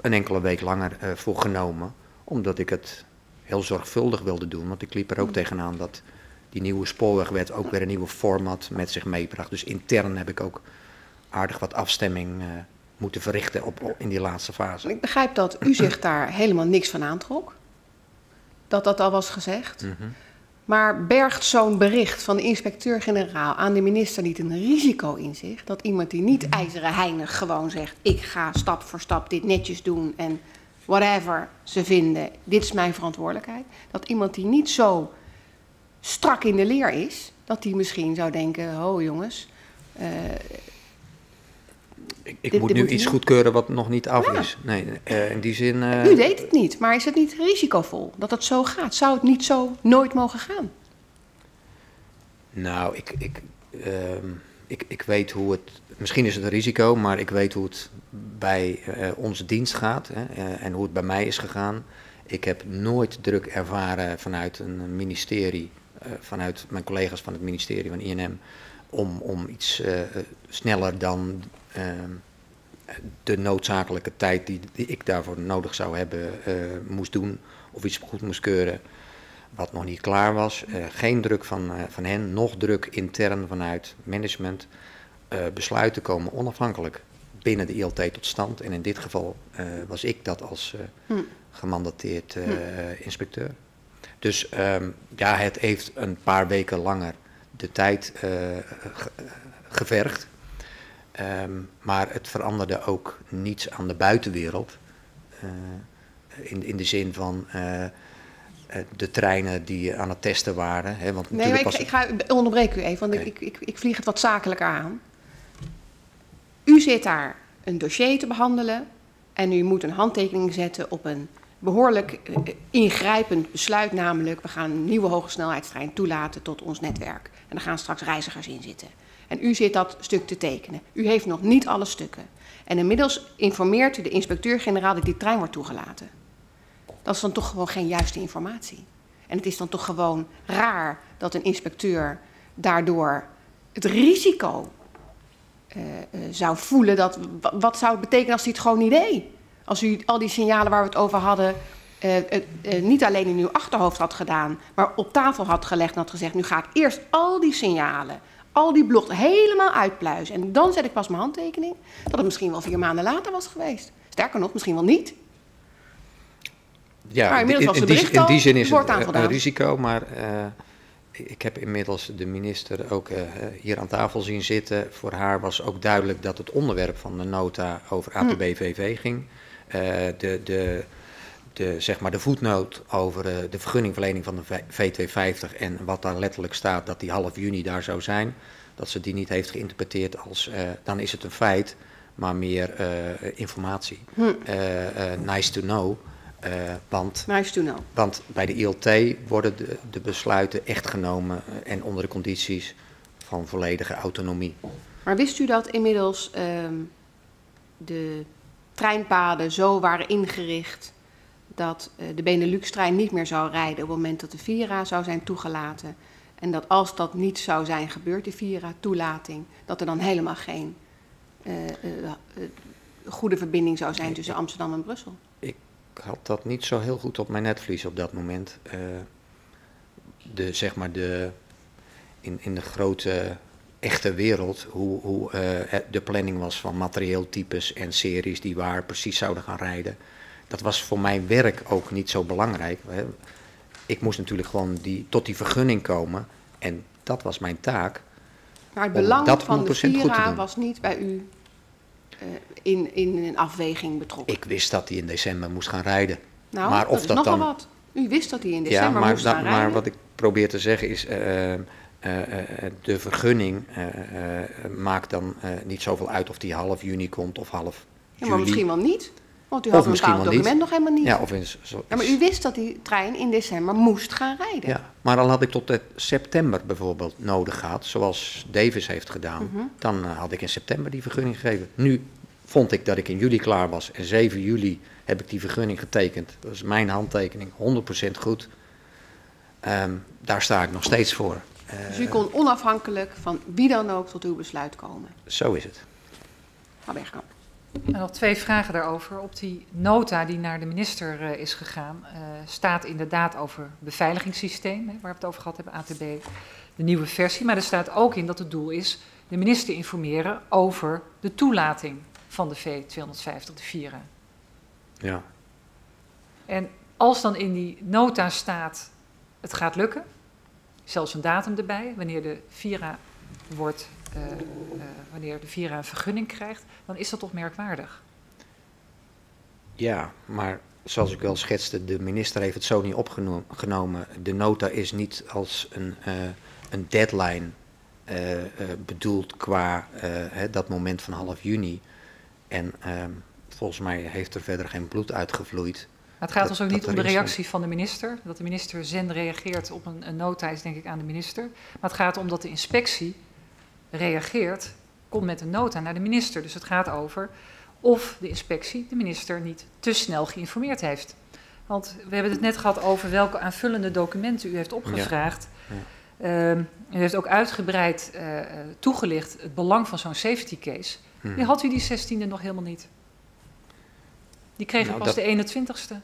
een enkele week langer eh, voor genomen, omdat ik het heel zorgvuldig wilde doen, want ik liep er ook Mm. tegenaan dat die nieuwe spoorwegwet ook weer een nieuwe format met zich meebracht. Dus intern heb ik ook aardig wat afstemming eh, moeten verrichten op, in die laatste fase. Ik begrijp dat u zich daar helemaal niks van aantrok. Dat dat al was gezegd. Mhm. Maar bergt zo'n bericht van de inspecteur-generaal aan de minister niet een risico in zich? Dat iemand die niet ijzeren heinig gewoon zegt: ik ga stap voor stap dit netjes doen en whatever ze vinden, dit is mijn verantwoordelijkheid. Dat iemand die niet zo strak in de leer is, dat die misschien zou denken: oh jongens, eh, Ik, ik Dit- moet dit nu moet iets goedkeuren wat nog niet af Ja. is. Nee, eh, in die zin. eh, u deed het niet, maar is het niet risicovol dat het zo gaat? Zou het niet zo nooit mogen gaan? Nou, ik, ik, ehm, ik, ik weet hoe het. Misschien is het een risico, maar ik weet hoe het bij eh, onze dienst gaat hè, en hoe het bij mij is gegaan. Ik heb nooit druk ervaren vanuit een ministerie, vanuit mijn collega's van het ministerie van INM, om, om iets sneller dan de noodzakelijke tijd die, die ik daarvoor nodig zou hebben, eh, moest doen of iets goed moest keuren wat nog niet klaar was. Eh, geen druk van, eh, van hen, nog druk intern vanuit management. Besluiten komen onafhankelijk binnen de ILT tot stand. En in dit geval was ik dat als Hm. gemandateerd eh, inspecteur. Dus ehm, ja, het heeft een paar weken langer de tijd ge- gevergd. Ehm, maar het veranderde ook niets aan de buitenwereld. Eh, in, in de zin van eh, eh, de treinen die aan het testen waren. Hè, want Nee, maar natuurlijk ik, was, ik ga onderbreek u even, want ik, ik, ik vlieg het wat zakelijker aan. U zit daar een dossier te behandelen en u moet een handtekening zetten op een behoorlijk eh, ingrijpend besluit, namelijk we gaan een nieuwe hogesnelheidstrein toelaten tot ons netwerk. En er gaan straks reizigers in zitten. En u zit dat stuk te tekenen. U heeft nog niet alle stukken. En inmiddels informeert de inspecteur-generaal dat die trein wordt toegelaten. Dat is dan toch gewoon geen juiste informatie. En het is dan toch gewoon raar dat een inspecteur daardoor het risico eh, eh, zou voelen. Dat, wa- wat zou het betekenen als hij het gewoon niet deed? Als u al die signalen waar we het over hadden, eh, niet alleen in uw achterhoofd had gedaan, maar op tafel had gelegd en had gezegd: nu ga ik eerst al die signalen, al die blog helemaal uitpluizen. En dan zet ik pas mijn handtekening. Dat het misschien wel vier maanden later was geweest. Sterker nog, misschien wel niet. ja, maar inmiddels in, was in de die, in die zin is het een- risico, maar eh, ik heb inmiddels de minister ook eh, hier aan tafel zien zitten. Voor haar was ook duidelijk dat het onderwerp van de nota over. APBVV ging. Eh, de, de, de, zeg maar de voetnoot over eh, de vergunningverlening van de V- V250 en wat daar letterlijk staat dat die half juni daar zou zijn, dat ze die niet heeft geïnterpreteerd als eh, dan is het een feit, maar meer eh, informatie. Hm. Nice to know, want, Nice to know. want bij de ILT worden de, de besluiten echt genomen en onder de condities van volledige autonomie. Maar wist u dat inmiddels ehm, de treinpaden zo waren ingericht dat eh, de Benelux-trein niet meer zou rijden op het moment dat de Vira zou zijn toegelaten? En dat als dat niet zou zijn gebeurd, de Vira-toelating, dat er dan helemaal geen eh, eh, goede verbinding zou zijn tussen Amsterdam en Brussel? Ik had dat niet zo heel goed op mijn netvlies op dat moment. De, zeg maar de, in, in de grote echte wereld, hoe, hoe de planning was van materieeltypes en series die waar precies zouden gaan rijden. Dat was voor mijn werk ook niet zo belangrijk. Ik moest natuurlijk gewoon die, tot die vergunning komen en dat was mijn taak. Maar het belang dat van de 100% goed te Vira was niet bij u eh, in, in een afweging betrokken. Ik wist dat hij in december moest gaan rijden. nou, maar dat of is dat nogal dan- wat. U wist dat hij in Ja, december maar, moest gaan maar rijden. wat ik probeer te zeggen is, eh, eh, de vergunning maakt dan niet zoveel uit of die half juni komt of half Ja, juli. maar misschien wel niet. Want u Of had een misschien bepaald wel niet. document nog helemaal niet. Ja, of in, zo, Ja, maar u wist dat die trein in december moest gaan rijden. Ja, maar al had ik tot september bijvoorbeeld nodig gehad, zoals Davis heeft gedaan, Mhm. dan eh, had ik in september die vergunning gegeven. Nu vond ik dat ik in juli klaar was en 7 juli heb ik die vergunning getekend. Dat is mijn handtekening, 100% goed. Ehm, daar sta ik nog steeds voor. Eh, Dus u kon onafhankelijk van wie dan ook tot uw besluit komen. Zo is het. Mevrouw Bergkamp. En nog twee vragen daarover. Op die nota die naar de minister eh, is gegaan, eh, staat inderdaad over beveiligingssysteem, hè, waar we het over gehad hebben, ATB, de nieuwe versie. Maar er staat ook in dat het doel is de minister informeren over de toelating van de V250, de Vira. Ja. En als dan in die nota staat, het gaat lukken, zelfs een datum erbij, wanneer de Vira wordt, eh, eh, wanneer de Vira een vergunning krijgt, dan is dat toch merkwaardig. Ja, maar zoals ik wel schetste, de minister heeft het zo niet opgenomen. De nota is niet als een, eh, een deadline bedoeld qua hè, dat moment van half juni. En ehm, volgens mij heeft er verder geen bloed uitgevloeid. Maar het gaat Dat- ons ook dat niet om de reactie van de minister. Dat de minister zen reageert op een, een nota is denk ik aan de minister. Maar het gaat om dat de inspectie reageert, komt met een nota naar de minister. Dus het gaat over of de inspectie de minister niet te snel geïnformeerd heeft. Want we hebben het net gehad over welke aanvullende documenten u heeft opgevraagd. Ehm, u heeft ook uitgebreid eh, toegelicht het belang van zo'n safety case. Hmm. Die had u die 16e nog helemaal niet. Die kreeg u Nou, pas dat- de 21ste.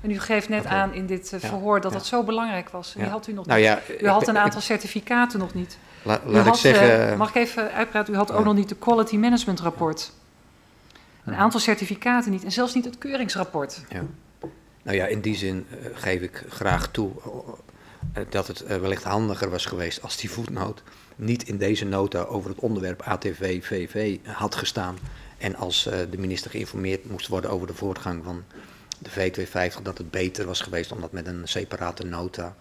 En u geeft net aan in dit eh, Ja, verhoor dat ja. dat zo belangrijk was. Die Ja. had u nog Nou niet. ja, U had een ik- aantal certificaten nog niet. La- U laat ik had, eh, zeggen. mag ik even uitpraten? U had ook Ja. nog niet de quality management rapport. Een Ja. aantal certificaten niet. En zelfs niet het keuringsrapport. Ja. Nou ja, in die zin eh, geef ik graag toe eh, dat het wellicht handiger was geweest als die voetnoot niet in deze nota over het onderwerp ATV-VV had gestaan. En als de minister geïnformeerd moest worden over de voortgang van de V250, dat het beter was geweest om dat met een separate nota,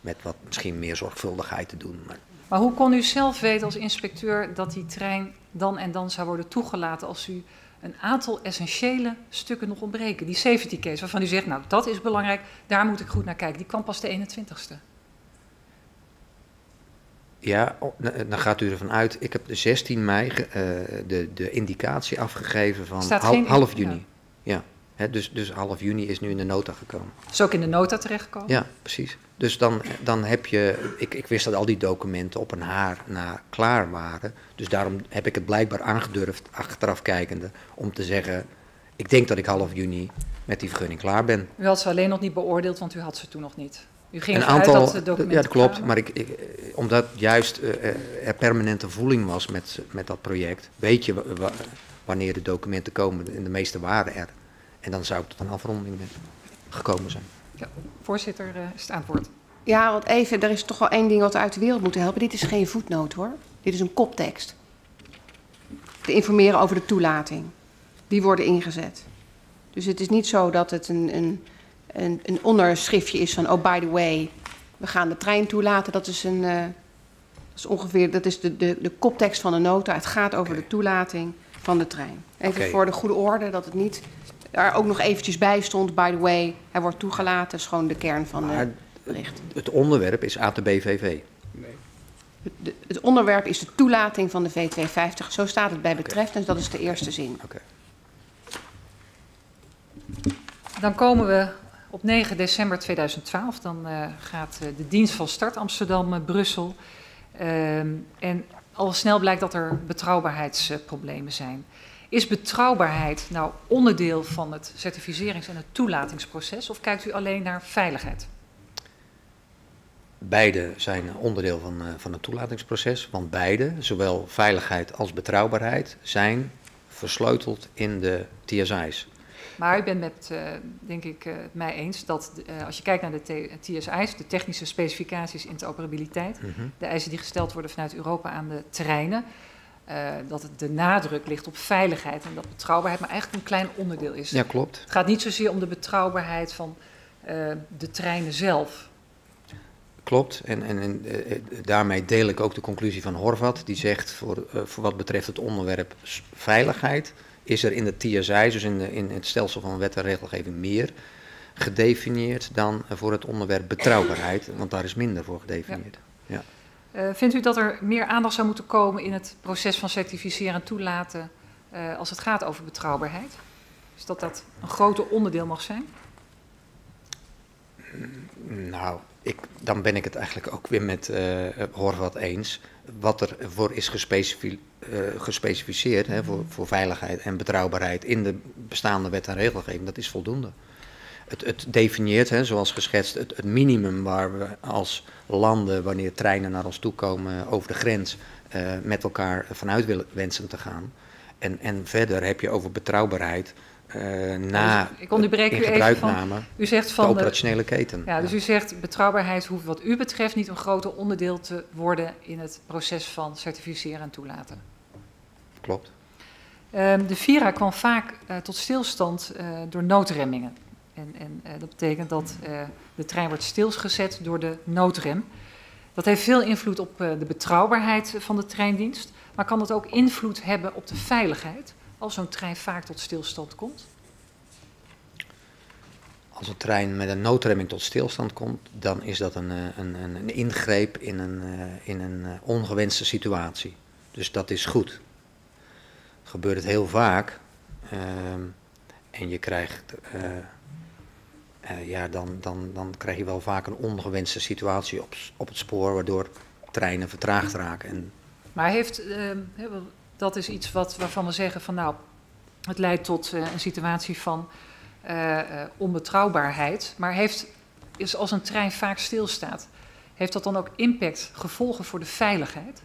met wat misschien meer zorgvuldigheid te doen. Maar Maar hoe kon u zelf weten als inspecteur dat die trein dan en dan zou worden toegelaten als u een aantal essentiële stukken nog ontbreken? Die safety case waarvan u zegt, nou dat is belangrijk, daar moet ik goed naar kijken. Die kwam pas de 21ste. Ja, o- dan dan gaat u ervan uit. Ik heb de 16 mei eh, de, de indicatie afgegeven van Staat hal- geen- half juni. Ja, dus, dus half juni is nu in de nota gekomen. Is ook in de nota terechtgekomen? Ja, precies. Dus dan, dan heb je. Ik, ik wist dat al die documenten op een haar na klaar waren. Dus daarom heb ik het blijkbaar aangedurfd, achteraf kijkende, om te zeggen. Ik denk dat ik half juni met die vergunning klaar ben. U had ze alleen nog niet beoordeeld, want u had ze toen nog niet. U ging een aantal. uit dat de documenten ja, dat klopt. Maar ik, ik, omdat juist eh, er permanente voeling was met, met dat project, weet je wa- wa- wanneer de documenten komen. En de meeste waren er. En dan zou ik tot een afronding gekomen zijn. Ja, voorzitter eh, is het. Ja, want even, er is toch wel één ding wat we uit de wereld moeten helpen. Dit is geen voetnoot hoor. Dit is een koptekst. Te informeren over de toelating. Die worden ingezet. Dus het is niet zo dat het een, een, een, een onderschriftje is van... oh, by the way, we gaan de trein toelaten. Dat is, een, eh, dat is ongeveer dat is de, de, de koptekst van de nota. Het gaat over de toelating van de trein. Even voor de goede orde, dat het niet... er ook nog eventjes bij stond, by the way, hij wordt toegelaten. Dat is gewoon de kern van Maar de bericht. het onderwerp is ATBVV. Het- Het onderwerp is de toelating van de V250. Zo staat het bij betreft en dat is de eerste zin. Oké. Dan komen we op 9 december 2012. Dan eh, gaat eh, de dienst van start Amsterdam-Brussel. Ehm, en al snel blijkt dat er betrouwbaarheidsproblemen zijn. Is betrouwbaarheid nou onderdeel van het certificerings- en het toelatingsproces? Of kijkt u alleen naar veiligheid? Beide zijn onderdeel van, eh, van het toelatingsproces, want beide, zowel veiligheid als betrouwbaarheid, zijn versleuteld in de TSI's. Maar u bent met, eh, denk ik, eh, het mij eens dat als je kijkt naar de TSI's, de technische specificaties interoperabiliteit, Mhm. de eisen die gesteld worden vanuit Europa aan de terreinen, eh, dat de nadruk ligt op veiligheid en dat betrouwbaarheid maar eigenlijk een klein onderdeel is. Ja, klopt. Het gaat niet zozeer om de betrouwbaarheid van eh, de treinen zelf. Klopt. En, en, en eh, daarmee deel ik ook de conclusie van Horvat, die zegt voor, voor wat betreft het onderwerp veiligheid is er in de TSI, dus in, de, in het stelsel van wet en regelgeving, meer gedefinieerd dan voor het onderwerp betrouwbaarheid, want daar is minder voor gedefinieerd. Ja. Uh, vindt u dat er meer aandacht zou moeten komen in het proces van certificeren en toelaten uh, als het gaat over betrouwbaarheid? Dus dat dat een groter onderdeel mag zijn? Nou, ik, dan ben ik het eigenlijk ook weer met uh, wat eens. Wat er voor is gespecificeerd, uh, gespecificeerd hè, voor, voor veiligheid en betrouwbaarheid in de bestaande wet en regelgeving, dat is voldoende. Het, het definieert, hè, zoals geschetst, het, het, minimum waar we als landen, wanneer treinen naar ons toe komen over de grens, uh, met elkaar vanuit willen, wensen te gaan. En, en verder heb je over betrouwbaarheid uh, na ik onderbreek u even van, u zegt van de operationele keten. Ja, dus u zegt betrouwbaarheid hoeft wat u betreft niet een groter onderdeel te worden in het proces van certificeren en toelaten. Klopt. Um, de Vira kwam vaak uh, tot stilstand door noodremmingen. En, en dat betekent dat de trein wordt stilgezet door de noodrem. Dat heeft veel invloed op de betrouwbaarheid van de treindienst, maar kan dat ook invloed hebben op de veiligheid? als zo'n trein vaak tot stilstand komt? Als een trein met een noodremming tot stilstand komt, dan is dat een, een, een ingreep in een, in een ongewenste situatie. Dus dat is goed. Gebeurt het heel vaak uh, en je krijgt, uh, ja, dan, dan, dan krijg je wel vaak een ongewenste situatie op, op het spoor, waardoor treinen vertraagd raken. En maar heeft, ehm, dat is iets wat, waarvan we zeggen van nou, het leidt tot uh, een situatie van uh, onbetrouwbaarheid. Maar heeft, is als een trein vaak stilstaat, heeft dat dan ook impact, gevolgen voor de veiligheid?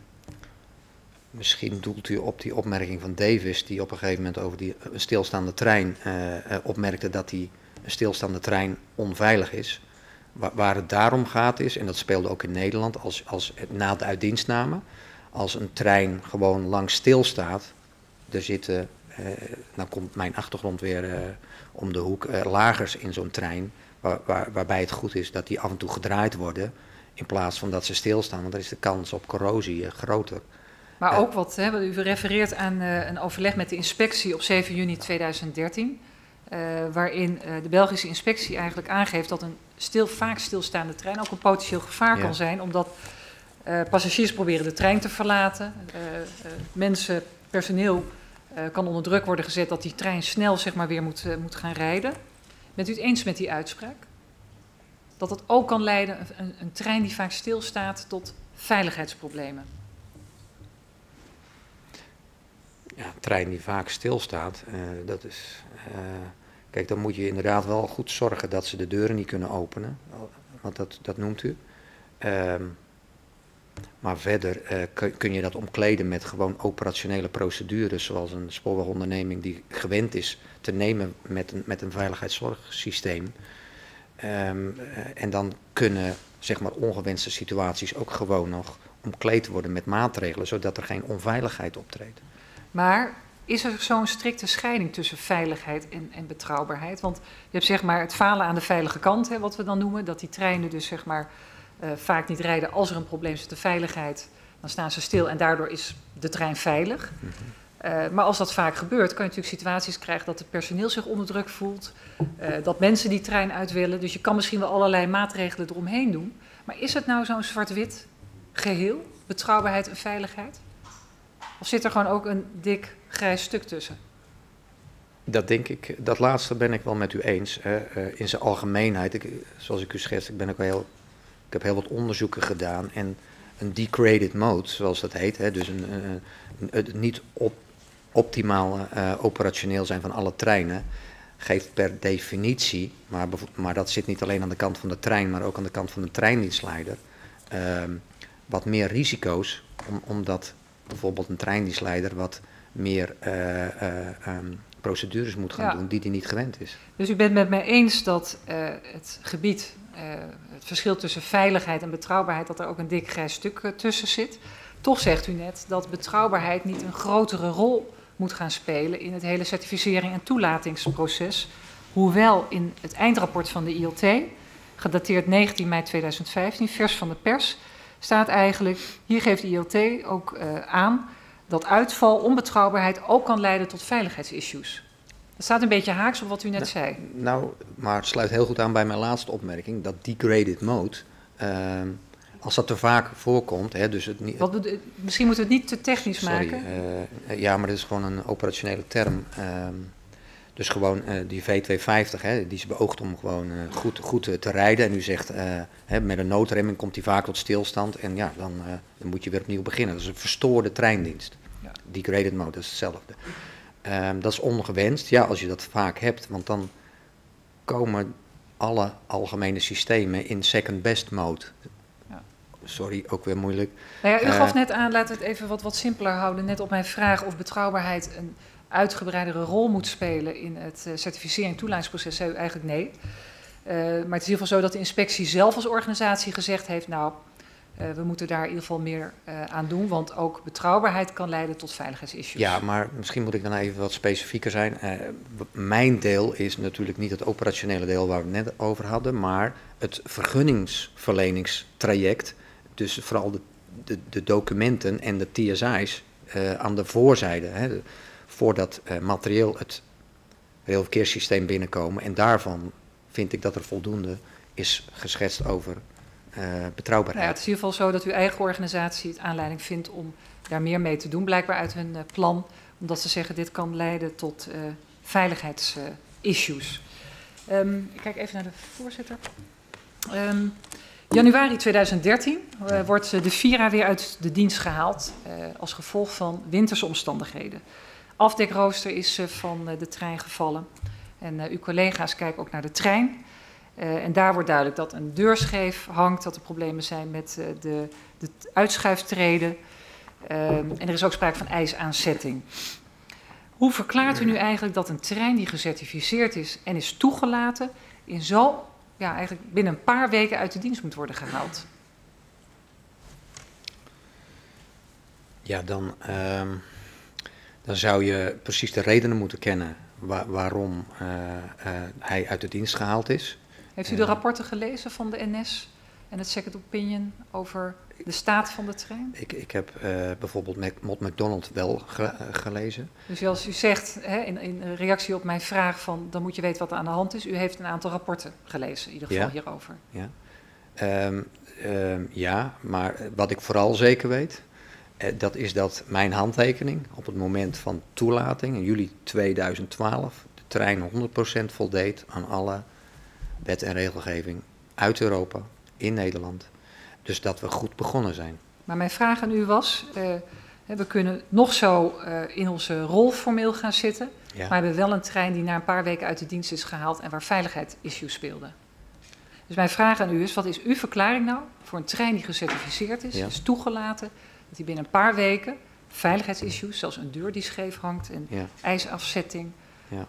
Misschien doelt u op die opmerking van Davis, die op een gegeven moment over die stilstaande trein opmerkte dat die een stilstaande trein onveilig is. Waar, waar, het daarom gaat is, en dat speelde ook in Nederland als, als na de uitdienstname, als een trein gewoon lang stilstaat, er zitten, eh, dan komt mijn achtergrond weer eh, om de hoek, eh, lagers in zo'n trein, waar, waar, waarbij het goed is dat die af en toe gedraaid worden, in plaats van dat ze stilstaan, want dan is de kans op corrosie groter. Maar ook wat, hè, u refereert aan een overleg met de inspectie op 7 juni 2013. Uh, waarin uh, de Belgische inspectie eigenlijk aangeeft dat een stil, vaak stilstaande trein ook een potentieel gevaar ja. kan zijn, omdat uh, passagiers proberen de trein te verlaten. Mensen, personeel kan onder druk worden gezet dat die trein snel zeg maar, weer moet, moet gaan rijden. Bent u het eens met die uitspraak? Dat het ook kan leiden, een, een trein die vaak stilstaat, tot veiligheidsproblemen? Ja, een trein die vaak stilstaat, dat is... kijk, dan moet je inderdaad wel goed zorgen dat ze de deuren niet kunnen openen. Want dat, dat noemt u. Ehm, maar verder uh, kun je dat omkleden met gewoon operationele procedures, zoals een spoorwegonderneming die gewend is te nemen met een, met een veiligheidszorgsysteem. Um, uh, en dan kunnen zeg maar, ongewenste situaties ook gewoon nog omkleed worden met maatregelen, zodat er geen onveiligheid optreedt. Maar is er zo'n strikte scheiding tussen veiligheid en, en, betrouwbaarheid? Want je hebt zeg maar het falen aan de veilige kant, hè, wat we dan noemen, dat die treinen dus zeg maar uh, vaak niet rijden als er een probleem zit, de veiligheid, dan staan ze stil en daardoor is de trein veilig. Mm -hmm. uh, maar als dat vaak gebeurt, kan je natuurlijk situaties krijgen dat het personeel zich onder druk voelt, uh, dat mensen die trein uit willen. Dus je kan misschien wel allerlei maatregelen eromheen doen. Maar is het nou zo'n zwart-wit geheel, betrouwbaarheid en veiligheid? Of zit er gewoon ook een dik grijs stuk tussen? Dat denk ik, dat laatste ben ik wel met u eens. Hè. in zijn algemeenheid, ik, zoals ik u schets, ik ben ook heel ik heb heel wat onderzoeken gedaan en een degraded mode, zoals dat heet, hè, dus een, een, een niet op, optimaal uh, operationeel zijn van alle treinen, geeft per definitie, maar, maar dat zit niet alleen aan de kant van de trein, maar ook aan de kant van de treindienstleider, uh, wat meer risico's, om, omdat bijvoorbeeld een treindienstleider wat meer uh, um, procedures moet gaan ja. doen die hij niet gewend is. Dus u bent met mij eens dat het gebied het verschil tussen veiligheid en betrouwbaarheid, dat er ook een dik grijs stuk tussen zit. Toch zegt u net dat betrouwbaarheid niet een grotere rol moet gaan spelen in het hele certificering- en toelatingsproces. Hoewel in het eindrapport van de ILT, gedateerd 19 mei 2015, vers van de pers, staat eigenlijk, hier geeft de ILT ook uh, aan dat uitval, onbetrouwbaarheid ook kan leiden tot veiligheidsissues. Dat staat een beetje haaks op wat u net zei. Nou, maar het sluit heel goed aan bij mijn laatste opmerking, dat degraded mode, ehm, als dat te vaak voorkomt, hè, dus het niet... Wat, misschien moeten we het niet te technisch Sorry, maken. eh, ja, maar dat is gewoon een operationele term. Ehm, dus gewoon eh, die V250, hè, die is beoogt om gewoon eh, goed, goed eh, te rijden. En u zegt, eh, hè, met een noodremming komt die vaak tot stilstand. En ja, dan, eh, dan moet je weer opnieuw beginnen. Dat is een verstoorde treindienst. Ja. Degraded mode, dat is hetzelfde. Ehm, dat is ongewenst, ja, als je dat vaak hebt. Want dan komen alle algemene systemen in second best mode. Ja. Sorry, ook weer moeilijk. Nou ja, u Eh, gaf net aan, laten we het even wat, wat simpeler houden. Net op mijn vraag of betrouwbaarheid een uitgebreidere rol moet spelen in het uh, certificering- en toelatingsproces, zei u eigenlijk nee. Uh, maar het is in ieder geval zo dat de inspectie zelf als organisatie gezegd heeft, nou, uh, we moeten daar in ieder geval meer uh, aan doen, want ook betrouwbaarheid kan leiden tot veiligheidsissues. Ja, maar misschien moet ik dan even wat specifieker zijn. Uh, mijn deel is natuurlijk niet het operationele deel waar we het net over hadden, maar het vergunningsverleningstraject. Dus vooral de, de, de documenten en de TSI's aan de voorzijde, hè, voordat materieel het railverkeerssysteem binnenkomen. En daarvan vind ik dat er voldoende is geschetst over betrouwbaarheid. Nou ja, het is in ieder geval zo dat uw eigen organisatie het aanleiding vindt om daar meer mee te doen, blijkbaar uit hun uh, plan. Omdat ze zeggen dit kan leiden tot uh, veiligheidsissues. Um, ik kijk even naar de voorzitter. Um, januari 2013 uh, wordt de Vira weer uit de dienst gehaald uh, als gevolg van winterse omstandigheden. Afdekrooster is uh, van de trein gevallen en uw collega's kijken ook naar de trein. Uh, en daar wordt duidelijk dat een deur scheef hangt, dat er problemen zijn met uh, de, de uitschuiftreden. Uh, en er is ook sprake van ijsaanzetting. Hoe verklaart u nu eigenlijk dat een trein die gecertificeerd is en is toegelaten, in zo, ja, eigenlijk binnen een paar weken uit de dienst moet worden gehaald? Ja, dan, dan zou je precies de redenen moeten kennen waar, waarom hij uit de dienst gehaald is. Heeft u de rapporten gelezen van de NS en het second opinion over de staat van de trein? Ik, ik heb uh, bijvoorbeeld Mac, McDonald wel ge, uh, gelezen. Dus als u zegt, hè, in, in, reactie op mijn vraag van dan moet je weten wat er aan de hand is, u heeft een aantal rapporten gelezen, in ieder geval ja. hierover. Ja. Um, um, ja, maar wat ik vooral zeker weet, uh, dat is dat mijn handtekening op het moment van toelating in juli 2012 de trein 100% voldeed aan alle wet en regelgeving uit Europa, in Nederland. Dus dat we goed begonnen zijn. Maar mijn vraag aan u was, uh, we kunnen nog zo uh, in onze rol formeel gaan zitten, ja. maar we hebben wel een trein die na een paar weken uit de dienst is gehaald en waar veiligheidsissues speelden. Dus mijn vraag aan u is, wat is uw verklaring nou voor een trein die gecertificeerd is, ja. is toegelaten, dat die binnen een paar weken veiligheidsissues, zelfs een deur die scheef hangt en ja. ijsafzetting, ja.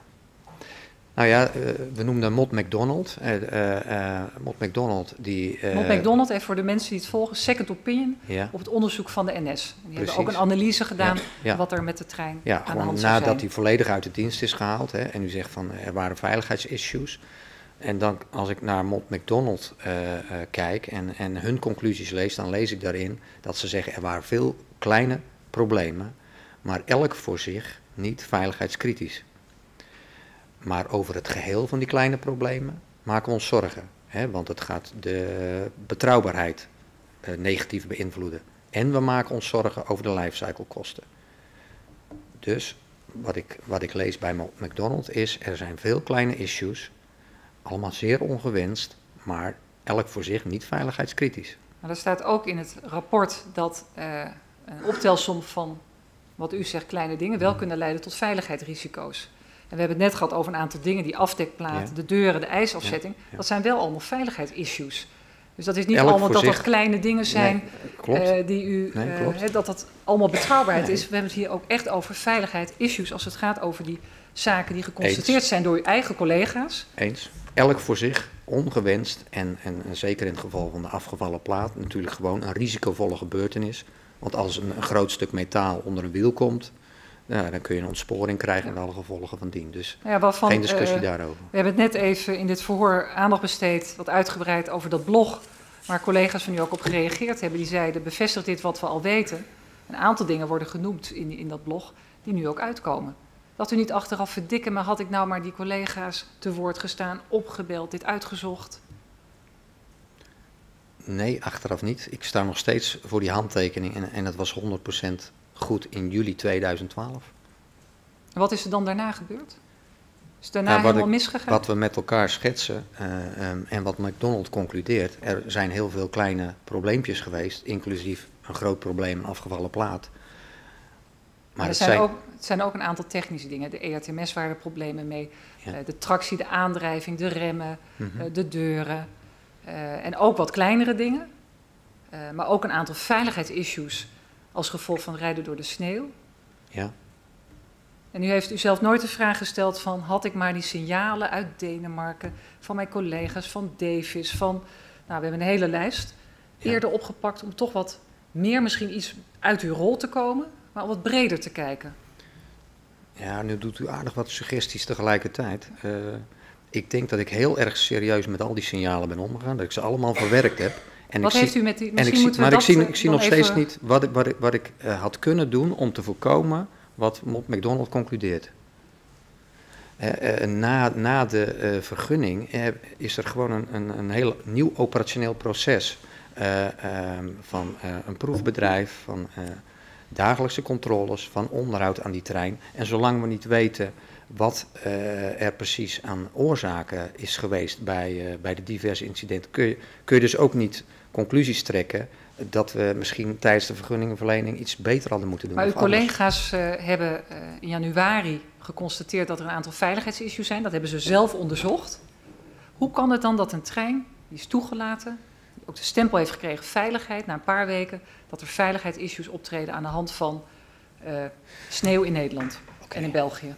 Nou ja, uh, we noemden Mott McDonald. Uh, uh, Mott McDonald die... Mott McDonald heeft voor de mensen die het volgen second opinion op het onderzoek van de NS. En die Precies. hebben ook een analyse gedaan ja. Ja. wat er met de trein ja, aan de hand nadat zijn. hij volledig uit de dienst is gehaald. Hè, en u zegt van er waren veiligheidsissues. En dan als ik naar Mott McDonald kijk en, en hun conclusies lees, dan lees ik daarin dat ze zeggen er waren veel kleine problemen, maar elk voor zich niet veiligheidskritisch. Maar over het geheel van die kleine problemen maken we ons zorgen. Hè, want het gaat de betrouwbaarheid uh, negatief beïnvloeden. En we maken ons zorgen over de lifecycle kosten. Dus wat ik, wat ik lees bij McDonald's is, er zijn veel kleine issues, allemaal zeer ongewenst, maar elk voor zich niet veiligheidskritisch. Maar er staat ook in het rapport dat uh, een optelsom van, wat u zegt, kleine dingen wel kunnen leiden tot veiligheidsrisico's. We hebben het net gehad over een aantal dingen, die afdekplaat, ja. de deuren, de ijsafzetting. Ja. Dat zijn wel allemaal veiligheidsissues. Dus dat is niet Elk allemaal dat dat kleine dingen zijn nee, uh, die u, nee, uh, he, dat dat allemaal betrouwbaarheid is. We hebben het hier ook echt over veiligheid, issues, als het gaat over die zaken die geconstateerd Eens. zijn door uw eigen collega's. Eens. Elk voor zich, ongewenst en, en, en, zeker in het geval van de afgevallen plaat, natuurlijk gewoon een risicovolle gebeurtenis. Want als een, een groot stuk metaal onder een wiel komt, dan kun je een ontsporing krijgen en alle gevolgen van dien. Dus ja, waarvan, geen discussie uh, daarover. We hebben het net even in dit verhoor aandacht besteed, wat uitgebreid over dat blog, waar collega's van u ook op gereageerd hebben. Die zeiden, bevestigt dit wat we al weten. Een aantal dingen worden genoemd in, in dat blog die nu ook uitkomen. Dat u niet achteraf verdikken, maar had ik nou maar die collega's te woord gestaan, opgebeld, dit uitgezocht? Nee, achteraf niet. Ik sta nog steeds voor die handtekening en, en het was 100% goed in juli 2012. En wat is er dan daarna gebeurd? Is het daarna Nou, helemaal ik- misgegaan? Wat we met elkaar schetsen eh, ehm, en wat McDonald concludeert, er zijn heel veel kleine probleempjes geweest, inclusief een groot probleem, een afgevallen plaat. Maar er het zijn, zijn, ook, het zijn ook een aantal technische dingen. De ERTMS waren er problemen mee. Ja. Eh, de tractie, de aandrijving, de remmen, Mhm. eh, de deuren. en ook wat kleinere dingen. Maar ook een aantal veiligheidsissues als gevolg van rijden door de sneeuw. ja, En u heeft u zelf nooit de vraag gesteld van... had ik maar die signalen uit Denemarken, van mijn collega's, van Davis, van... Nou, we hebben een hele lijst Ja. eerder opgepakt om toch wat meer misschien iets uit uw rol te komen... maar om wat breder te kijken. ja, nu doet u aardig wat suggesties tegelijkertijd. Eh, ik denk dat ik heel erg serieus met al die signalen ben omgegaan, dat ik ze allemaal verwerkt heb. En wat ik heeft zie, u met die... en ik Misschien zie, we maar ik dat, zie, eh, ik zie dan nog steeds niet wat ik, wat ik, wat ik eh, had kunnen doen om te voorkomen wat McDonald concludeert. Eh, na, na de vergunning is er gewoon een, een, een heel nieuw operationeel proces eh, ehm, van een proefbedrijf, van dagelijkse controles, van onderhoud aan die trein. En zolang we niet weten wat er precies aan oorzaken is geweest bij, bij de diverse incidenten, kun je, kun je dus ook niet conclusies trekken dat we misschien tijdens de vergunningenverlening iets beter hadden moeten doen. Maar uw collega's eh, hebben eh, in januari geconstateerd dat er een aantal veiligheidsissues zijn. Dat hebben ze zelf onderzocht. Hoe kan het dan dat een trein, die is toegelaten, die ook de stempel heeft gekregen veiligheid, na een paar weken, dat er veiligheidsissues optreden aan de hand van eh, sneeuw in Nederland en in België?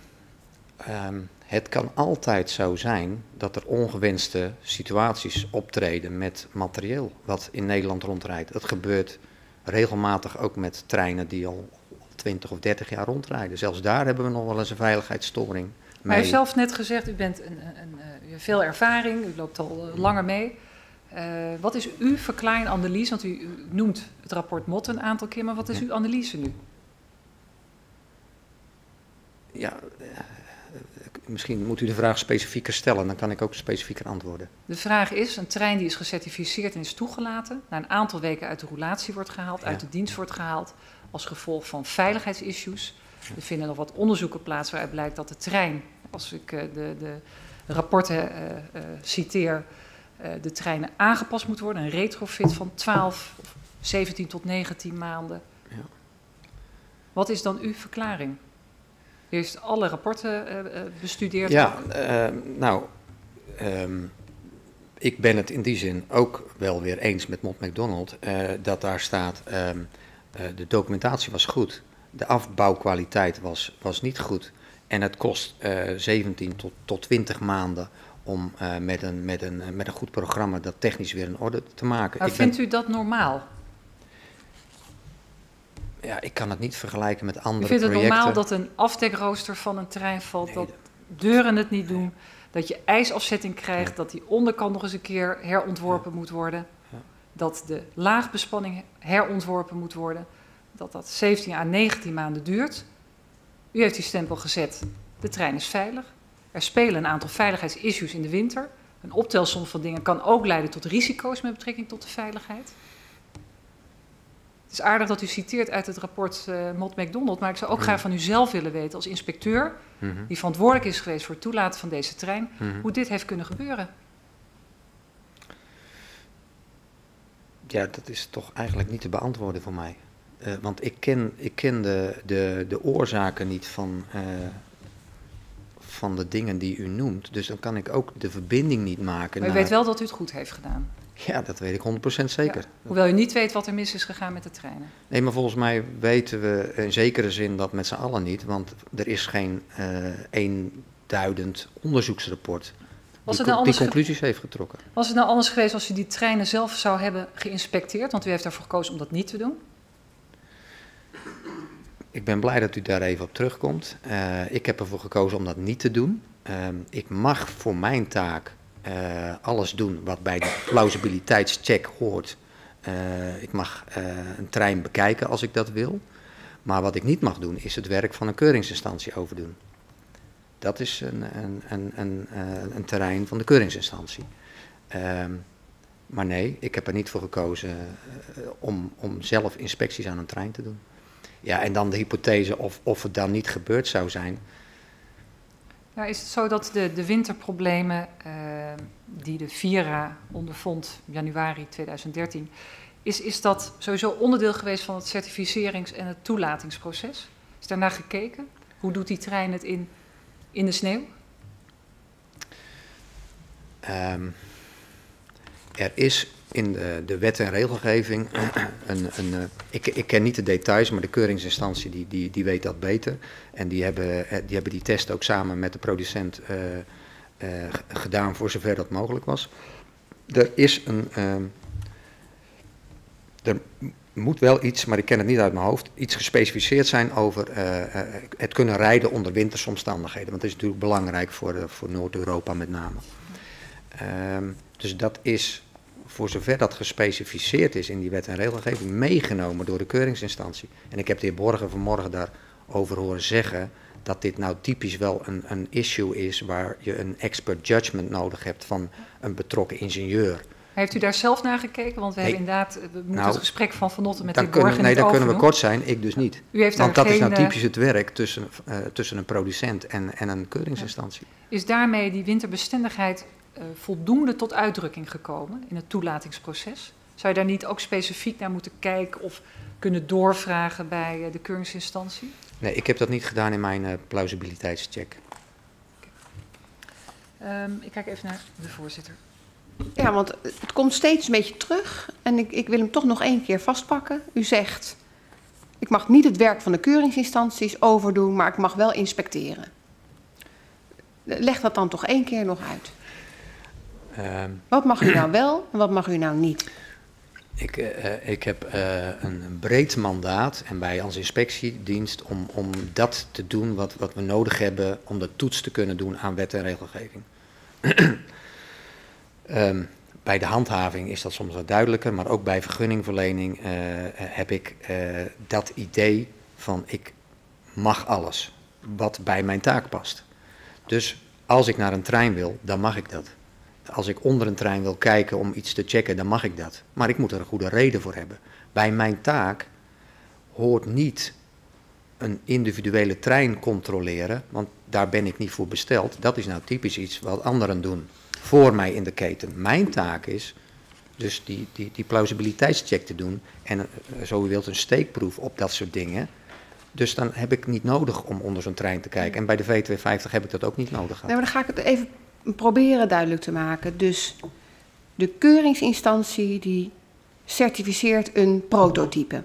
Ehm, het kan altijd zo zijn dat er ongewenste situaties optreden met materieel wat in Nederland rondrijdt. Dat gebeurt regelmatig ook met treinen die al 20 of 30 jaar rondrijden. Zelfs daar hebben we nog wel eens een veiligheidsstoring Maar u heeft zelf net gezegd, u, bent een, een, een, eh, u veel ervaring, u loopt al eh, langer mee. Eh, wat is uw verklaring en analyse? Want u, u noemt het rapport Mot een aantal keer, maar wat is uw analyse nu? Ja, misschien moet u de vraag specifieker stellen, dan kan ik ook specifieker antwoorden. De vraag is, een trein die is gecertificeerd en is toegelaten, na een aantal weken uit de roulatie wordt gehaald, Ja. uit de dienst wordt gehaald, als gevolg van veiligheidsissues. Er vinden nog wat onderzoeken plaats waaruit blijkt dat de trein, als ik eh, de, de rapporten eh, eh, citeer, de treinen aangepast moet worden, een retrofit van 12 of 17 tot 19 maanden. Ja. Wat is dan uw verklaring? U heeft alle rapporten eh, eh, bestudeerd. Ja, eh, nou, ehm, ik ben het in die zin ook wel weer eens met Mont McDonald dat daar staat, ehm, eh, de documentatie was goed, de afbouwkwaliteit was, was niet goed en het kost eh 17 tot, tot 20 maanden om met, een, met, een, met een goed programma dat technisch weer in orde te maken. Maar ik, ben- vindt u dat normaal? Ja, ik kan het niet vergelijken met andere vindt het projecten. normaal dat een afdekrooster van een trein valt, Nee, dat deuren het niet doen, dat je ijsafzetting krijgt, dat die onderkant nog eens een keer herontworpen moet worden, Ja. dat de laagbespanning herontworpen moet worden, dat dat 17 à 19 maanden duurt. U heeft die stempel gezet, de trein is veilig. Er spelen een aantal veiligheidsissues in de winter. Een optelsom van dingen kan ook leiden tot risico's met betrekking tot de veiligheid. Het is aardig dat u citeert uit het rapport eh Mott McDonald, maar ik zou ook graag van u zelf willen weten als inspecteur, Mhm, die verantwoordelijk is geweest voor het toelaten van deze trein, mhm. hoe dit heeft kunnen gebeuren. Ja, dat is toch eigenlijk niet te beantwoorden voor mij. Eh, want ik ken, ik ken de, de, de oorzaken niet van, eh, van de dingen die u noemt. Dus dan kan ik ook de verbinding niet maken. Maar u naar- weet wel dat u het goed heeft gedaan. Ja, dat weet ik 100% zeker. Ja, hoewel u niet weet wat er mis is gegaan met de treinen. Nee, maar volgens mij weten we in zekere zin dat met z'n allen niet. Want er is geen eh eenduidend onderzoeksrapport Was het, nou die conclusies heeft getrokken. was het nou anders geweest als u die treinen zelf zou hebben geïnspecteerd? Want u heeft ervoor gekozen om dat niet te doen. Ik ben blij dat u daar even op terugkomt. Eh, ik heb ervoor gekozen om dat niet te doen. Ehm, ik mag voor mijn taak eh, alles doen wat bij de plausibiliteitscheck hoort. Eh, ik mag eh, een trein bekijken als ik dat wil. Maar wat ik niet mag doen, is het werk van een keuringsinstantie overdoen. Dat is een, een, een, een, terrein van de keuringsinstantie. Ehm, maar nee, ik heb er niet voor gekozen om, om zelf inspecties aan een trein te doen. Ja, en dan de hypothese of, of het dan niet gebeurd zou zijn. Ja, is het zo dat de, de winterproblemen eh, die de Vira ondervond januari 2013, is, is dat sowieso onderdeel geweest van het certificerings- en het toelatingsproces? Is daar naar gekeken? Hoe doet die trein het in, in de sneeuw? Ehm, er is in de, de wet en regelgeving een. een eh, ik, ik ken niet de details, maar de keuringsinstantie die, die, die weet dat beter. En die hebben, eh, die hebben die test ook samen met de producent eh, gedaan voor zover dat mogelijk was. Er is een. er moet wel iets, maar ik ken het niet uit mijn hoofd, iets gespecificeerd zijn over het kunnen rijden onder wintersomstandigheden. Want dat is natuurlijk belangrijk voor, voor Noord-Europa met name. Ehm, dus dat is, voor zover dat gespecificeerd is in die wet en regelgeving, meegenomen door de keuringsinstantie. En ik heb de heer Borgen vanmorgen daarover horen zeggen dat dit nou typisch wel een, een issue is waar je een expert judgment nodig hebt van een betrokken ingenieur. Heeft u daar zelf naar gekeken? Want we Nee. hebben inderdaad, we moeten Nou, het gesprek van vanochtend met de kunnen, Borgen nee, dan kunnen we kort zijn, ik dus niet. U heeft Want daar dat is nou eh, typisch het werk tussen, eh, tussen een producent en, en een keuringsinstantie. Is daarmee die winterbestendigheid eh, voldoende tot uitdrukking gekomen in het toelatingsproces? Zou je daar niet ook specifiek naar moeten kijken of kunnen doorvragen bij eh, de keuringsinstantie? Nee, ik heb dat niet gedaan in mijn eh, plausibiliteitscheck. Ehm, ik kijk even naar de voorzitter. Ja, want het komt steeds een beetje terug. En ik, ik wil hem toch nog één keer vastpakken. U zegt, ik mag niet het werk van de keuringsinstanties overdoen, maar ik mag wel inspecteren. Leg dat dan toch één keer nog uit. Ehm, Wat mag u nou wel en wat mag u nou niet? Ik, eh, ik heb eh, een breed mandaat en wij als inspectiedienst om, om dat te doen wat, wat we nodig hebben om de toets te kunnen doen aan wet en regelgeving. Ehm, bij de handhaving is dat soms wat duidelijker, maar ook bij vergunningverlening eh, heb ik dat idee van ik mag alles wat bij mijn taak past. Dus als ik naar een trein wil, dan mag ik dat. Als ik onder een trein wil kijken om iets te checken, dan mag ik dat. Maar ik moet er een goede reden voor hebben. Bij mijn taak hoort niet een individuele trein controleren, want daar ben ik niet voor besteld. Dat is nou typisch iets wat anderen doen voor mij in de keten. Mijn taak is dus die, die, die plausibiliteitscheck te doen en eh, zo u wilt een steekproef op dat soort dingen. Dus dan heb ik niet nodig om onder zo'n trein te kijken. En bij de V250 heb ik dat ook niet nodig gehad. Nee, maar dan ga ik het even proberen duidelijk te maken. Dus de keuringsinstantie die certificeert een prototype.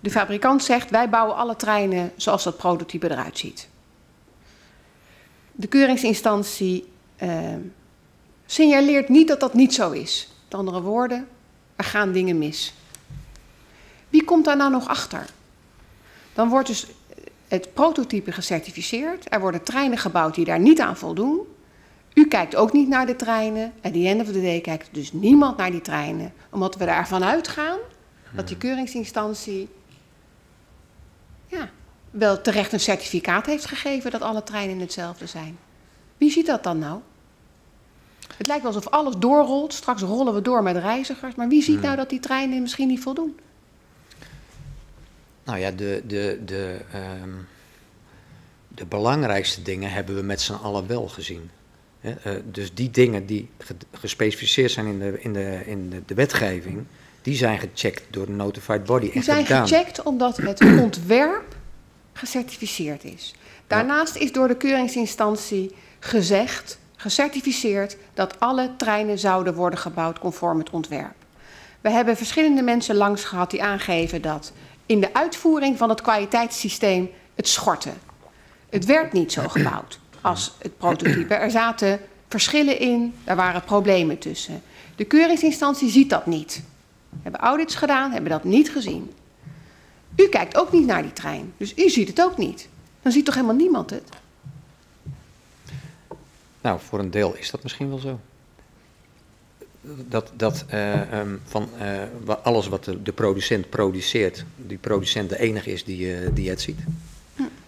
De fabrikant zegt, wij bouwen alle treinen zoals dat prototype eruit ziet. De keuringsinstantie eh, signaleert niet dat dat niet zo is. Met andere woorden, er gaan dingen mis. Wie komt daar nou nog achter? Dan wordt dus het prototype gecertificeerd. Er worden treinen gebouwd die daar niet aan voldoen. U kijkt ook niet naar de treinen. En die end of the day kijkt dus niemand naar die treinen. Omdat we ervan uitgaan dat die keuringsinstantie ja, wel terecht een certificaat heeft gegeven dat alle treinen hetzelfde zijn. Wie ziet dat dan nou? Het lijkt wel alsof alles doorrolt. Straks rollen we door met reizigers. Maar wie ziet nou dat die treinen misschien niet voldoen? Nou ja, de, de, de, ehm, de belangrijkste dingen hebben we met z'n allen wel gezien. Eh, dus die dingen die ge- gespecificeerd zijn in, de, in, de, in de, de wetgeving, die zijn gecheckt door de notified body Die zijn gedaan. gecheckt omdat het ontwerp gecertificeerd is. Daarnaast is door de keuringsinstantie gezegd, gecertificeerd, dat alle treinen zouden worden gebouwd conform het ontwerp. We hebben verschillende mensen langs gehad die aangeven dat in de uitvoering van het kwaliteitssysteem het schortte. Het werd niet zo gebouwd als het prototype. Er zaten verschillen in, daar waren problemen tussen. De keuringsinstantie ziet dat niet. We hebben audits gedaan, hebben dat niet gezien. U kijkt ook niet naar die trein, dus u ziet het ook niet. Dan ziet toch helemaal niemand het? Nou, voor een deel is dat misschien wel zo. Dat, dat eh, ehm, van eh, alles wat de, de producent produceert, die producent de enige is die, eh, die het ziet.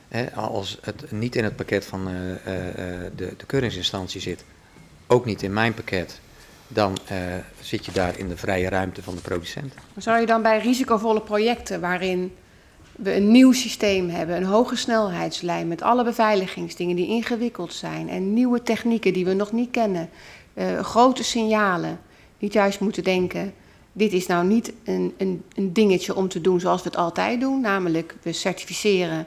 Hè, als het niet in het pakket van de, de keuringsinstantie zit, ook niet in mijn pakket, dan zit je daar in de vrije ruimte van de producent. Zou je dan bij risicovolle projecten waarin we een nieuw systeem hebben, een hoge snelheidslijn met alle beveiligingsdingen die ingewikkeld zijn en nieuwe technieken die we nog niet kennen, grote signalen, juist moeten denken, dit is nou niet een, een, een dingetje om te doen zoals we het altijd doen, namelijk we certificeren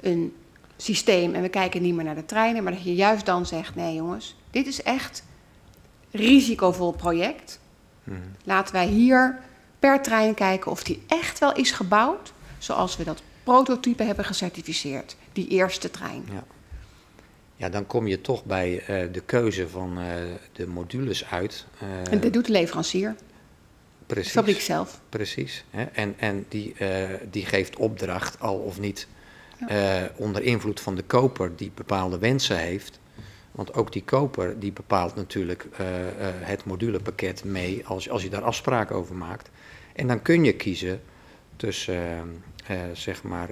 een systeem en we kijken niet meer naar de treinen, maar dat je juist dan zegt, nee jongens, dit is echt risicovol project. Laten wij hier per trein kijken of die echt wel is gebouwd zoals we dat prototype hebben gecertificeerd. Die eerste trein. Ja, dan kom je toch bij eh, de keuze van eh, de modules uit. eh, En dit doet de leverancier, de precies. fabriek zelf. Precies. Hè? En, en die, die geeft opdracht, al of niet onder invloed van de koper die bepaalde wensen heeft. Want ook die koper die bepaalt natuurlijk het modulepakket mee als, als je daar afspraken over maakt. En dan kun je kiezen tussen zeg maar,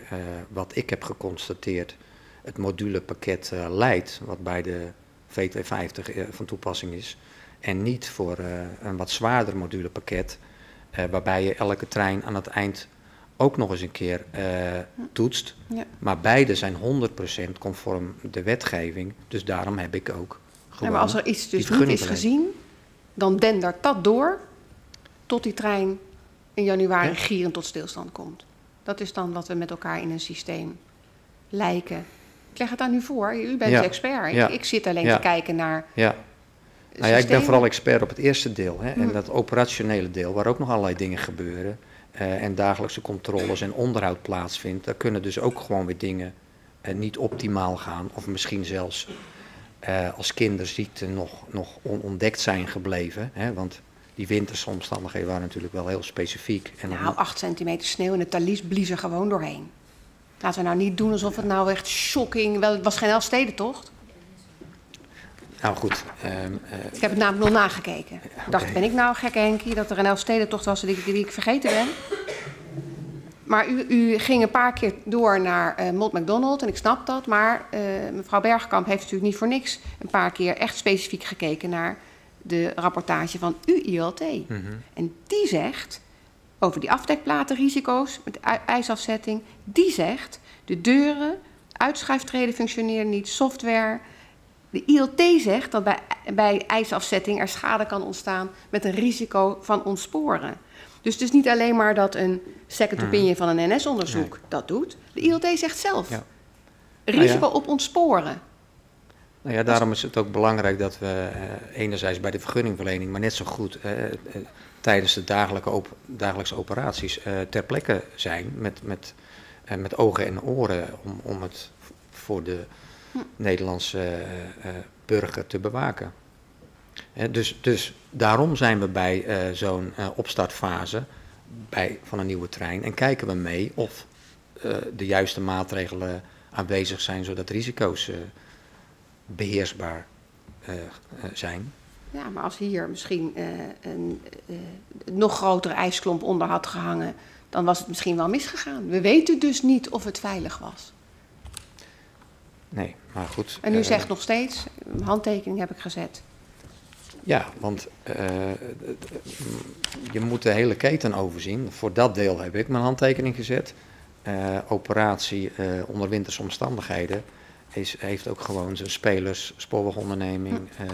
wat ik heb geconstateerd, het modulepakket eh leidt, wat bij de V250 eh, van toepassing is. En niet voor eh, een wat zwaarder modulepakket, waarbij je elke trein aan het eind ook nog eens een keer eh, toetst. Ja. Maar beide zijn 100% conform de wetgeving. Dus daarom heb ik ook Ja, maar als er iets dus niet is gezien, dan dendert dat door tot die trein in januari Ja. gierend tot stilstand komt. Dat is dan wat we met elkaar in een systeem lijken. Ik leg het aan u voor, u bent Ja. de expert. Ik, Ja. ik zit alleen te kijken naar Ja. Nou ja, ik ben vooral expert op het eerste deel. Hè, en Mhm. dat operationele deel, waar ook nog allerlei dingen gebeuren. eh, en dagelijkse controles en onderhoud plaatsvindt. Daar kunnen dus ook gewoon weer dingen eh, niet optimaal gaan. Of misschien zelfs eh, als kinderziekten nog, nog onontdekt zijn gebleven. Hè, want die winterse omstandigheden waren natuurlijk wel heel specifiek. En Nou, 8 centimeter sneeuw en de talies blies er gewoon doorheen. Laten we nou niet doen alsof het nou echt shocking... Wel, het was geen Elfstedentocht. nou goed, ehm, eh, Ik heb het namelijk nog nagekeken. Ik dacht, ben ik nou gek, Henkie, dat er een Elfstedentocht was die, ik- die ik vergeten ben? Maar u, u ging een paar keer door naar eh Mont McDonald en ik snap dat. Maar eh, mevrouw Bergkamp heeft natuurlijk niet voor niks een paar keer echt specifiek gekeken naar de rapportage van UILT. mhm. En die zegt, over die afdekplatenrisico's met ij- ijsafzetting, die zegt, de deuren, uitschuiftreden functioneren niet, software. De ILT zegt dat bij, bij ijsafzetting er schade kan ontstaan met een risico van ontsporen. Dus het is niet alleen maar dat een second Mhm. opinion van een NS-onderzoek dat doet. De ILT zegt zelf, Ja. risico Nou op ontsporen. Nou ja, daarom is het ook belangrijk dat we eh, enerzijds bij de vergunningverlening, maar net zo goed eh, eh, tijdens de op, dagelijkse operaties eh, ter plekke zijn met, met, eh, met ogen en oren om, om het voor de Nederlandse eh, burger te bewaken. Dus, dus daarom zijn we bij zo'n opstartfase bij, van een nieuwe trein en kijken we mee of de juiste maatregelen aanwezig zijn zodat risico's eh, beheersbaar eh, eh, zijn. Ja, maar als hier misschien eh, een eh, nog grotere ijsklomp onder had gehangen, dan was het misschien wel misgegaan. We weten dus niet of het veilig was. Nee, maar goed. En u eh, zegt nog steeds, een handtekening heb ik gezet. Ja, want je moet de hele keten overzien. Voor dat deel heb ik mijn handtekening gezet. Operatie onder winterse omstandigheden is, heeft ook gewoon zijn spelers, spoorwegonderneming, eh,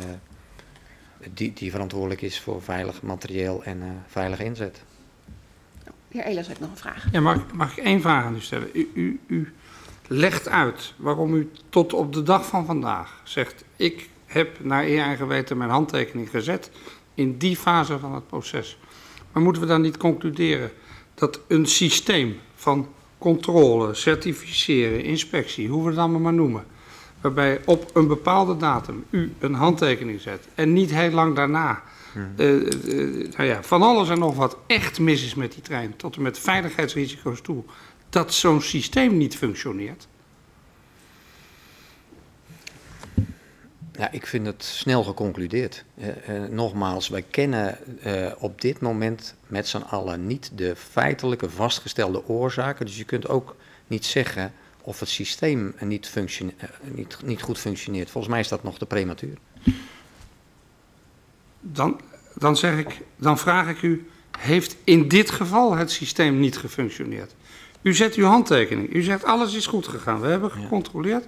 die, die verantwoordelijk is voor veilig materieel en eh, veilige inzet. Heer Elas heeft nog een vraag. Ja, mag, ik- mag ik één vraag aan u stellen? U, u, u legt uit waarom u tot op de dag van vandaag zegt... ik heb naar eer en geweten mijn handtekening gezet in die fase van het proces. Maar moeten we dan niet concluderen dat een systeem van controle, certificeren, inspectie, hoe we het allemaal maar noemen... waarbij op een bepaalde datum u een handtekening zet en niet heel lang daarna... eh, eh, nou ja, van alles en nog wat echt mis is met die trein, tot en met veiligheidsrisico's toe, dat zo'n systeem niet functioneert. Ja, ik vind het snel geconcludeerd. Eh, nogmaals, wij kennen op dit moment met z'n allen niet de feitelijke vastgestelde oorzaken. Dus je kunt ook niet zeggen of het systeem niet, functione- eh, niet, niet goed functioneert. Volgens mij is dat nog te prematuur. Dan, dan, zeg ik, dan vraag ik u, heeft in dit geval het systeem niet gefunctioneerd? U zet uw handtekening. U zegt alles is goed gegaan. We hebben gecontroleerd.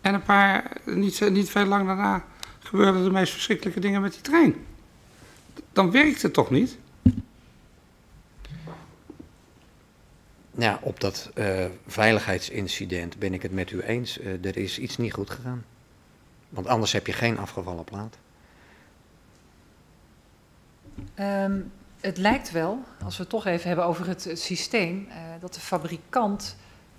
En een paar, niet, niet veel lang daarna, gebeurden de meest verschrikkelijke dingen met die trein. Dan werkt het toch niet? Ja, op dat eh, veiligheidsincident ben ik het met u eens. Eh, er is iets niet goed gegaan. Want anders heb je geen afgevallen plaat. Ehm, het lijkt wel, als we het toch even hebben over het, het systeem, eh, dat de fabrikant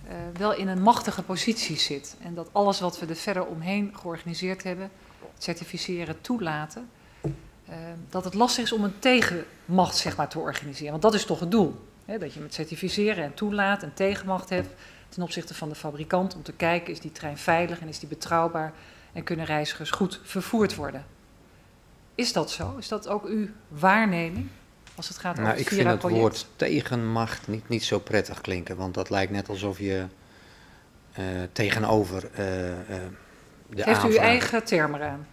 eh, wel in een machtige positie zit. En dat alles wat we er verder omheen georganiseerd hebben, certificeren, toelaten, eh, dat het lastig is om een tegenmacht zeg maar, te organiseren. Want dat is toch het doel. Dat je met certificeren en toelaat een tegenmacht hebt ten opzichte van de fabrikant om te kijken, is die trein veilig en is die betrouwbaar en kunnen reizigers goed vervoerd worden. Is dat zo? Is dat ook uw waarneming als het gaat over Nou, het ik vind het woord tegenmacht niet, niet zo prettig klinken. Want dat lijkt net alsof je eh, tegenover eh, eh, de Heeft u uw eigen term eraan?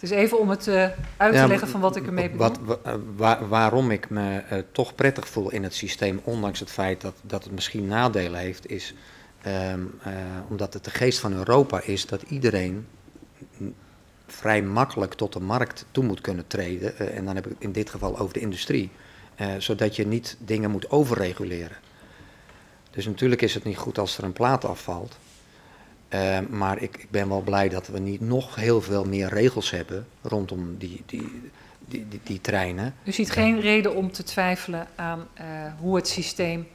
Het is even om het eh, uit te Ja, leggen van wat ik ermee bedoel. Wat, wa- waar- waarom ik me eh, toch prettig voel in het systeem, ondanks het feit dat, dat het misschien nadelen heeft, is ehm, eh, omdat het de geest van Europa is dat iedereen vrij makkelijk tot de markt toe moet kunnen treden. en dan heb ik het in dit geval over de industrie. zodat je niet dingen moet overreguleren. Dus natuurlijk is het niet goed als er een plaat afvalt. Eh, maar ik, ik ben wel blij dat we niet nog heel veel meer regels hebben rondom die, die, die, die, die treinen. U ziet geen reden om te twijfelen aan eh, hoe het systeem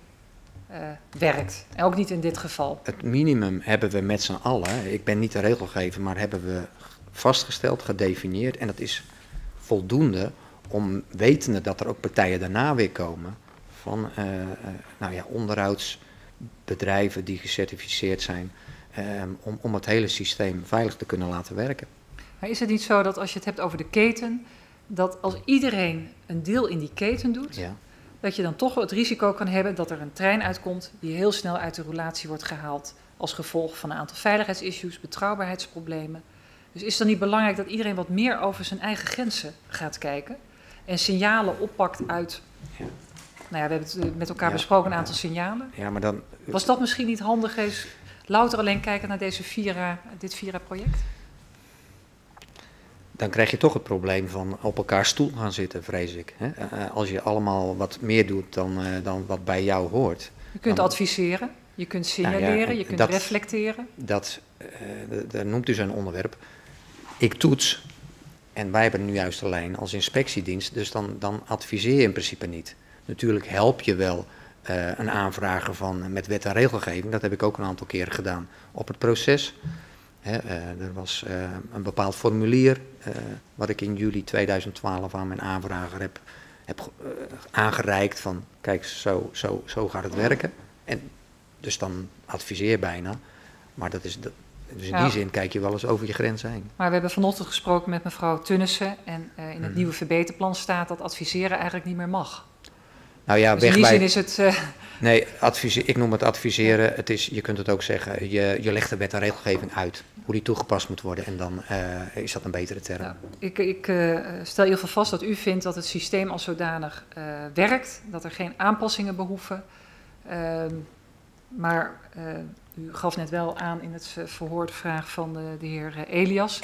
eh, werkt. En ook niet in dit geval. Het minimum hebben we met z'n allen, ik ben niet de regelgever, maar hebben we vastgesteld, gedefinieerd. En dat is voldoende om wetende dat er ook partijen daarna weer komen van eh, nou ja, onderhoudsbedrijven die gecertificeerd zijn. Eh, om, om het hele systeem veilig te kunnen laten werken. Maar is het niet zo dat als je het hebt over de keten, dat als iedereen een deel in die keten doet, Ja. dat je dan toch het risico kan hebben dat er een trein uitkomt die heel snel uit de roulatie wordt gehaald als gevolg van een aantal veiligheidsissues, betrouwbaarheidsproblemen. Dus is het dan niet belangrijk dat iedereen wat meer over zijn eigen grenzen gaat kijken en signalen oppakt uit. Ja. Nou ja, we hebben het eh, met elkaar Ja. besproken, een aantal signalen. ja, maar dan, Was dat misschien niet handig eens louter alleen kijken naar deze Vira, dit Vira-project? dan krijg je toch het probleem van op elkaar stoel gaan zitten, vrees ik. Hè? Eh, Als je allemaal wat meer doet dan, eh, dan wat bij jou hoort. Je kunt Dan- adviseren, je kunt Nou ja, signaleren, je kunt dat- reflecteren. Dat, eh, daar noemt u zo'n onderwerp. Ik toets, en wij hebben nu juist lijn als inspectiedienst, dus dan, dan adviseer je in principe niet. Natuurlijk help je wel eh, een aanvrager van met wet en regelgeving, dat heb ik ook een aantal keren gedaan op het proces. Hè, eh, er was eh, een bepaald formulier, eh, wat ik in juli 2012 aan mijn aanvrager heb, heb ge- eh, aangereikt van, kijk, zo, zo, zo gaat het werken. En dus dan adviseer bijna, maar dat is, dat, dus in Ja. die zin kijk je wel eens over je grens heen. Maar we hebben vanochtend gesproken met mevrouw Tunnissen en eh, in het Mhm. nieuwe verbeterplan staat dat adviseren eigenlijk niet meer mag. Nou ja, dus in die bij, zin is het, eh, Nee, advise- ik noem het adviseren. Het is, je kunt het ook zeggen, je, je legt de wet en regelgeving uit. Hoe die toegepast moet worden. En dan eh, is dat een betere term. nou, ik, ik eh, stel in ieder geval vast dat u vindt dat het systeem als zodanig werkt, dat er geen aanpassingen behoeven. Ehm, maar u gaf net wel aan in het verhoor de vraag van de, de heer Elias,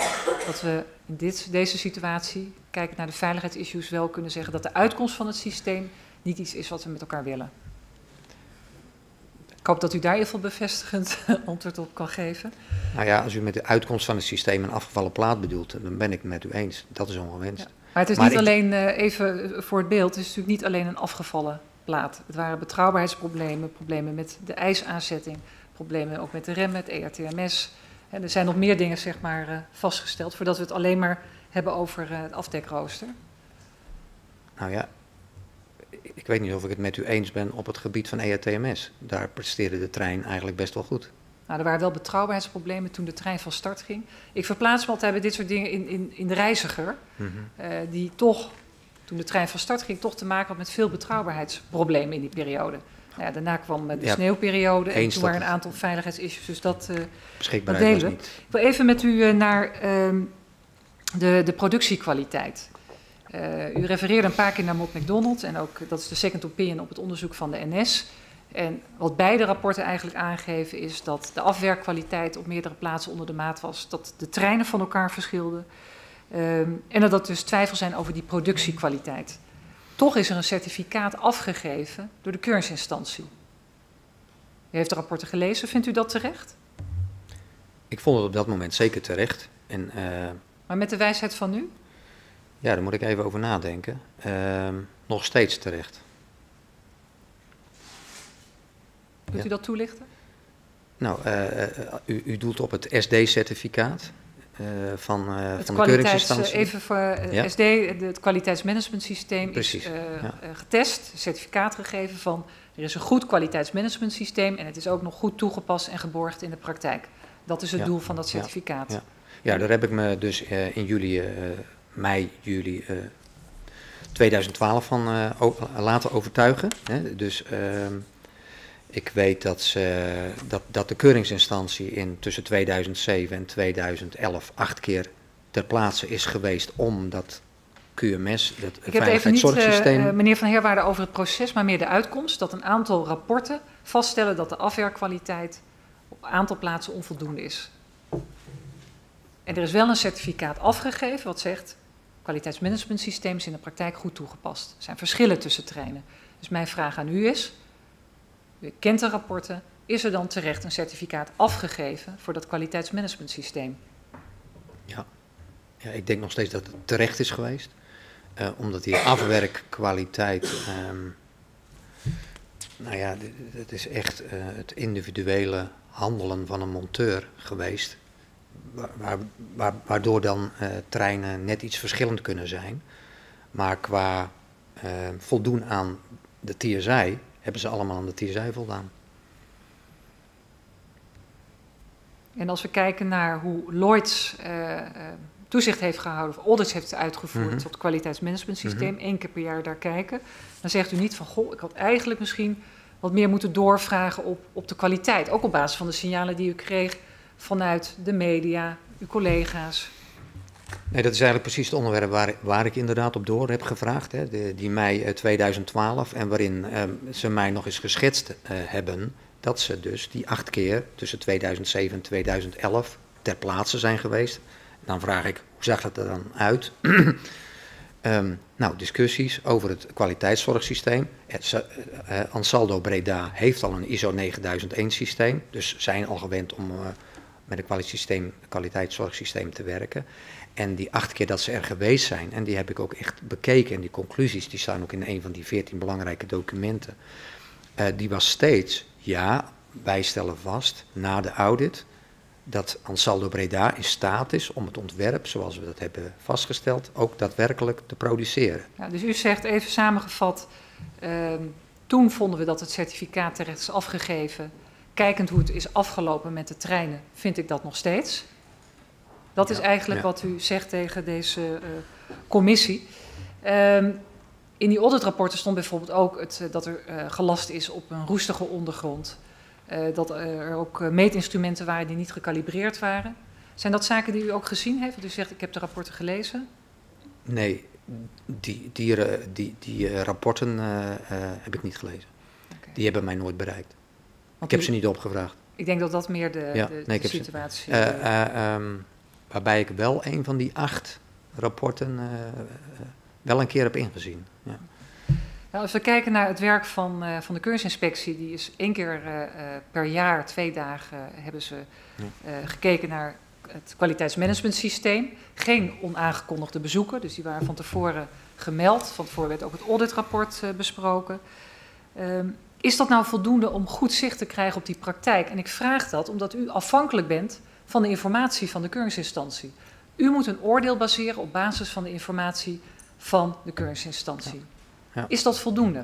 dat we in dit, deze situatie, kijkend naar de veiligheidsissues, wel kunnen zeggen dat de uitkomst van het systeem niet iets is wat we met elkaar willen. Ik hoop dat u daar even bevestigend antwoord op kan geven. Nou ja, als u met de uitkomst van het systeem een afgevallen plaat bedoelt, dan ben ik het met u eens. Dat is ongewenst. Ja. Maar het is Maar niet ik- alleen, eh, even voor het beeld, het is natuurlijk niet alleen een afgevallen plaat. Het waren betrouwbaarheidsproblemen, problemen met de ijsaanzetting, problemen ook met de remmen, het E ERTMS. En er zijn nog meer dingen zeg maar, eh, vastgesteld, voordat we het alleen maar hebben over eh, het afdekrooster. Nou ja, ik weet niet of ik het met u eens ben op het gebied van E ERTMS. Daar presteerde de trein eigenlijk best wel goed. Nou, er waren wel betrouwbaarheidsproblemen toen de trein van start ging. Ik verplaats me altijd bij dit soort dingen in, in, in de reiziger, Mhm. eh, die toch, toen de trein van start ging, toch te maken had met veel betrouwbaarheidsproblemen in die periode. Nou ja, daarna kwam eh, de Ja, sneeuwperiode en toen waren een aantal veiligheidsissues. Dus dat, eh, Dat was delen niet. ik wil even met u eh, naar ehm, de, de productiekwaliteit. Eh, u refereerde een paar keer naar Mott McDonald en ook dat is de second opinion op het onderzoek van de NS. En wat beide rapporten eigenlijk aangeven is dat de afwerkkwaliteit op meerdere plaatsen onder de maat was, dat de treinen van elkaar verschilden ehm, en dat er dus twijfel zijn over die productiekwaliteit. Toch is er een certificaat afgegeven door de keuringsinstantie. U heeft de rapporten gelezen, vindt u dat terecht? Ik vond het op dat moment zeker terecht. En eh, Maar met de wijsheid van nu? Ja, daar moet ik even over nadenken. Ehm, nog steeds terecht. Kunt Ja. u dat toelichten? Nou, eh, eh, u, u doelt op het SD-certificaat eh, van, het van de keuringsinstantie. even voor Ja. SD, het kwaliteitsmanagementsysteem Precies, is ja. getest, certificaat gegeven van er is een goed kwaliteitsmanagementsysteem en het is ook nog goed toegepast en geborgd in de praktijk. Dat is het doel van dat certificaat. Ja. Ja, daar heb ik me dus in juli, mei, juli eh, 2012 van eh, laten overtuigen. Hè. Dus ehm, ik weet dat, ze, dat, dat de keuringsinstantie in tussen 2007 en 2011 acht keer ter plaatse is geweest om dat QMS, dat Ik heb even niet, eh, eh, meneer Van Heerwaarde, over het proces, maar meer de uitkomst. Dat een aantal rapporten vaststellen dat de afwerkkwaliteit op een aantal plaatsen onvoldoende is. En er is wel een certificaat afgegeven wat zegt... kwaliteitsmanagementsysteem is in de praktijk goed toegepast. Er zijn verschillen tussen treinen. Dus mijn vraag aan u is, u kent de rapporten... is er dan terecht een certificaat afgegeven voor dat kwaliteitsmanagementsysteem? Ja. ja, ik denk nog steeds dat het terecht is geweest. Eh, omdat die afwerkkwaliteit. ehm, nou ja, het is echt eh, het individuele handelen van een monteur geweest. Wa- Waar, waar- waardoor dan eh, treinen net iets verschillend kunnen zijn. Maar qua eh, voldoen aan de TSI hebben ze allemaal aan de TSI voldaan. En als we kijken naar hoe Lloyds eh, toezicht heeft gehouden of audits heeft uitgevoerd Mhm. op het kwaliteitsmanagementsysteem, één keer per jaar daar kijken, dan zegt u niet van goh, ik had eigenlijk misschien wat meer moeten doorvragen op, op de kwaliteit. Ook op basis van de signalen die u kreeg vanuit de media, uw collega's. Nee, dat is eigenlijk precies het onderwerp waar, waar ik inderdaad op door heb gevraagd. Hè, de, die mei eh, 2012 en waarin ehm, ze mij nog eens geschetst eh, hebben dat ze dus die acht keer tussen 2007 en 2011 ter plaatse zijn geweest. Dan vraag ik, hoe zag dat er dan uit? Ehm, nou, discussies over het kwaliteitszorgsysteem. Eh, eh, Ansaldo Breda heeft al een ISO 9001 systeem, dus zijn al gewend om eh, met een kwaliteitszorgsysteem te werken. En die acht keer dat ze er geweest zijn, en die heb ik ook echt bekeken, en die conclusies die staan ook in een van die veertien belangrijke documenten, eh, die was steeds, ja, wij stellen vast na de audit dat Ansaldo Breda in staat is om het ontwerp, zoals we dat hebben vastgesteld, ook daadwerkelijk te produceren. Ja, dus u zegt even samengevat, ehm, toen vonden we dat het certificaat terecht is afgegeven. Kijkend hoe het is afgelopen met de treinen, vind ik dat nog steeds. Dat is eigenlijk ja. wat u zegt tegen deze eh, commissie. Ehm, in die auditrapporten stond bijvoorbeeld ook het, eh, dat er eh, gelast is op een roestige ondergrond. Dat er ook meetinstrumenten waren die niet gekalibreerd waren. Zijn dat zaken die u ook gezien heeft? Want u zegt, ik heb de rapporten gelezen. Nee, die, die, die, die rapporten heb ik niet gelezen. Die hebben mij nooit bereikt. Want Ik heb u- ze niet opgevraagd. Ik denk dat dat meer de, Ja, de, nee, situatie Eh, is. eh, ehm, waarbij ik wel een van die acht rapporten eh, eh, wel een keer heb ingezien. Ja. Nou, als we kijken naar het werk van, eh, van de keuringsinspectie, die is één keer eh, eh, per jaar, twee dagen, eh, hebben ze eh, gekeken naar het kwaliteitsmanagementsysteem. Geen onaangekondigde bezoeken, dus die waren van tevoren gemeld. Van tevoren werd ook het auditrapport eh, besproken. Ehm, is dat nou voldoende om goed zicht te krijgen op die praktijk? En ik vraag dat omdat u afhankelijk bent van de informatie van de keuringsinstantie. U moet een oordeel baseren op basis van de informatie van de keuringsinstantie. Ja. Is dat voldoende?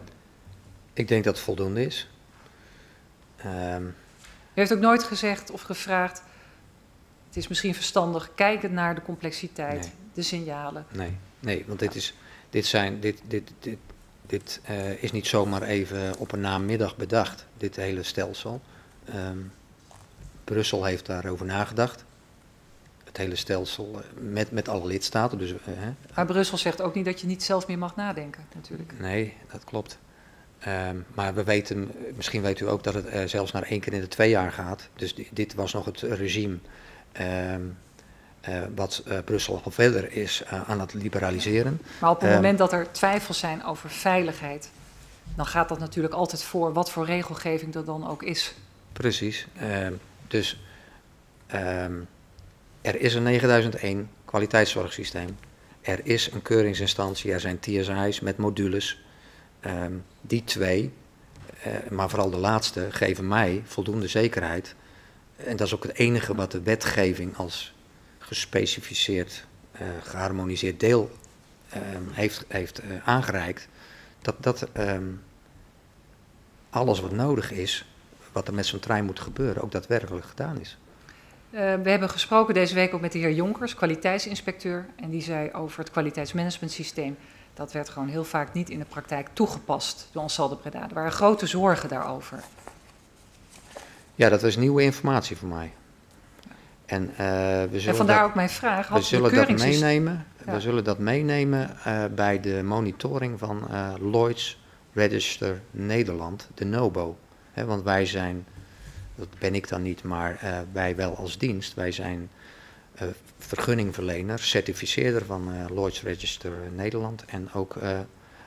Ik denk dat het voldoende is. Ehm, U heeft ook nooit gezegd of gevraagd, het is misschien verstandig, kijkend naar de complexiteit, Nee. de signalen. Nee, nee want dit is, dit zijn, dit, dit, dit, dit eh, is niet zomaar even op een namiddag bedacht, dit hele stelsel. Ehm, Brussel heeft daarover nagedacht. Het hele stelsel eh, met, met alle lidstaten. Dus, eh. Maar Brussel zegt ook niet dat je niet zelf meer mag nadenken, natuurlijk. Nee, dat klopt. Ehm, maar we weten, misschien weet u ook dat het zelfs naar één keer in de twee jaar gaat. Dus di- dit was nog het regime ehm, eh, wat eh, Brussel al verder is eh, aan het liberaliseren. Maar op het Ehm. moment dat er twijfels zijn over veiligheid, dan gaat dat natuurlijk altijd voor wat voor regelgeving er dan ook is. Precies. Ehm, dus ehm, er is een 9001 kwaliteitszorgsysteem. Er is een keuringsinstantie, er zijn TSI's met modules. Die twee, maar vooral de laatste, geven mij voldoende zekerheid. En dat is ook het enige wat de wetgeving als gespecificeerd, eh, geharmoniseerd deel ehm, heeft, heeft eh, aangereikt. Dat, dat ehm, alles wat nodig is, wat er met zo'n trein moet gebeuren, ook daadwerkelijk gedaan is. Eh, we hebben gesproken deze week ook met de heer Jonkers, kwaliteitsinspecteur. En die zei over het kwaliteitsmanagementsysteem. Dat werd gewoon heel vaak niet in de praktijk toegepast door Ansel de Breda. Er waren grote zorgen daarover. Ja, dat was nieuwe informatie voor mij. En eh, we En zullen, vandaar dat, ook mijn vraag. we zullen dat meenemen, Ja. we zullen dat meenemen eh, bij de monitoring van eh, Lloyds Register Nederland, de NOBO. Want wij zijn, dat ben ik dan niet, maar eh, wij wel als dienst, wij zijn eh, vergunningverlener, certificeerder van eh, Lloyds Register Nederland en ook eh eh,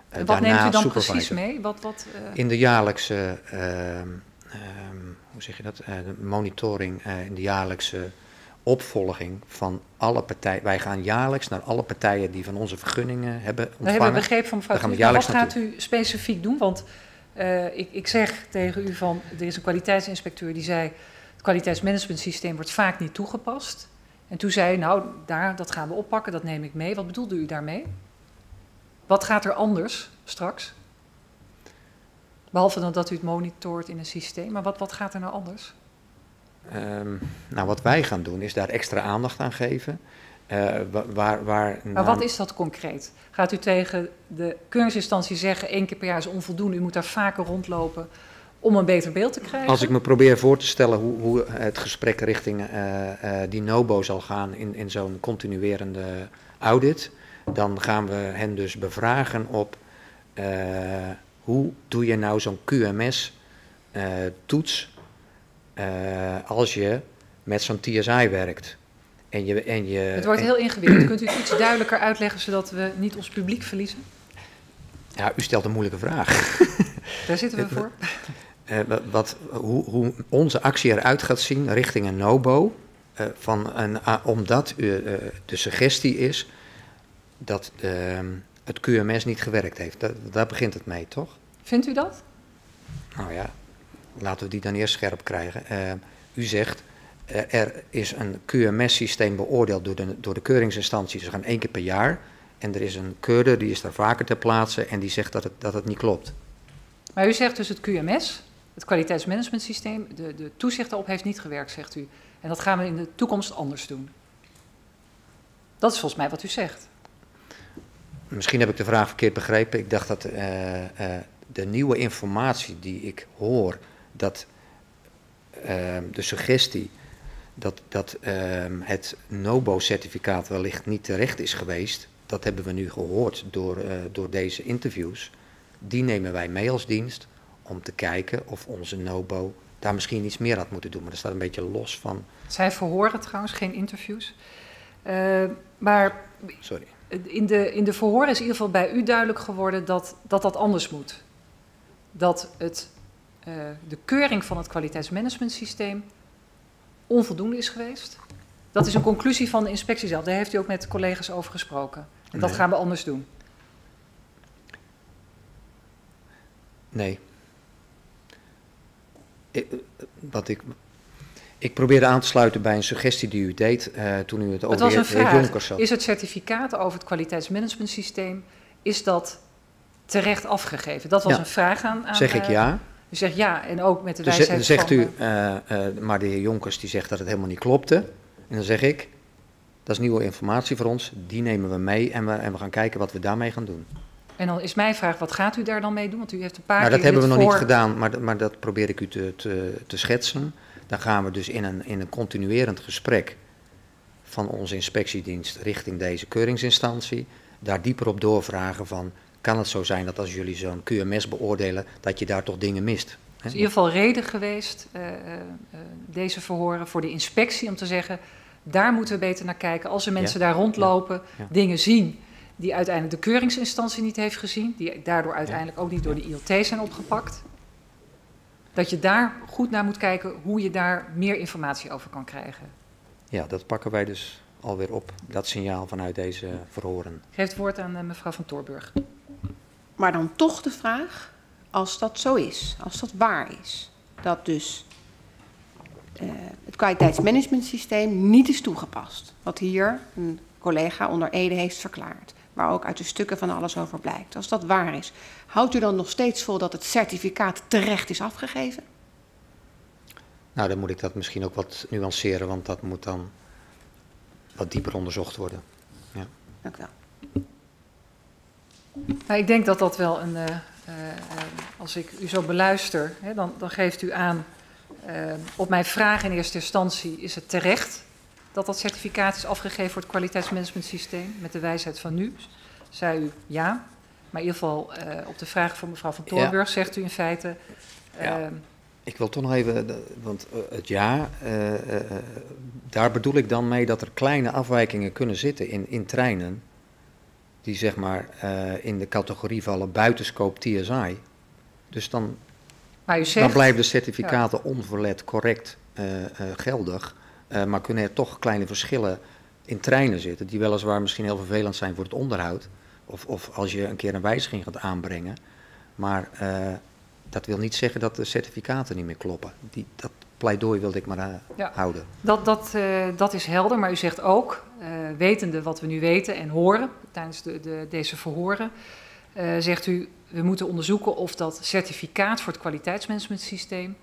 En wat neemt u dan supervisor. precies mee? Wat, wat, eh, In de jaarlijkse, ehm, ehm, hoe zeg je dat, Eh, de monitoring, eh, in de jaarlijkse opvolging van alle partijen. Wij gaan jaarlijks naar alle partijen die van onze vergunningen hebben We hebben ontvangen. begrepen van mevrouw gaan we wat gaat u specifiek doen? Want eh, ik, ik zeg tegen u van, er is een kwaliteitsinspecteur die zei... het kwaliteitsmanagementsysteem wordt vaak niet toegepast. En toen zei u, nou, daar, dat gaan we oppakken, dat neem ik mee. Wat bedoelde u daarmee? Wat gaat er anders straks? Behalve dan dat u het monitort in een systeem, maar wat, wat gaat er nou anders? Ehm, nou, wat wij gaan doen is daar extra aandacht aan geven. Eh, wa- waar, waar Maar nou- wat is dat concreet? Gaat u tegen de keuringsinstantie zeggen, één keer per jaar is onvoldoende, u moet daar vaker rondlopen om een beter beeld te krijgen? Als ik me probeer voor te stellen hoe, hoe het gesprek richting eh, die NOBO zal gaan in, in zo'n continuerende audit, dan gaan we hen dus bevragen op hoe doe je nou zo'n QMS-toets eh, als je met zo'n TSI werkt. En je, en je, Het wordt en- heel ingewikkeld. Kunt u het iets duidelijker uitleggen zodat we niet ons publiek verliezen? Ja, u stelt een moeilijke vraag. Daar zitten we voor. Eh, wa- wat, hoe, hoe onze actie eruit gaat zien richting een NOBO. eh, van een, omdat eh, eh, de suggestie is dat ehm, het QMS niet gewerkt heeft. Daar begint het mee, toch? Vindt u dat? Nou ja, laten we die dan eerst scherp krijgen. Eh, u zegt, er, er is een QMS-systeem beoordeeld door de, door de keuringsinstantie. Ze gaan één keer per jaar. En er is een keurder, die is daar vaker ter plaatse en die zegt dat het, dat het niet klopt. Maar u zegt dus het QMS, het kwaliteitsmanagementsysteem, de, de toezicht daarop heeft niet gewerkt, zegt u. En dat gaan we in de toekomst anders doen. Dat is volgens mij wat u zegt. Misschien heb ik de vraag verkeerd begrepen. Ik dacht dat eh, eh, de nieuwe informatie die ik hoor, dat ehm, de suggestie dat, dat ehm, het NOBO-certificaat wellicht niet terecht is geweest, dat hebben we nu gehoord door, eh, door deze interviews. Die nemen wij mee als dienst om te kijken of onze NOBO daar misschien iets meer had moeten doen. Maar dat staat een beetje los van. Zij verhoren trouwens, geen interviews. Eh, maar Sorry. in de, in de verhoor is in ieder geval bij u duidelijk geworden dat dat, dat anders moet. Dat het, de keuring van het kwaliteitsmanagementsysteem onvoldoende is geweest. Dat is een conclusie van de inspectie zelf. Daar heeft u ook met collega's over gesproken. En dat Nee. gaan we anders doen. Nee. Ik, eh, wat ik, ik probeerde aan te sluiten bij een suggestie die u deed eh, toen u het Het over was de een heer- Jonkers zat. Is het certificaat over het kwaliteitsmanagementsysteem, is dat terecht afgegeven? Dat was Ja. een vraag aan, aan Zeg ik eh, ja? U zegt ja, en ook met de Dus wijsheid zegt van... u, eh, eh, maar de heer Jonkers die zegt dat het helemaal niet klopte. En dan zeg ik, dat is nieuwe informatie voor ons, die nemen we mee en we, en we gaan kijken wat we daarmee gaan doen. En dan is mijn vraag, wat gaat u daar dan mee doen? Want u heeft een paar Nou, dat hebben we nog niet gedaan, maar, dat- maar dat probeer ik u te, te, te schetsen. Dan gaan we dus in een, in een continuerend gesprek van onze inspectiedienst richting deze keuringsinstantie, daar dieper op doorvragen van, kan het zo zijn dat als jullie zo'n QMS beoordelen, dat je daar toch dingen mist? is Hè? in ieder geval reden geweest, eh, eh, eh, deze verhoren, voor de inspectie om te zeggen, daar moeten we beter naar kijken. Als er mensen daar rondlopen, Ja. dingen zien die uiteindelijk de keuringsinstantie niet heeft gezien, die daardoor uiteindelijk ook niet door de ILT zijn opgepakt, dat je daar goed naar moet kijken hoe je daar meer informatie over kan krijgen. Ja, dat pakken wij dus alweer op, dat signaal vanuit deze verhoren. Ik geef het woord aan mevrouw van Toorburg. Maar dan toch de vraag, als dat zo is, als dat waar is, dat dus eh, het kwaliteitsmanagementsysteem niet is toegepast. Wat hier een collega onder Ede heeft verklaard. Waar ook uit de stukken van alles over blijkt. Als dat waar is, houdt u dan nog steeds vol dat het certificaat terecht is afgegeven? Nou, dan moet ik dat misschien ook wat nuanceren, want dat moet dan wat dieper onderzocht worden. Dank u wel. Nou, ik denk dat dat wel een, eh, eh, als ik u zo beluister, hè, dan, dan geeft u aan, eh, op mijn vraag in eerste instantie, is het terecht dat dat certificaat is afgegeven voor het kwaliteitsmanagementsysteem met de wijsheid van nu? Zei u ja, maar in ieder geval op de vraag van mevrouw van Toornburg zegt u in feite, Ja. Ik wil toch nog even, want het ja, daar bedoel ik dan mee dat er kleine afwijkingen kunnen zitten in, in treinen, die zeg maar eh, in de categorie vallen buitenscope TSI. Dus dan, dan blijven de certificaten onverlet correct eh, eh, geldig, maar kunnen er toch kleine verschillen in treinen zitten, die weliswaar misschien heel vervelend zijn voor het onderhoud, of, of als je een keer een wijziging gaat aanbrengen, maar dat wil niet zeggen dat de certificaten niet meer kloppen. Die, dat pleidooi wilde ik maar eh, Ja. houden. Dat, dat, eh, dat is helder, maar u zegt ook, eh, wetende wat we nu weten en horen tijdens de, de, deze verhoren, zegt u, we moeten onderzoeken of dat certificaat voor het kwaliteitsmanagementsysteem,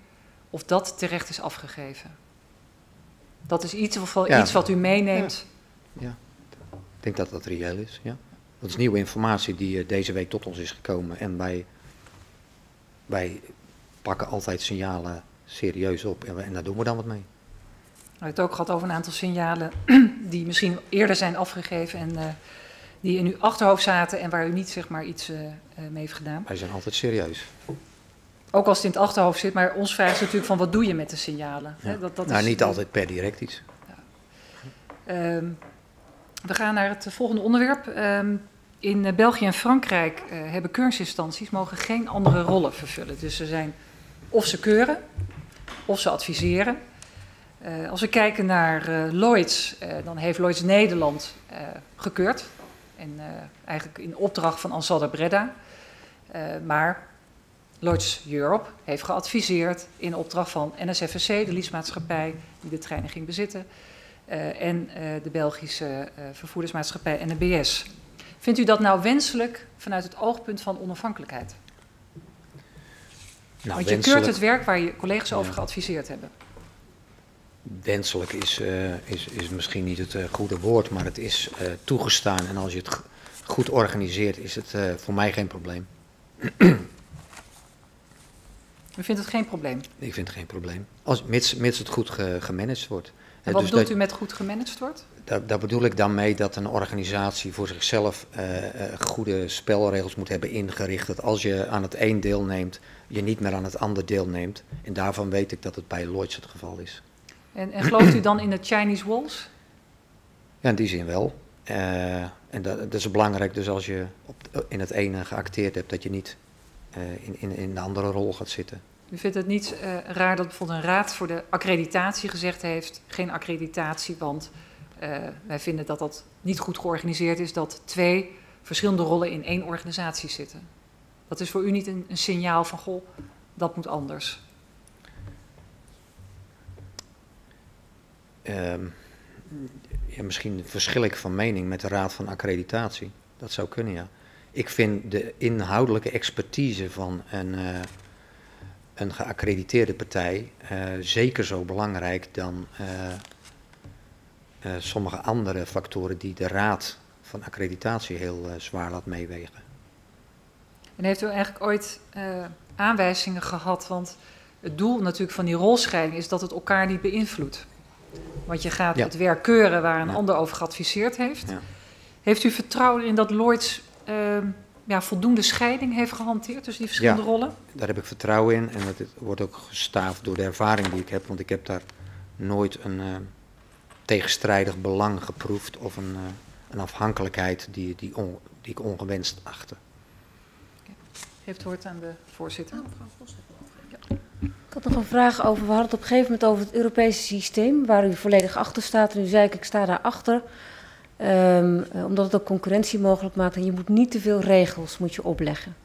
of dat terecht is afgegeven. Dat is iets, of wel Ja. iets wat u meeneemt. Ik denk dat dat reëel is, ja. Dat is nieuwe informatie die deze week tot ons is gekomen. En wij, wij pakken altijd signalen serieus op en, we- en daar doen we dan wat mee. U heeft het ook gehad over een aantal signalen die misschien eerder zijn afgegeven en eh, die in uw achterhoofd zaten en waar u niet zeg maar iets eh, eh, mee heeft gedaan. Wij zijn altijd serieus. Ook als het in het achterhoofd zit, maar ons vraag is natuurlijk van wat doe je met de signalen? Ja. Hè, dat, dat nou, is- niet altijd per direct iets. Ehm, we gaan naar het volgende onderwerp. Ehm, in België en Frankrijk hebben keuringsinstanties mogen geen andere rollen vervullen. Dus ze zijn of ze keuren of ze adviseren. Eh, als we kijken naar eh, Lloyds, eh, dan heeft Lloyds Nederland gekeurd. En eigenlijk in opdracht van Ansaldo Breda. Maar Lloyds Europe heeft geadviseerd in opdracht van NSFSC, de leasemaatschappij die de treinen ging bezitten. en de Belgische vervoerdersmaatschappij NBS. Vindt u dat nou wenselijk vanuit het oogpunt van onafhankelijkheid? Nou, Want je keurt het werk waar je collega's over geadviseerd hebben. wenselijk is, eh, is, is misschien niet het eh, goede woord, maar het is eh, toegestaan. En als je het goed organiseert, is het voor mij geen probleem. U vindt het geen probleem. Ik vind het geen probleem. Als, mits, mits het goed ge- gemanaged wordt. En wat dus bedoelt dat- u met goed gemanaged wordt? Daar, daar bedoel ik dan mee dat een organisatie voor zichzelf goede spelregels moet hebben ingericht. Dat als je aan het een deelneemt, je niet meer aan het ander deelneemt. En daarvan weet ik dat het bij Lloyds het geval is. En, en gelooft u dan in de Chinese walls? Ja, in die zin wel. Eh, en dat, dat is belangrijk, dus als je op, in het ene geacteerd hebt, dat je niet eh, in, in, in de andere rol gaat zitten. U vindt het niet eh, raar dat bijvoorbeeld een raad voor de accreditatie gezegd heeft: geen accreditatie, want wij vinden dat dat niet goed georganiseerd is, dat twee verschillende rollen in één organisatie zitten. Dat is voor u niet een, een signaal van: goh, dat moet anders. Ehm, ja, misschien verschil ik van mening met de Raad van Accreditatie. Dat zou kunnen, ja. Ik vind de inhoudelijke expertise van een, eh, een geaccrediteerde partij eh, zeker zo belangrijk dan eh, sommige andere factoren die de raad van accreditatie heel zwaar laat meewegen. En heeft u eigenlijk ooit eh, aanwijzingen gehad? Want het doel natuurlijk van die rolscheiding is dat het elkaar niet beïnvloedt. Want je gaat Ja. het werk keuren waar een Ja. ander over geadviseerd heeft. Ja. Heeft u vertrouwen in dat Lloyds eh, ja, voldoende scheiding heeft gehanteerd tussen die verschillende Ja. rollen? Daar heb ik vertrouwen in en het wordt ook gestaafd door de ervaring die ik heb, want ik heb daar nooit een eh, tegenstrijdig belang geproefd of een, eh, een afhankelijkheid die, die, on- die ik ongewenst achtte. Heeft woord aan de voorzitter. Ik had nog een vraag over, we hadden het op een gegeven moment over het Europese systeem, waar u volledig achter staat. En u zei ik, ik sta daarachter, um, omdat het ook concurrentie mogelijk maakt. En je moet niet te veel regels moet je opleggen.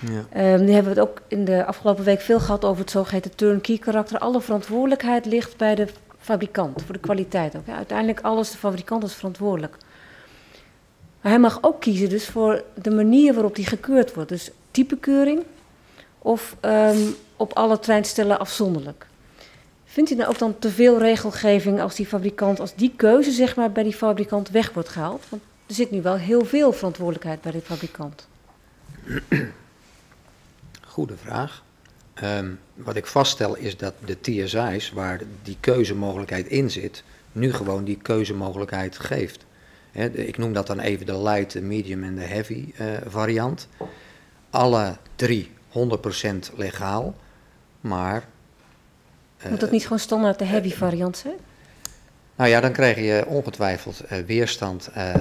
Ja. Um, nu hebben we het ook in de afgelopen week veel gehad over het zogeheten turnkey karakter. Alle verantwoordelijkheid ligt bij de fabrikant, voor de kwaliteit ook. Ja, uiteindelijk alles, de fabrikant is verantwoordelijk. Maar hij mag ook kiezen dus voor de manier waarop die gekeurd wordt. Dus typekeuring of um, op alle treinstellen afzonderlijk. Vindt u nou ook dan te veel regelgeving als die fabrikant, als die keuze zeg maar bij die fabrikant weg wordt gehaald? Want er zit nu wel heel veel verantwoordelijkheid bij de fabrikant. Goede vraag. Um, wat ik vaststel is dat de TSI's, waar die keuzemogelijkheid in zit, nu gewoon die keuzemogelijkheid geeft. Ik noem dat dan even de light, de medium en de heavy uh, variant. Alle drie 100% legaal, maar... Uh, Moet dat niet gewoon standaard de heavy variant zijn? Nou ja, dan krijg je ongetwijfeld uh, weerstand uh,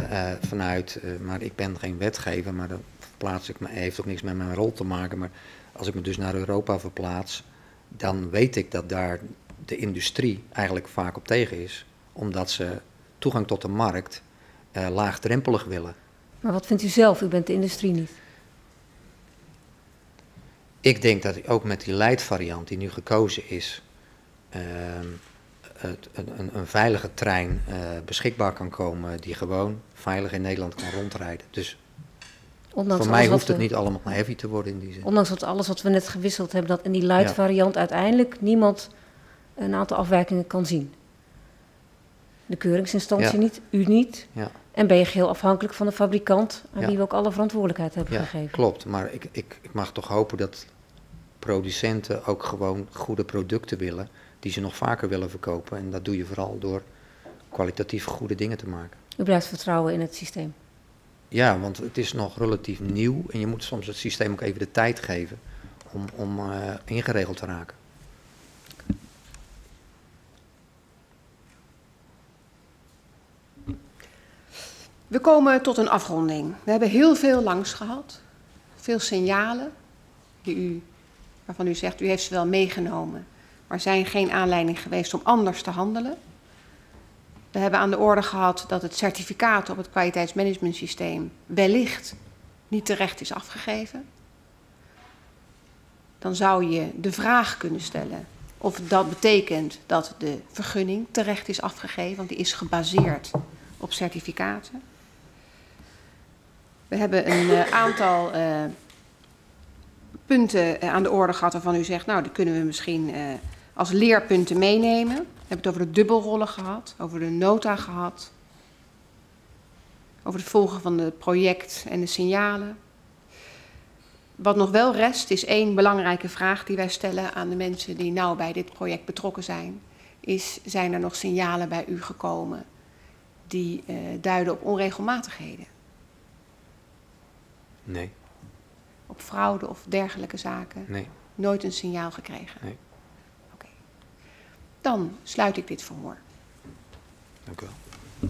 vanuit, maar ik ben geen wetgever, maar dan verplaats ik me, heeft ook niks met mijn rol te maken, maar als ik me dus naar Europa verplaats, dan weet ik dat daar de industrie eigenlijk vaak op tegen is, omdat ze toegang tot de markt laagdrempelig willen. Maar wat vindt u zelf? U bent de industrie niet. Ik denk dat ook met die leitvariant die nu gekozen is, uh, het, een, een, veilige trein uh, beschikbaar kan komen die gewoon veilig in Nederland kan rondrijden. Dus Ondanks voor mij hoeft het we, niet allemaal heavy te worden in die zin. Ondanks dat alles wat we net gewisseld hebben, dat in die light variant ja. uiteindelijk niemand een aantal afwijkingen kan zien. De keuringsinstantie ja. niet, u niet. Ja. En ben je geheel afhankelijk van de fabrikant, aan wie we ook alle verantwoordelijkheid hebben ja, gegeven. Klopt, maar ik, ik, ik mag toch hopen dat producenten ook gewoon goede producten willen, die ze nog vaker willen verkopen. En dat doe je vooral door kwalitatief goede dingen te maken. U blijft vertrouwen in het systeem. Ja, want het is nog relatief nieuw en je moet soms het systeem ook even de tijd geven om, om uh, ingeregeld te raken. We komen tot een afronding. We hebben heel veel langs gehad, veel signalen die u, waarvan u zegt u heeft ze wel meegenomen, maar zijn geen aanleiding geweest om anders te handelen. We hebben aan de orde gehad dat het certificaat op het kwaliteitsmanagementsysteem wellicht niet terecht is afgegeven. Dan zou je de vraag kunnen stellen of dat betekent dat de vergunning terecht is afgegeven, want die is gebaseerd op certificaten. We hebben een uh, aantal uh, punten uh, aan de orde gehad waarvan u zegt, nou, die kunnen we misschien als leerpunten meenemen. We hebben het over de dubbelrollen gehad, over de nota gehad, over het volgen van het project en de signalen. Wat nog wel rest is één belangrijke vraag die wij stellen aan de mensen die nauw bij dit project betrokken zijn. Is, zijn er nog signalen bij u gekomen die uh, duiden op onregelmatigheden? Nee. Op fraude of dergelijke zaken? Nee. Nooit een signaal gekregen? Nee. Oké. Okay. Dan sluit ik dit verhoor. Dank u wel.